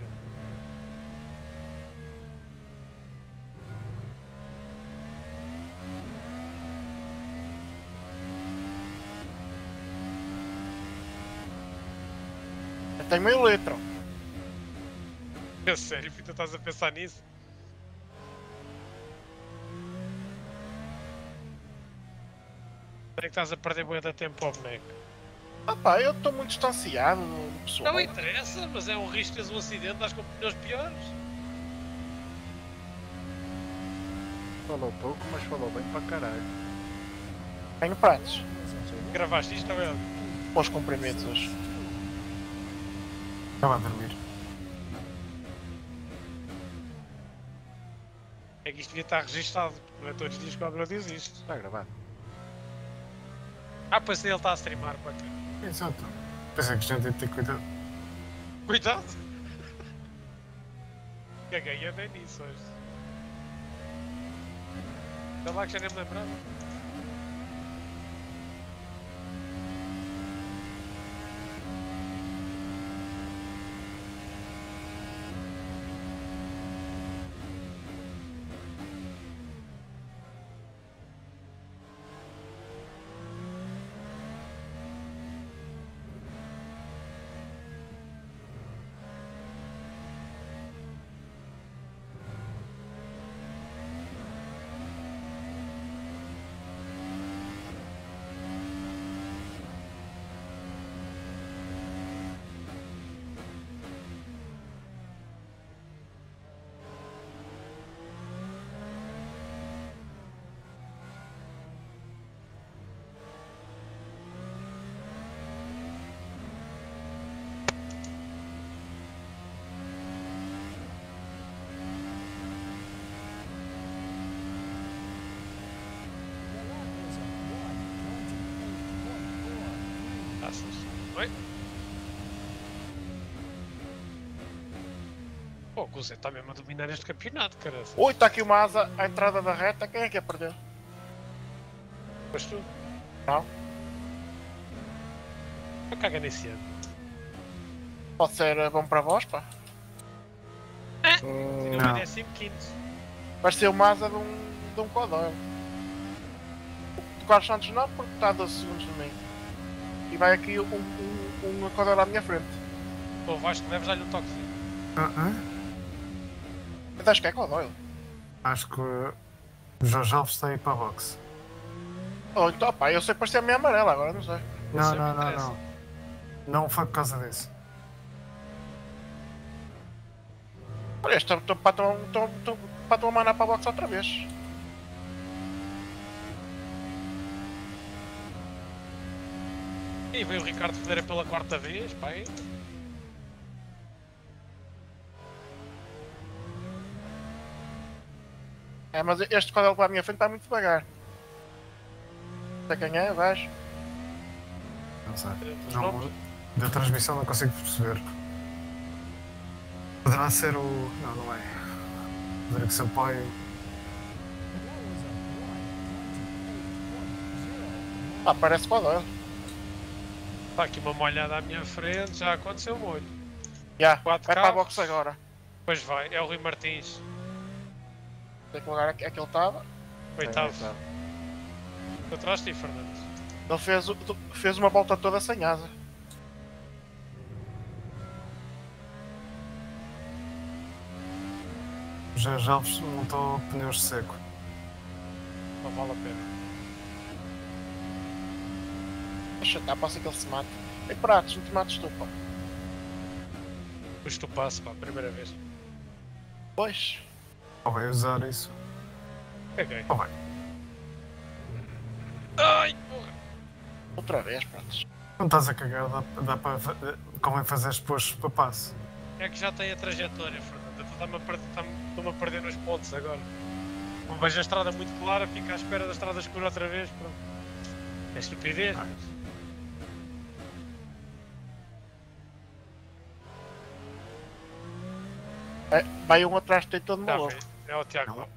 Tenho meio litro. É sério, Fita, estás a pensar nisso? Será que estás a perder de tempo ao boneco? Ah pá, eu estou muito distanciado do pessoal. Não interessa, mas é um risco teres um acidente, estás com pneus piores. Falou pouco, mas falou bem para caralho. Tenho pratos. Gravaste isto, é? Para os hoje. Estava a dormir. É que isto devia estar registado, porque não é todos os dias que o Gabriel diz isto. Está gravado. Ah, pois ele está a streamar, pá. Exato. Pensei que a gente tem que ter cuidado. Cuidado! Caguei andei nisso hoje. Está lá que já nem me lembrava. Também. Pô, o Zé está mesmo a dominar este campeonato, cara. Ui, está aqui uma asa à entrada da reta. Quem é que a perdeu? Mas tu. Não. Eu caga nesse ano. Pode ser eh, bom para vós, pá. Tirou Não. o décimo quinto. Pareceu uma asa de um, de um Codor. O Carlos Santos não, porque está a 12 segundos de mim. E vai aqui um, um, um Codor à minha frente. Pô, Vasco, deves dar-lhe um toquezinho. Ah, ah. Eu acho que é Codor. Acho que o Jorge Alves está aí para a boxe. Oh, então, pá, eu sei que parecia meio amarela, agora não sei. Não, não, não, não. Não foi por causa disso. Olha, estou para tomar mandar para a box outra vez. E veio o Ricardo Ferreira pela quarta vez, pai. É, mas este Codor para a minha frente está muito devagar. Não sei quem é, vais. Não sei. Não, da transmissão não consigo perceber. Poderá ser o. Não, não é. Rodrigo Sampaio. Ah, parece Codor. Está aqui uma molhada à minha frente, já aconteceu o molho. Já, vai Quatro para a box agora. Pois vai, é o Rui Martins. Que lugar é que é ele estava. Oitavo. Atrás de ti, Fernando. Ele fez, fez uma volta toda sem asa. Jorge Alves montou pneus de seco. Não vale a pena. Deixa estar, passa que ele se mata. E pratos, não te mates tu, pá. Depois tu passo, pá, primeira vez. Pois. Ou vai usar isso. Caguei. Ou vai. Ai, porra. Outra vez, pratos. Não estás a cagar, dá, dá para. Como é fazer depois para passe. É que já tem a trajetória, Fernando. Estou-me a, perder- tá-me- estou-me a perder nos pontos agora. Vejo a estrada muito clara, fico à espera da estrada escura outra vez. Pronto. É estupidez. É, vai um atrás de ti todo Tá maluco. bem. É o Tiago. Não.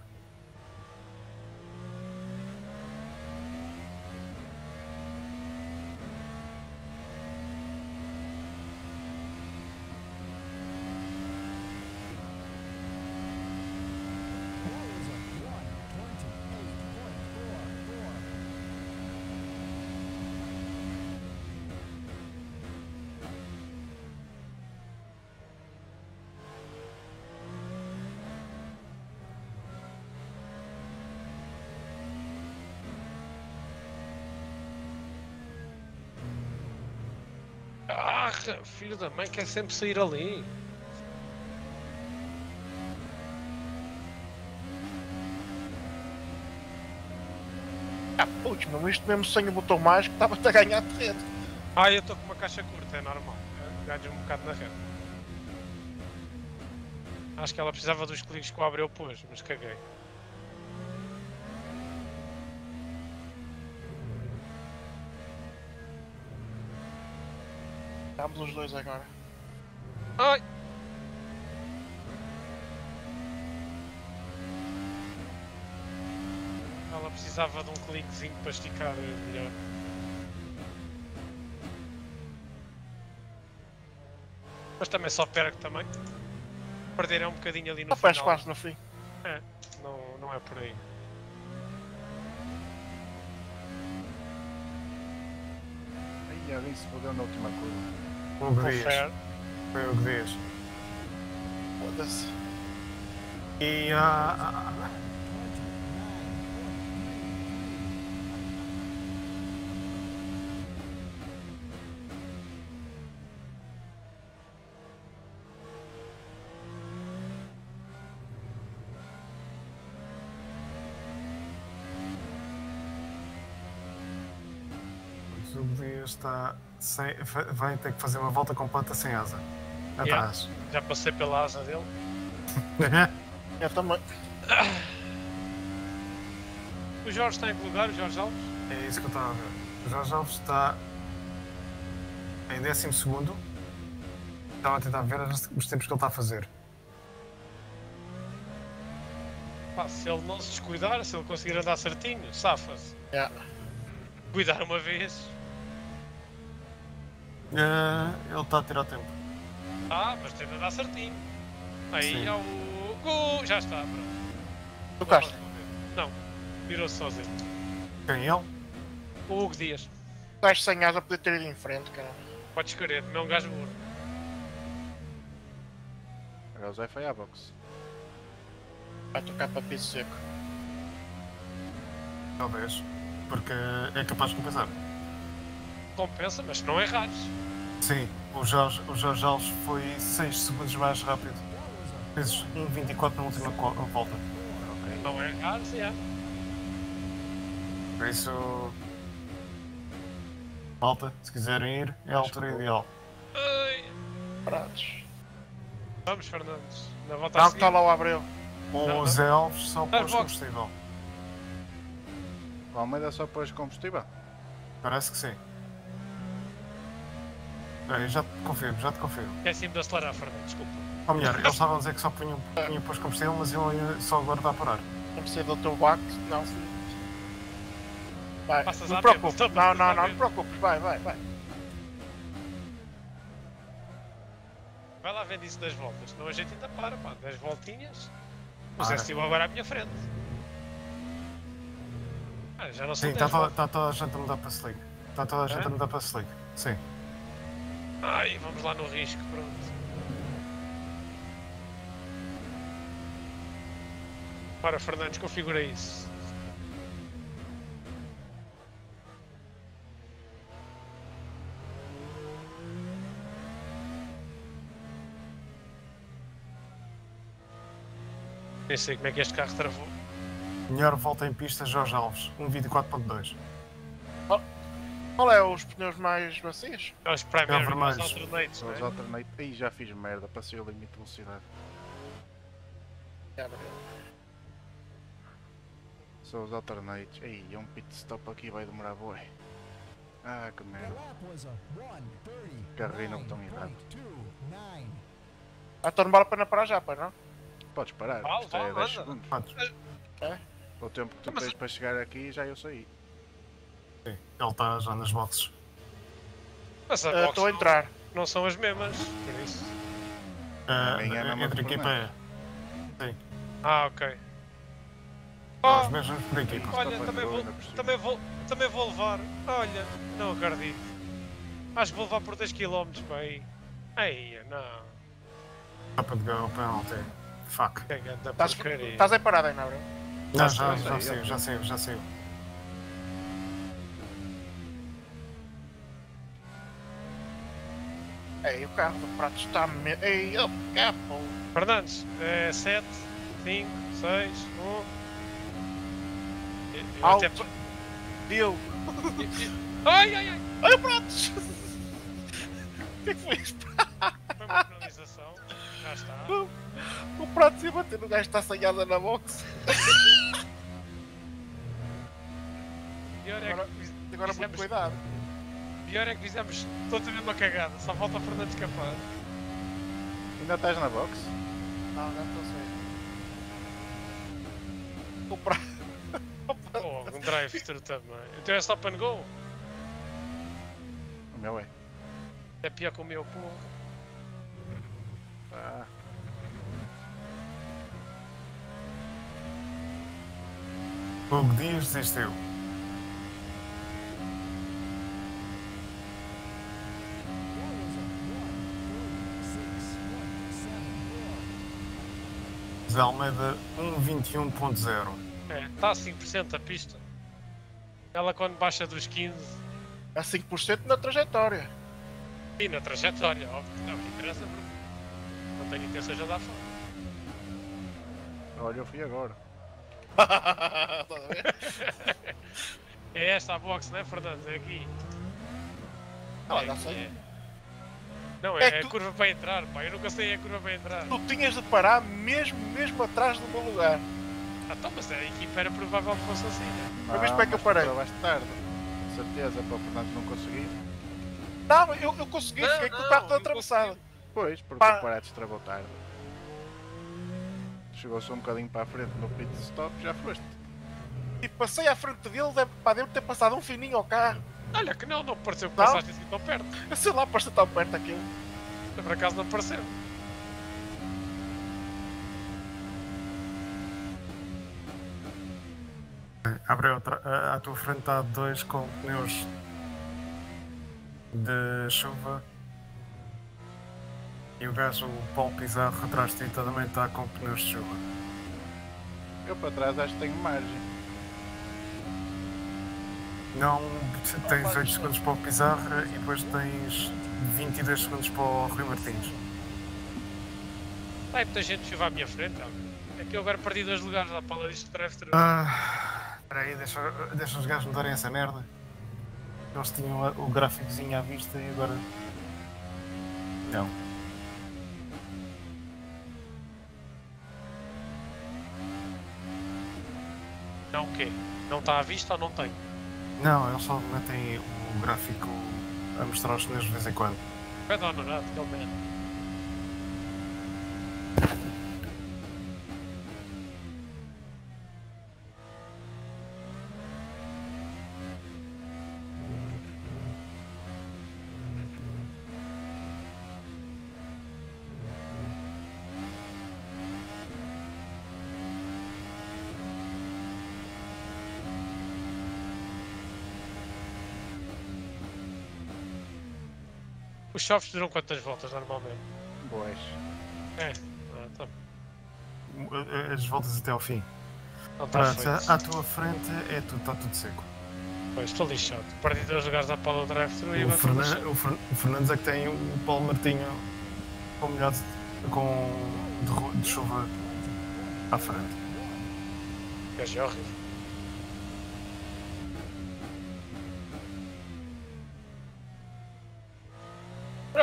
Ah, filho da mãe, quer sempre sair ali. Ah, putz, meu, isto mesmo sem o botão mágico estava-te a ganhar terreno. Ah, eu estou com uma caixa curta, é normal. Ganho um bocado na rede. Acho que ela precisava dos cliques que o Abreu pôs, mas caguei. Estamos os dois agora. Ai! Ela precisava de um cliquezinho para esticar melhor. Mas também só perco também. Perder é um bocadinho ali no Não faz final. quase no fim. Não, não é por aí. Aí alguém se fodeu na última curva. O que. Confere. Foi o que dias. Foda-se. E ah, ah, o Dias está sem, vai- ter que fazer uma volta completa sem asa. Atrás. Já passei pela asa dele. *laughs* Eu também. O Jorge está em que lugar? O Jorge Alves? É isso que eu estava a ver. O Jorge Alves está em décimo segundo. Estava a tentar ver os os tempos que ele está a fazer. Pá, se ele não se descuidar, se ele conseguir andar certinho, safa-se. Yeah. Cuidar uma vez. Eh, ele está a tirar tempo. Ah, mas tem de andar certinho. Aí Sim. há o. Gol! Já está, pronto. Tocaste. Não, virou-se sozinho. Quem ele? O Hugo Dias. Gajo sem asa poder ter ido em frente, cara. Podes querer, não é um gajo burro. Agora o Zé foi à boxe. Vai tocar para piso seco. Talvez. Porque é capaz de compensar. Compensa, mas não é errares. Sim, o Jorge, o Jorge Alves foi 6 segundos mais rápido. Fez 1.24 na última volta. Ok. Não é errares, é. Por isso. Malta, se quiserem ir, é a altura ideal. Ai, Pratos. Vamos, Fernandes. Na volta Não, a que está lá o Abreu. O Não, não. Zé Alves só pôs combustível. O Almeida só pôs combustível? Parece que sim. Já te confirmo, já te confirmo. Esqueci-me de acelerar, Fernandes, desculpa. Ou melhor, eles estavam a dizer que só punham, punham pôs combustível, mas ia só agora está a parar. Não precisa do teu back. Não, sim. Vai, Passas não te preocupes. tempo, Não, não, não, não te preocupes. Vai, vai, vai. Vai lá vendo isso das voltas, senão a gente ainda para, pá. 10 voltinhas. Para. Zé Silva agora à minha frente. Ah, já não são Sim, 10 está toda, está toda a gente a mudar para Slick. Está toda a gente É? a mudar para Slick. Sim. Ai, vamos lá no risco, pronto. Para, Fernandes, configura isso. Nem sei como é que este carro travou. Melhor volta em pista, Jorge Alves. 1.24.2. Qual é os pneus mais macios? É os primary, vermelhos. os alternates, os é? alternate. Aí já fiz merda, passei o limite de velocidade. São os alternates. Ei, é um pit stop aqui vai demorar bué. Ah, que merda. Carrei no botão errado. 1:30.29. Ah, então não vale a pena parar já, pai, não? Podes parar, Vale, isto é vale, 10 anda. segundos. Quantos? O tempo que tu Mas- tens para chegar aqui já eu saí. Sim. Ele está já nas boxes. Mas a Ah, box Estou a não- entrar. não são as mesmas, por isso. Ah, Também é a entre equipa é. Ah, ok. São os Oh, mesmos por equipa. olha, também vou, também, vou, também vou levar. Olha, não acredito. Acho que vou levar por 2km para aí. Aí, não. Stop and go, penalty. Fuck. Estás estás aí parado Abreu? Não, Sim, já, sim, já sim. saiu, já saiu, já saiu. Ei, o carro do prato está me... Ei, oh, capo. Fernandes, é 7, 5, 6, 1. Eu Alto. até... Deu. Ai, ai, ai! Ai, o pratos. O que é que foi isso? Foi uma penalização. Já está. O prato ia bater no gajo está asa na box. Pior é Agora- que, Agora muito cuidado. Pior é que fizemos toda a mesma cagada. Só falta o Fernandes escapar. Ainda estás na box? Não, já estou sem. O prato. Oh, *laughs* um drive-thru também. Então é stop and go. O meu é. É pior que o meu, porra. Ah, Hugo Dias desistiu. That was a 1:36.74. Zé Almeida 1.21.0. É, está a 5% a pista. Ela quando baixa dos 15 A 5% na trajetória. e na trajetória, óbvio que não, que interessa porque não tenho intenções de dar fora. olha, eu fui agora. *laughs* É esta a box, não é Fernandes? É aqui. Ah, é, sei. é. Não, É é, a tu- curva para entrar, pá. Eu nunca sei a curva para entrar. Tu tinhas de parar mesmo, mesmo atrás do meu lugar. Ah, então, mas a equipa era provável que fosse assim, né? Mas viste como é que eu mas parei? travaste tarde. Certeza para o Fernando não conseguir. Não, eu, eu consegui, Não, fiquei com o não, carro todo não atravessado. Pois, porque Pá. o Parates travou tarde. Chegou-se um bocadinho para a frente no pit stop, já foste. E passei à frente dele, deve, pá, deve ter passado um fininho ao carro. Olha que não, não pareceu que Não? passaste assim tão perto. Eu sei lá, parece tão perto aquilo. Por acaso não pareceu. Abre outra. À tua frente há dois com pneus de chuva. E o gajo, o Paulo Pizarro, atrás de ti também está com pneus de chuva. Eu para trás acho que tenho margem. Não, tens 8 segundos para o Pizarro e depois tens 22 segundos para o Rui Martins. Ai, muita gente chuva à minha frente. É que eu agora perdi dois lugares lá para lá disto drive-thru. Ah, espera aí, deixa, deixa os gajos mudarem essa merda. Eles tinham o gráficozinho à vista e agora. Não. Não o quê? Não está à vista ou não tem? Não, eles só metem o gráfico a mostrar os pneus de vez em quando. Pede ao Nonato, que ele mete. Os chofes duram quantas voltas normalmente? Boas. É, ah, tá. As voltas até ao fim. Não está Pronto, à tua frente é tudo, está tudo seco. Pois, estou lixado. Perdi dois lugares à pala do drive-thru e O, Fernan- o Fer- o Fernandes é que tem o Paulo Martinho com molhado com de, de chuva à frente. Gajo é horrível.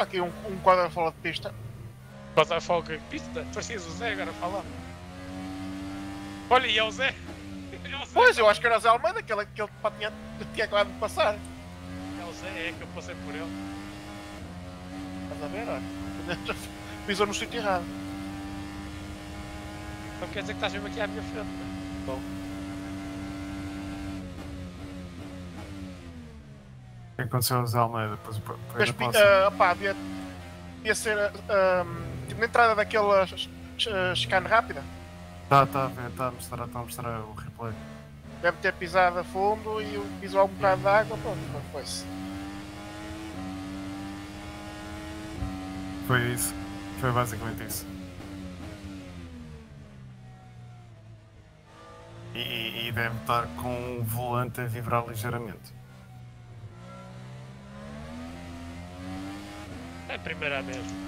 Aqui um, um quadro fora de pista. Mas a folga pista, parecias o Zé agora a falar. Olha, e é o Zé. *laughs* É o Zé, Pois, eu acho que era o Zé Almeida, aquele, aquele pá, tinha, tinha acabado de passar. é o Zé, é que eu passei por ele. Estás a ver, olha. *laughs* Pisou no sítio errado. Então quer dizer que estás mesmo aqui à minha frente. Bom, aconteceu ao Zé Almeida? Depois, depois Mas, na pi- próxima. ah, pá, devia, devia ser tipo, na entrada daquela chicane rápida. Está tá ver, está a mostrar, tá a mostrar o replay. Deve ter pisado a fundo e pisou um bocado de água. Pronto, pronto, foi-se. Foi isso. Foi basicamente isso. E, e- e deve estar com o volante a vibrar ligeiramente. É a primeira mesmo.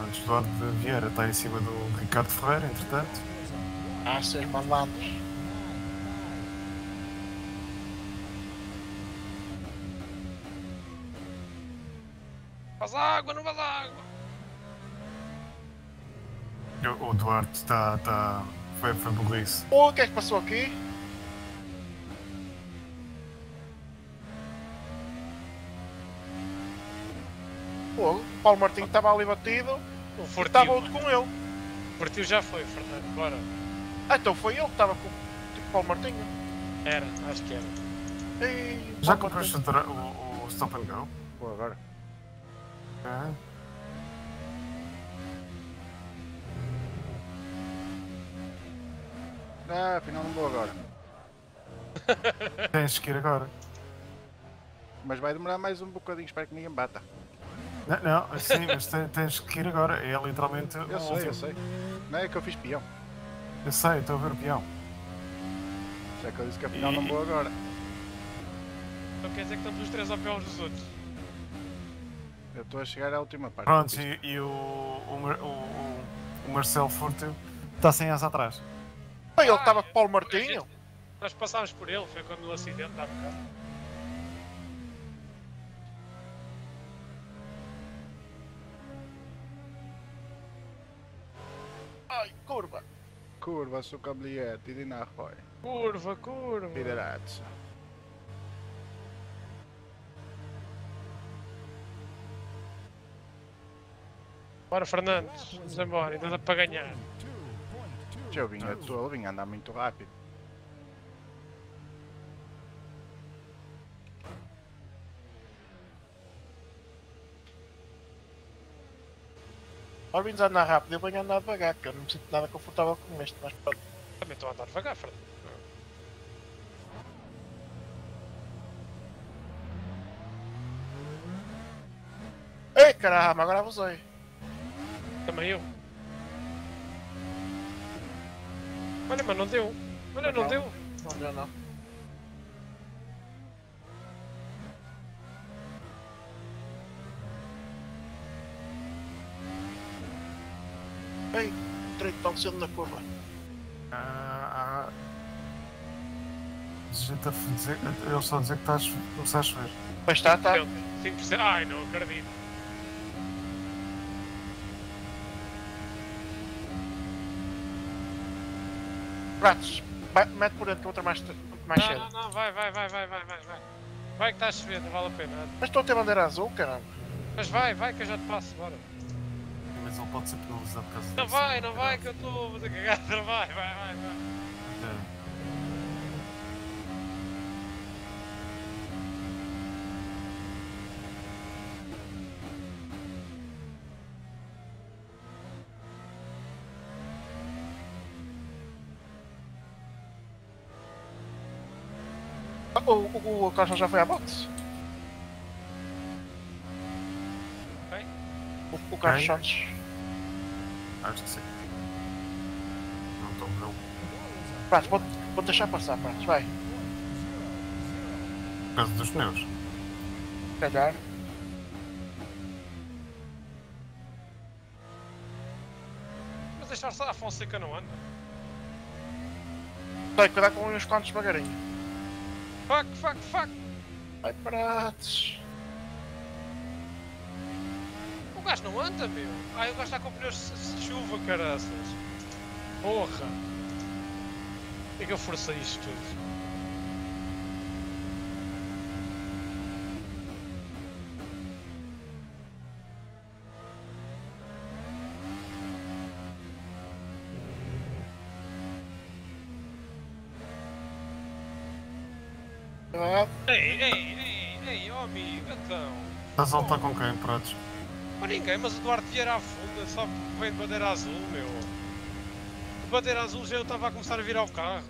Antes do Eduardo de Vieira está em cima do Ricardo Ferreira, entretanto. Ah, seus malandros. Faz água, não faz água. O Duarte está. está foi, foi burrice. O que é que passou aqui? Pô, o Paulo Martinho estava ali batido e estava outro com ele. O Fortil já foi, Fernando. Bora. Ah, então foi ele que estava com tipo, o Paulo Martinho. Era, acho que era. Ei, Já compraste o, o, o Stop and Go? Vou agora. Ah, Ah, afinal não vou agora. tens que ir agora. Mas vai demorar mais um bocadinho, espero que ninguém bata. Não, não sim, mas te- tens que ir agora. É literalmente o Eu sei, último. eu sei. Não é que eu fiz peão. Eu sei, estou a ver o peão. Só é que eu disse que afinal E- não vou agora. Então quer dizer que estamos os três ao uns dos outros. Eu estou a chegar à última parte. Pronto, e, e o, o, o, o, o Marcelo Furtio está sem asa atrás. Foi ele Ah, estava com o Paulo Martinho. gente- Nós passámos por ele, foi quando o acidente há Ai, curva. Curva su cabliete di Nahoi. Curva, curva. Liderazzo. Bora, Fernandes. Vamos embora. Ainda dá para ganhar. Eu vinha, tu, ele vinha andar muito rápido. Ora, vim andar rápido, eu venho andar devagar, que eu não me sinto nada confortável com este, mas pronto. Também estou a andar devagar, Fernandes. Ei, caramba, agora abusei. Também eu. Olha, mas não deu. Olha, não Não. deu. Não deu, não. Ei, cedo na curva. Ah, ah. A gente a dizer, eles estão a dizer que estás, começaste a chover. Pois está, está. 5%. Ai, não acredito. Pratos, vai- mete por dentro outra mais, mais Não, cedo. não, não. Vai, vai, vai, vai, vai, vai. Vai, vai que está a chover, não vale a pena. Mas estou a ter bandeira azul, caramba. Mas vai, vai que eu já te passo, bora. Mas ele pode ser penalizado por causa Não disso. vai, não vai que eu estou a fazer cagada. Não vai, vai, vai, vai. Ah, O, o, o Carlos já foi à boxe? Quem? O, o Carlos Quem? Santos. Acho que sim. Não estou não. Pratos, vou, vou deixar passar, Pratos, vai. Por causa dos pneus. Se calhar. Mas deixar só a Fonseca não anda. Vai, cuidar com uns quantos devagarinho. Fuck, fuck, fuck. Vai, Pratos. O gajo não anda, meu. Ai, o gajo está com pneus de de chuva, caraças. Porra. Por que é que eu forcei isto tudo? Ah, Ei, ei, ei, ei, oh amigo, então. Estás a lutar com quem, Pratos? Para ninguém, mas o Duarte Vieira afunda só porque vem de bandeira azul, meu. De bandeira azul já eu estava a começar a virar o carro.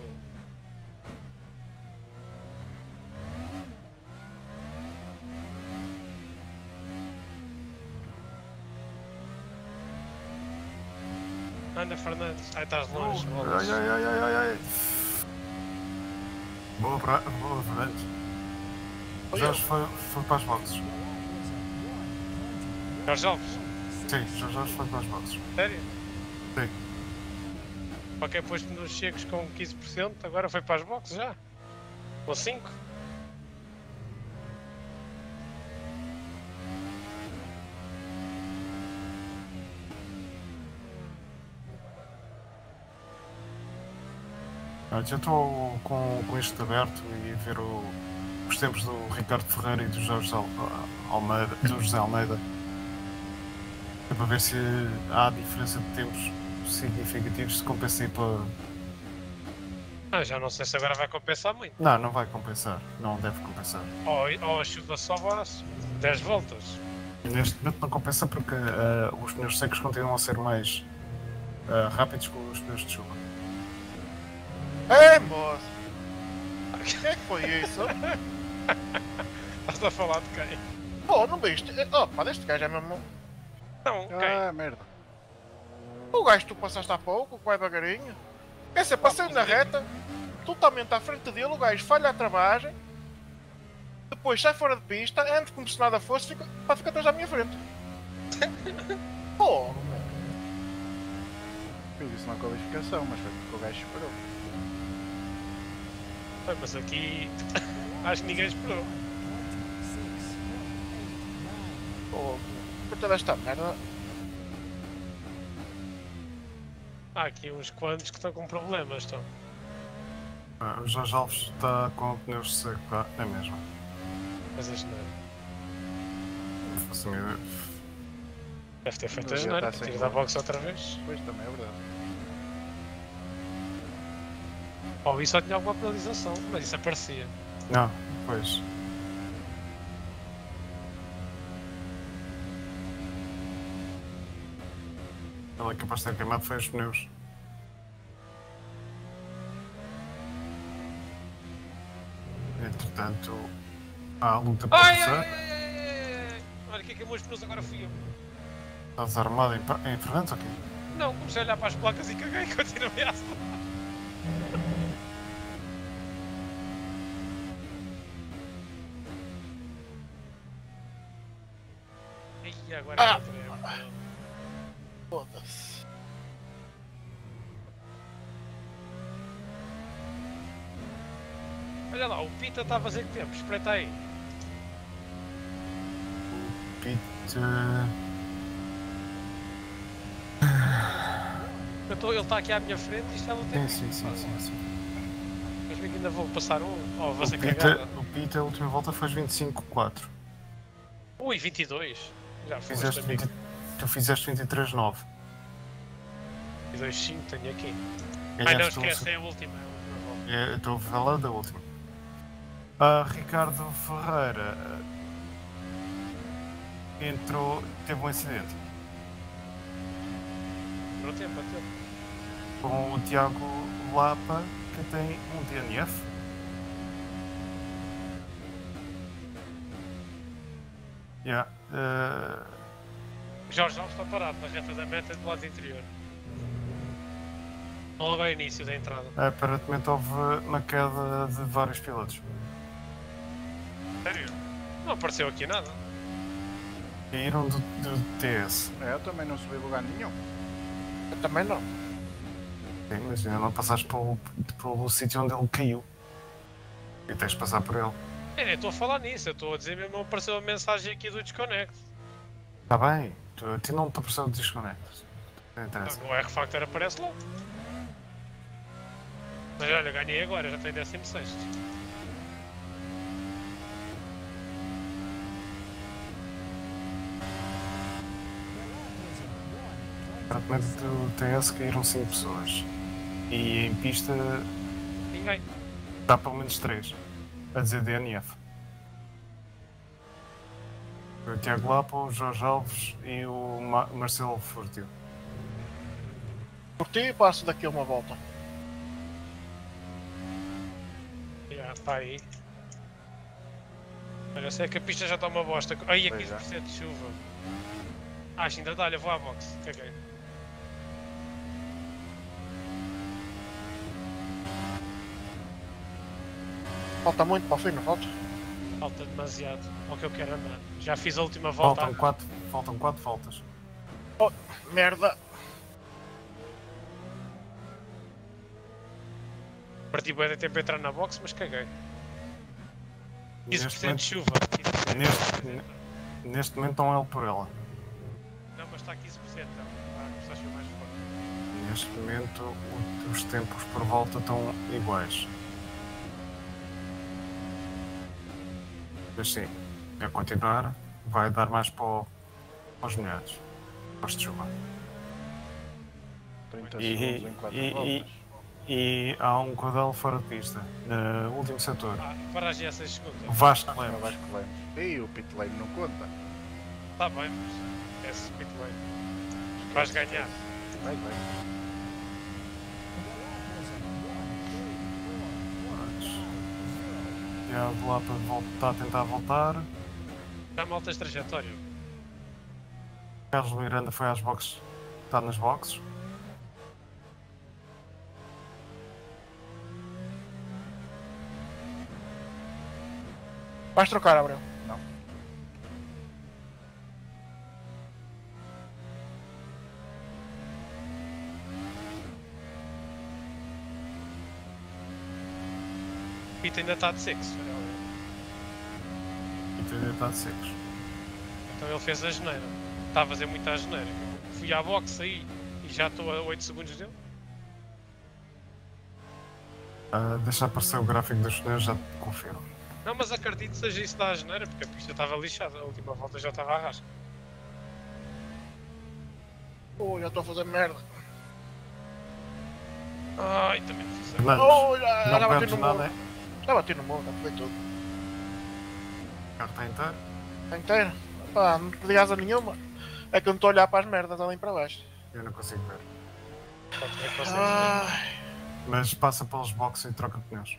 Anda Fernandes, ai estás longe, Ai, bolas. ai, ai, ai, ai, ai. Boa, pra... Boa, Fernandes. Jorge foi, foi para as boxes. Jorge Alves, Sim, Jorge Jorge foi para as boxes. sério? Sim. Quem pôs nos checos com 15%, agora foi para as boxes já? Com 5? Olha, já estou com, com isto aberto e ver o- os tempos do Ricardo Ferreira e do Jorge Al- Almeida, do José Almeida. É para ver se há diferença de tempos significativos se compensa ir para. Ah, já não sei se agora vai compensar muito. Não, não vai compensar. Não deve compensar. Ou, ou a chuva só base 10 voltas. Neste momento não compensa porque ah, os pneus secos continuam a ser mais ah, rápidos que os pneus de chuva. Ei, moço! O *laughs* que é que foi isso? Estás a falar de quem? Pô, não viste? Oh, pá, este gajo é mesmo. Não, quem? Ah, merda. O gajo que tu passaste há pouco, vai devagarinho. Quer dizer, passei na reta, totalmente à frente dele, o gajo falha a travagem, depois sai fora de pista, antes como se nada fosse, fica, pá, fica atrás da minha frente. *laughs* Pô, Eu disse uma qualificação, mas foi porque o gajo esperou. Ah, Mas aqui *laughs* acho que ninguém esperou. pô, por toda esta merda. Há aqui uns quantos que estão com problemas, estão. Ah, O Jorge Alves está com pneus seco, ah, é mesmo. Mas a geneira. Não faço a mínima ideia. Deve ter feito a sem tiro da box outra vez. Pois também é verdade. Ou isso só tinha alguma penalização, mas isso aparecia. Não, pois. Ele é capaz de ter queimado foi os pneus. Entretanto, há a luta para Ai, ai, terceiro. ai, ai, ai. Olha, que queimou os pneus agora fui eu. Estás armado em, em Fernandes ou quê? Não, comecei a olhar para as placas e caguei e *laughs* continuei a acelerar. Agora Ah. Foda-se. Olha lá, o Pita está a fazer que tempo? Espreita aí. Pete. Eu tô- ele está aqui à minha frente e isto é luta. Sim, sim, sim, sim. Mas bem que ainda vou passar um. Oh, vou O cagada. o Pete, a última volta foi 25-4. Ui, 22. Já foste, Fizeste amigo. 20, tu fizeste 23-9. 22, 5 tenho aqui. Ai não, Ganhaste o esquece, é a última. É a última. É, Estou a falar da última. Ah, Ricardo Ferreira ah, entrou, teve um acidente Não tempo, a tempo. com o Tiago Lapa que tem um DNF. Yeah, ah, Jorge Alves está parado na reta da meta do lado interior. Logo ao início da entrada. aparentemente houve uma queda de vários pilotos. Sério? Não apareceu aqui nada. Caíram do, do TS. É, eu também não subi lugar nenhum. Eu também não. Sim, mas ainda não passaste pelo, pelo sítio onde ele caiu. E tens de passar por ele. Eu nem estou a falar nisso, eu estou a dizer mesmo apareceu a mensagem aqui do Disconnect. Está bem, tu, a ti não te apareceu o desconecto. Não interessa. No R-Factor aparece lá. Mas olha, ganhei agora, já tenho 16. Aparentemente do TS caíram 5 pessoas. E em pista Ninguém. dá pelo menos 3 a dizer DNF. O Tiago Lapa, o Jorge Alves e o Ma Marcelo Furtio. Por ti passo daqui uma volta. Já está aí. Olha, sei que a pista já está uma bosta. Aí, a Pois já. 15% de chuva. Ah, acho ainda dá, olha, vou à box. Caguei. Falta muito para o fim, não falta? Falta demasiado ao que eu quero andar. Já fiz a última volta. Faltam 4 faltam quatro voltas. Merda. Parti bem de tempo a entrar na box, mas caguei. 15% Neste de chuva. 15%. neste, neste momento estão ele por ela. Não, mas está 15%. Então. Ah, começar a chover mais forte. Neste momento os tempos por volta estão iguais. Mas sim, a continuar vai dar mais para, o- para os. Gosto de chuva. 30 E, segundos em 4 e, e, voltas. e há um quadril fora de pista, no último setor. Ah, paragem a 6 segundos. Vasco Para Lemos. que lemos. E o pit lane não conta. Está bem, mas. É subir bem. Vais ganhar. Vai, vai. Tiago lá para voltar, a tentar voltar. Já maltas trajetória. Carlos Miranda foi às boxes. Está nas boxes. Vais trocar, Abreu? Pita ainda está de sexo. E tu ainda está de secos. Então ele fez a geneira. Está a fazer muita geneira. Fui à box aí e já estou a 8 segundos dele. Ah, deixa aparecer o gráfico dos pneus, já te confirmo. Não, mas acredito que seja isso da asneira, porque a pista estava lixada, a última volta já estava a rasca. Oh, já estou a fazer merda. Ai, também fiz. Mas Oh, já, já não muro. nada, é? Já bati no muro, já foi tudo. O carro está inteiro. Está inteiro. Pá, não pedi asa nenhuma. É que eu não estou a olhar para as merdas ali para baixo. Eu não consigo ver. Ah. Ai, Mas passa pelos boxes e troca pneus.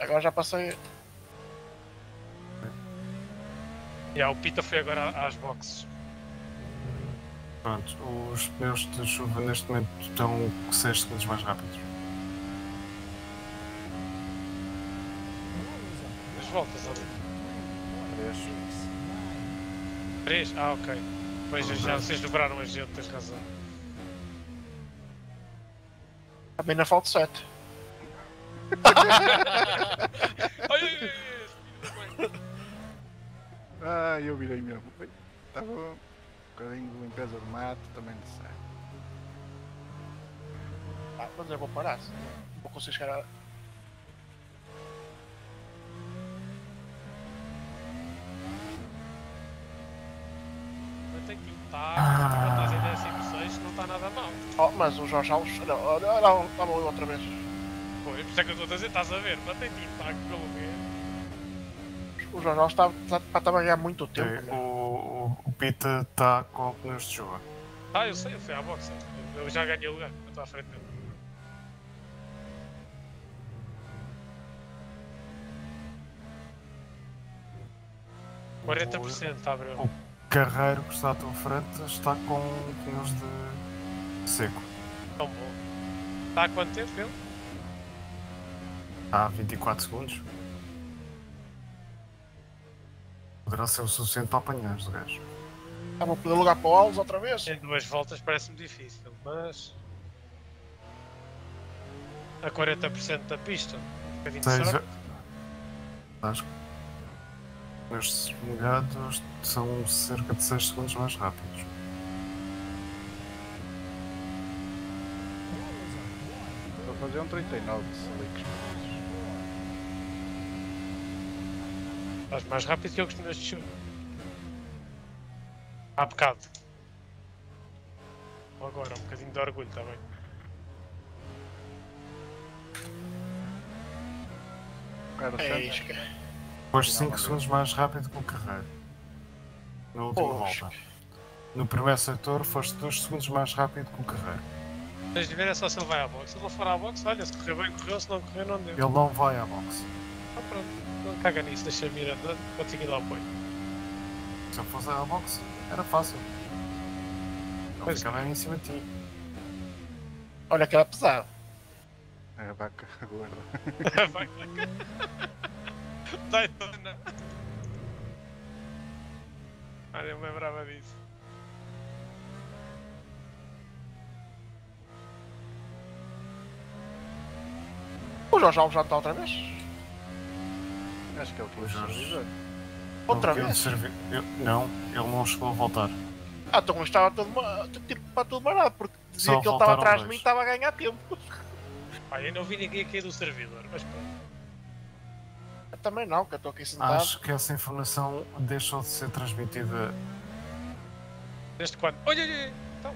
agora já passei. Yeah, o Pita foi agora às boxes. Pronto, os pneus de chuva neste momento estão 6 segundos mais rápidos. As voltas ali. Três. Três? Ah, ok. Pois já vocês dobraram a gente, tens razão. Também ainda falta 7. Olha, olha, olha, Ah, eu virei mesmo. Tá bom. Um bocadinho de limpeza de mato também necessário. Ah, mas eu vou parar. Não vou conseguir chegar a. tem que lutar. Quando estás em décimo sexto, não está nada mal. Oh, mas o Jorge Alves. Não, olha, olha, estava eu outra vez. Pô, por isso é que eu estou a dizer, estás a ver, mantém-te intacto pelo menos. O Jorge Alves estava está, está a ganhar muito tempo. E né? o, o, o está com pneus de chuva. Ah, eu sei, eu fui à boxe. Eu já ganhei lugar, eu estou à frente dele. O 40% abriu. O carreiro que está à tua frente está com pneus de seco. Tão bom. Está há quanto tempo ele? Há 24 segundos. Poderá ser o suficiente para apanhar os gajos. Ah, vou poder lugar para o Alves outra vez. Em duas voltas parece-me difícil, mas. A 40% da pista. Um bocadinho de sorte. Acho que pneus molhados são cerca de 6 segundos mais rápidos. Estou a fazer um 39 de slicks. Estás mais rápido que eu costumo neste show. Há bocado. Ou Agora, um bocadinho de orgulho, está bem? Cara, É sempre. isca. Foste Não, 5 não segundos mais rápido que o carreiro. Na última Poxa. volta. No primeiro setor foste 2 segundos mais rápido que o carreiro. Tens de ver é só se ele vai à boxe. Se ele não for à boxe, olha, se correr bem, correu, se não correr, não deu. Ele não vai à boxe. Ah, pronto, não caga nisso, deixa-me ir andando, pode seguir lá o apoio. Se eu fosse à boxe, era fácil. Ele Pois. ficava em cima de ti. Olha que era pesado. É a vaca gorda. *laughs* vai lá. *laughs* Daytona. Olha, eu me lembrava disso. O Jorge Alves já está outra vez. Acho que é o que O Jorge. servidor. Outra Ele- vez. servi- eu- Não, ele não chegou a voltar. Ah, então estava todo, tipo, para tudo marado, porque dizia Só que ele estava atrás de mim e estava a ganhar tempo. Pá, eu não vi ninguém aqui do servidor, mas pronto. Eu também não, que eu estou aqui sentado. Acho que essa informação deixou de ser transmitida Desde quando? Olha, olha, olha. Então,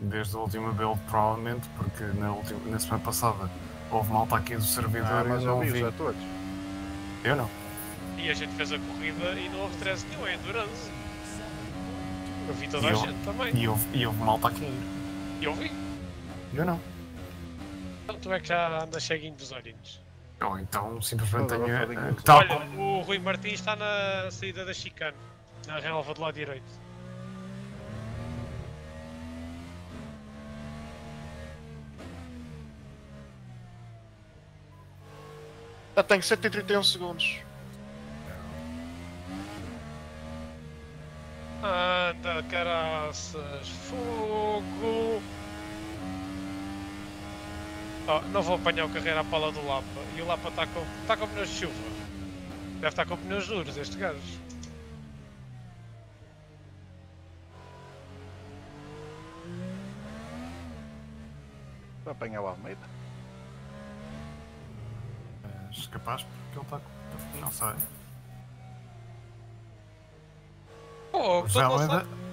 desde a última build, provavelmente, porque na, última, na semana passada houve malta aqui do servidor Ah, e mas eu eu não vi a todos. Eu não. e a gente fez a corrida e não houve stress nenhum, é endurance. Eu vi toda E a eu- gente também. E houve, e houve malta aqui. E eu vi. Eu não. Então tu é que já andas ceguinho dos olhinhos. Ou então simplesmente Toda tenho. a farinha dos Tal, Olha, o Rui Martins está na saída da chicane, na relva do lado direito. Já tenho 131 segundos. Anda, caraças, fogo! Oh, não vou apanhar o carreira à pala do Lapa. E o Lapa está com, tá com pneus de chuva. Deve estar com pneus duros, este gajo. Para apanhar o Almeida. mas capaz porque ele está com. Não sei. Pô, O sabe.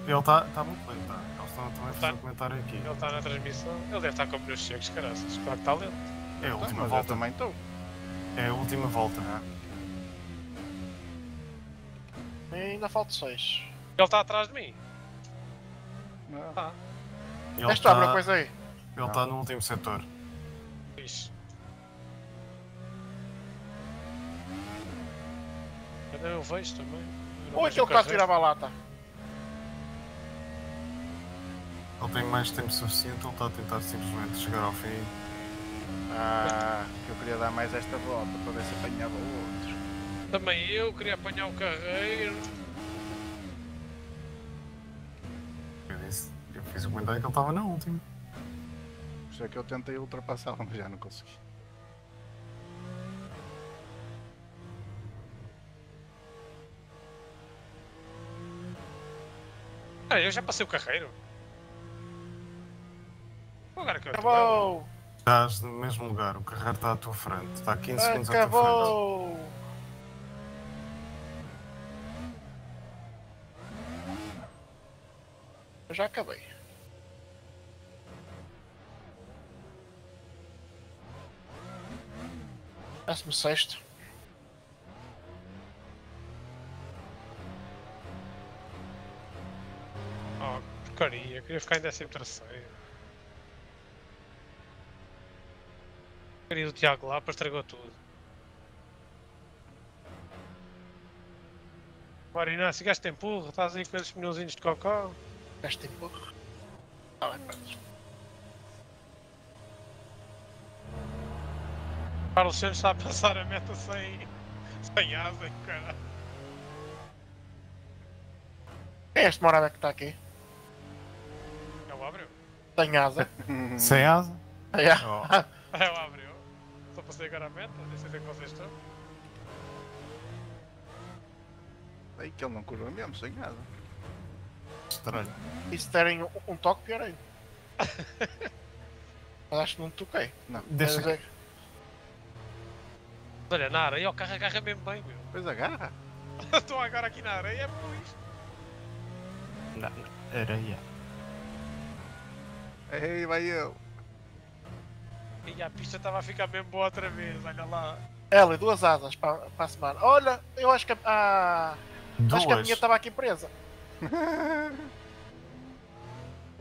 ele está tá muito lento, tá? Estão também a fazer Tá. um comentário aqui. Ele está na transmissão. Ele deve estar com pneus secos, caraças. Claro que está lento. É a Então, última volta. também estou. É a última volta. E ainda falta 6. Ele está atrás de mim. Não. Tá. Ele Esta abre a está coisa aí. ele tá no último setor. Fixe. Eu não vejo também. Eu não Ou aquele o que está a carreiro. tirar a lata. Ele tem mais tempo suficiente, ele está a tentar simplesmente chegar ao fim. Ah, que eu queria dar mais esta volta para ver se apanhava o outro. Também eu queria apanhar o carreiro. Eu disse, eu fiz o comentário que ele estava na última. Por isso é que eu tentei ultrapassá-lo, *laughs* mas já não consegui. Ah, eu já passei o carreiro. Agora que eu tô- Acabou! Estás no mesmo lugar, o carreiro está à tua frente, está a 15 segundos à tua frente. Acabou! Eu já acabei. Décimo sexto. Oh, porcaria, queria ficar em décimo terceiro. Queria o Tiago lá, para estragou tudo. Bora Inácio, gasto tem empurro, estás aí com esses pneuzinhos de cocó. Este empurro. Ah. Carlos Santos está a passar a meta sem, sem asa, cara. Quem é este morada que está aqui? É o Abreu. Tem asa. Sem asa? É. Oh, *laughs* passei agora a meta, nem sei onde é que vocês estão. Aí que ele não curva mesmo, sem nada. estranho. E se derem um, um toque, pior ainda. *laughs* Mas acho que não toquei. Deixa Quer dizer, Olha, na areia o carro agarra mesmo bem, meu. Depois agarra. *laughs* Estou agora aqui na areia, é por. Não, não, areia. Ei, vai eu. E a pista estava a ficar mesmo boa outra vez, olha lá. Ela, duas asas para, para a semana. Olha, eu acho que a, acho que a minha estava aqui presa. *laughs*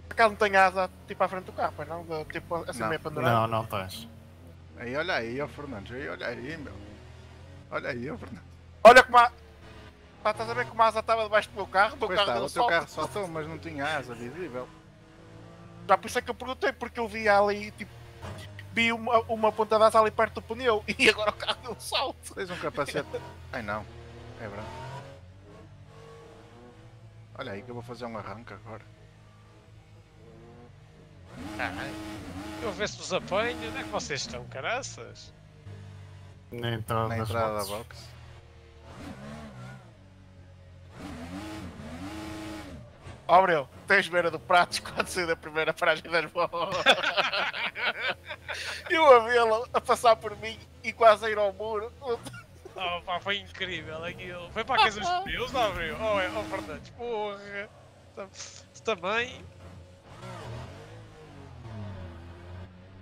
Por acaso não tem asa tipo à frente do carro, pois não? De- tipo assim Não. meio pendurada. Não, não tens. Aí, olha aí, ó Fernandes. Aí, olha aí, meu. Olha aí, ó Fernandes. Olha como a. Pá, estás a ver como a asa estava debaixo do meu carro? Do Pois carro dele o teu solta. carro saltou, mas não tinha asa visível. Já por isso é que eu perguntei, porque eu vi ali, tipo, vi uma, uma ponta de asa ali perto do pneu *laughs* e agora o carro deu um salto. Tens um capacete. Ai não, é branco. Olha aí que eu vou fazer um arranque agora. Eu ver se vos apanho, onde é que vocês estão, caraças? Na entrada, Na entrada da box. Ó, Abreu, tens beira do prato quando sair da primeira paragem das bolas. eu a vê-lo a passar por mim e quase a ir ao muro. Oh, pá, foi incrível aquilo. Foi para a casa dos pneus, abriu? Oh, é, oh Fernandes, porra. Tam- Também.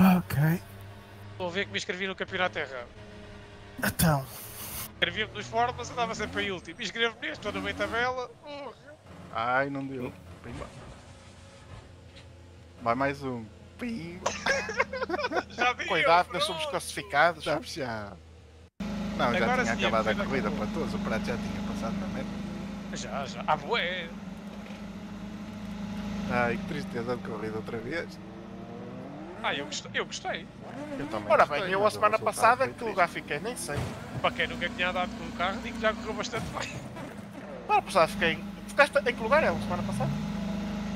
Ok. Estou a ver que me inscrevi no campeonato errado. Então. Inscrevi-me nos Ford, mas andava sempre em último. Inscrevo-me neste, estou no meio tabela. Porra. Ai, não deu. Pimba. Vai mais um. Pimba. *laughs* Já Cuidado, nós somos classificados. Já fechado. Não, já Agora tinha sim, acabado a corrida para todos. O prato já tinha passado na meta. Já, já. Ah, bué. Ai, que tristeza de corrida outra vez. Ah, eu gostei. Eu gostei. Eu também Ora gostei, bem, eu a semana passada que lugar fiquei? Nem sei. Para quem nunca tinha andado com o carro, digo que já correu bastante bem. Semana passada fiquei. Ficaste em que lugar é? Semana passada?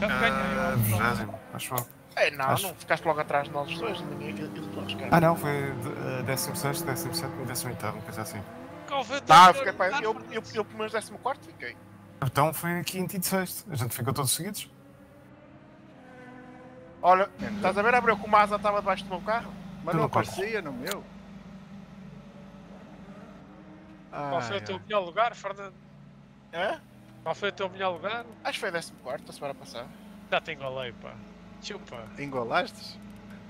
Já ganhei. Ah, eu- acho eu. É, não, Acho- não ficaste logo atrás de nós os dois, ninguém todos, cara. Ah não, foi de- eh, 16, 17 e 18, uma coisa assim. O teu eu fiquei para. Eu, eu, eu pelo menos 14 fiquei. Então foi quinto e de sexto. A gente ficou todos seguidos. Olha, estás a ver, Abreu, como a asa estava debaixo do meu carro? Mas não não aparecia no meu. Qual foi o teu melhor lugar, Fernando? Hã? Qual foi o teu melhor lugar? Acho que foi 14 a semana passada. Já te engolei, pá. Chupa. Engolastes?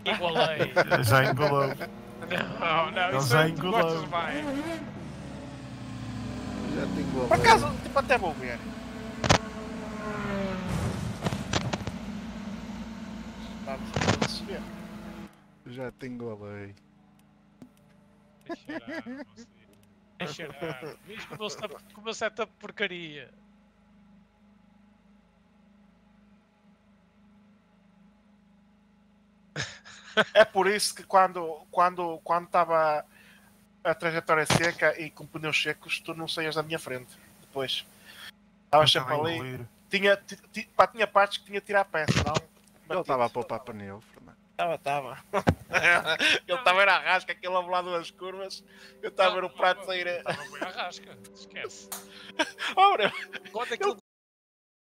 Engolei. *laughs* Já engolou. não, não, Ele isso já é engolou. gostas mais. Já te engolei. Por acaso, tipo, até vou ver. Vamos. Já te engolei. Deixa você. Deixa meu setup- com o meu setup porcaria. É por isso que quando quando quando estava a trajetória seca e com pneus secos, tu não saías da minha frente. Depois estavas sempre Estava a ali. engolir. Tinha, ti- ti- pá, tinha partes que tinha que tirar a peça, não? Ele estava a poupar pneu, Fernando. Estava, estava. *laughs* Ele estava era a rasca, aquele ao lado das curvas. Eu estava a ver o prato sair. Estava à rasca. Esquece. *laughs* Ora, Quando aquilo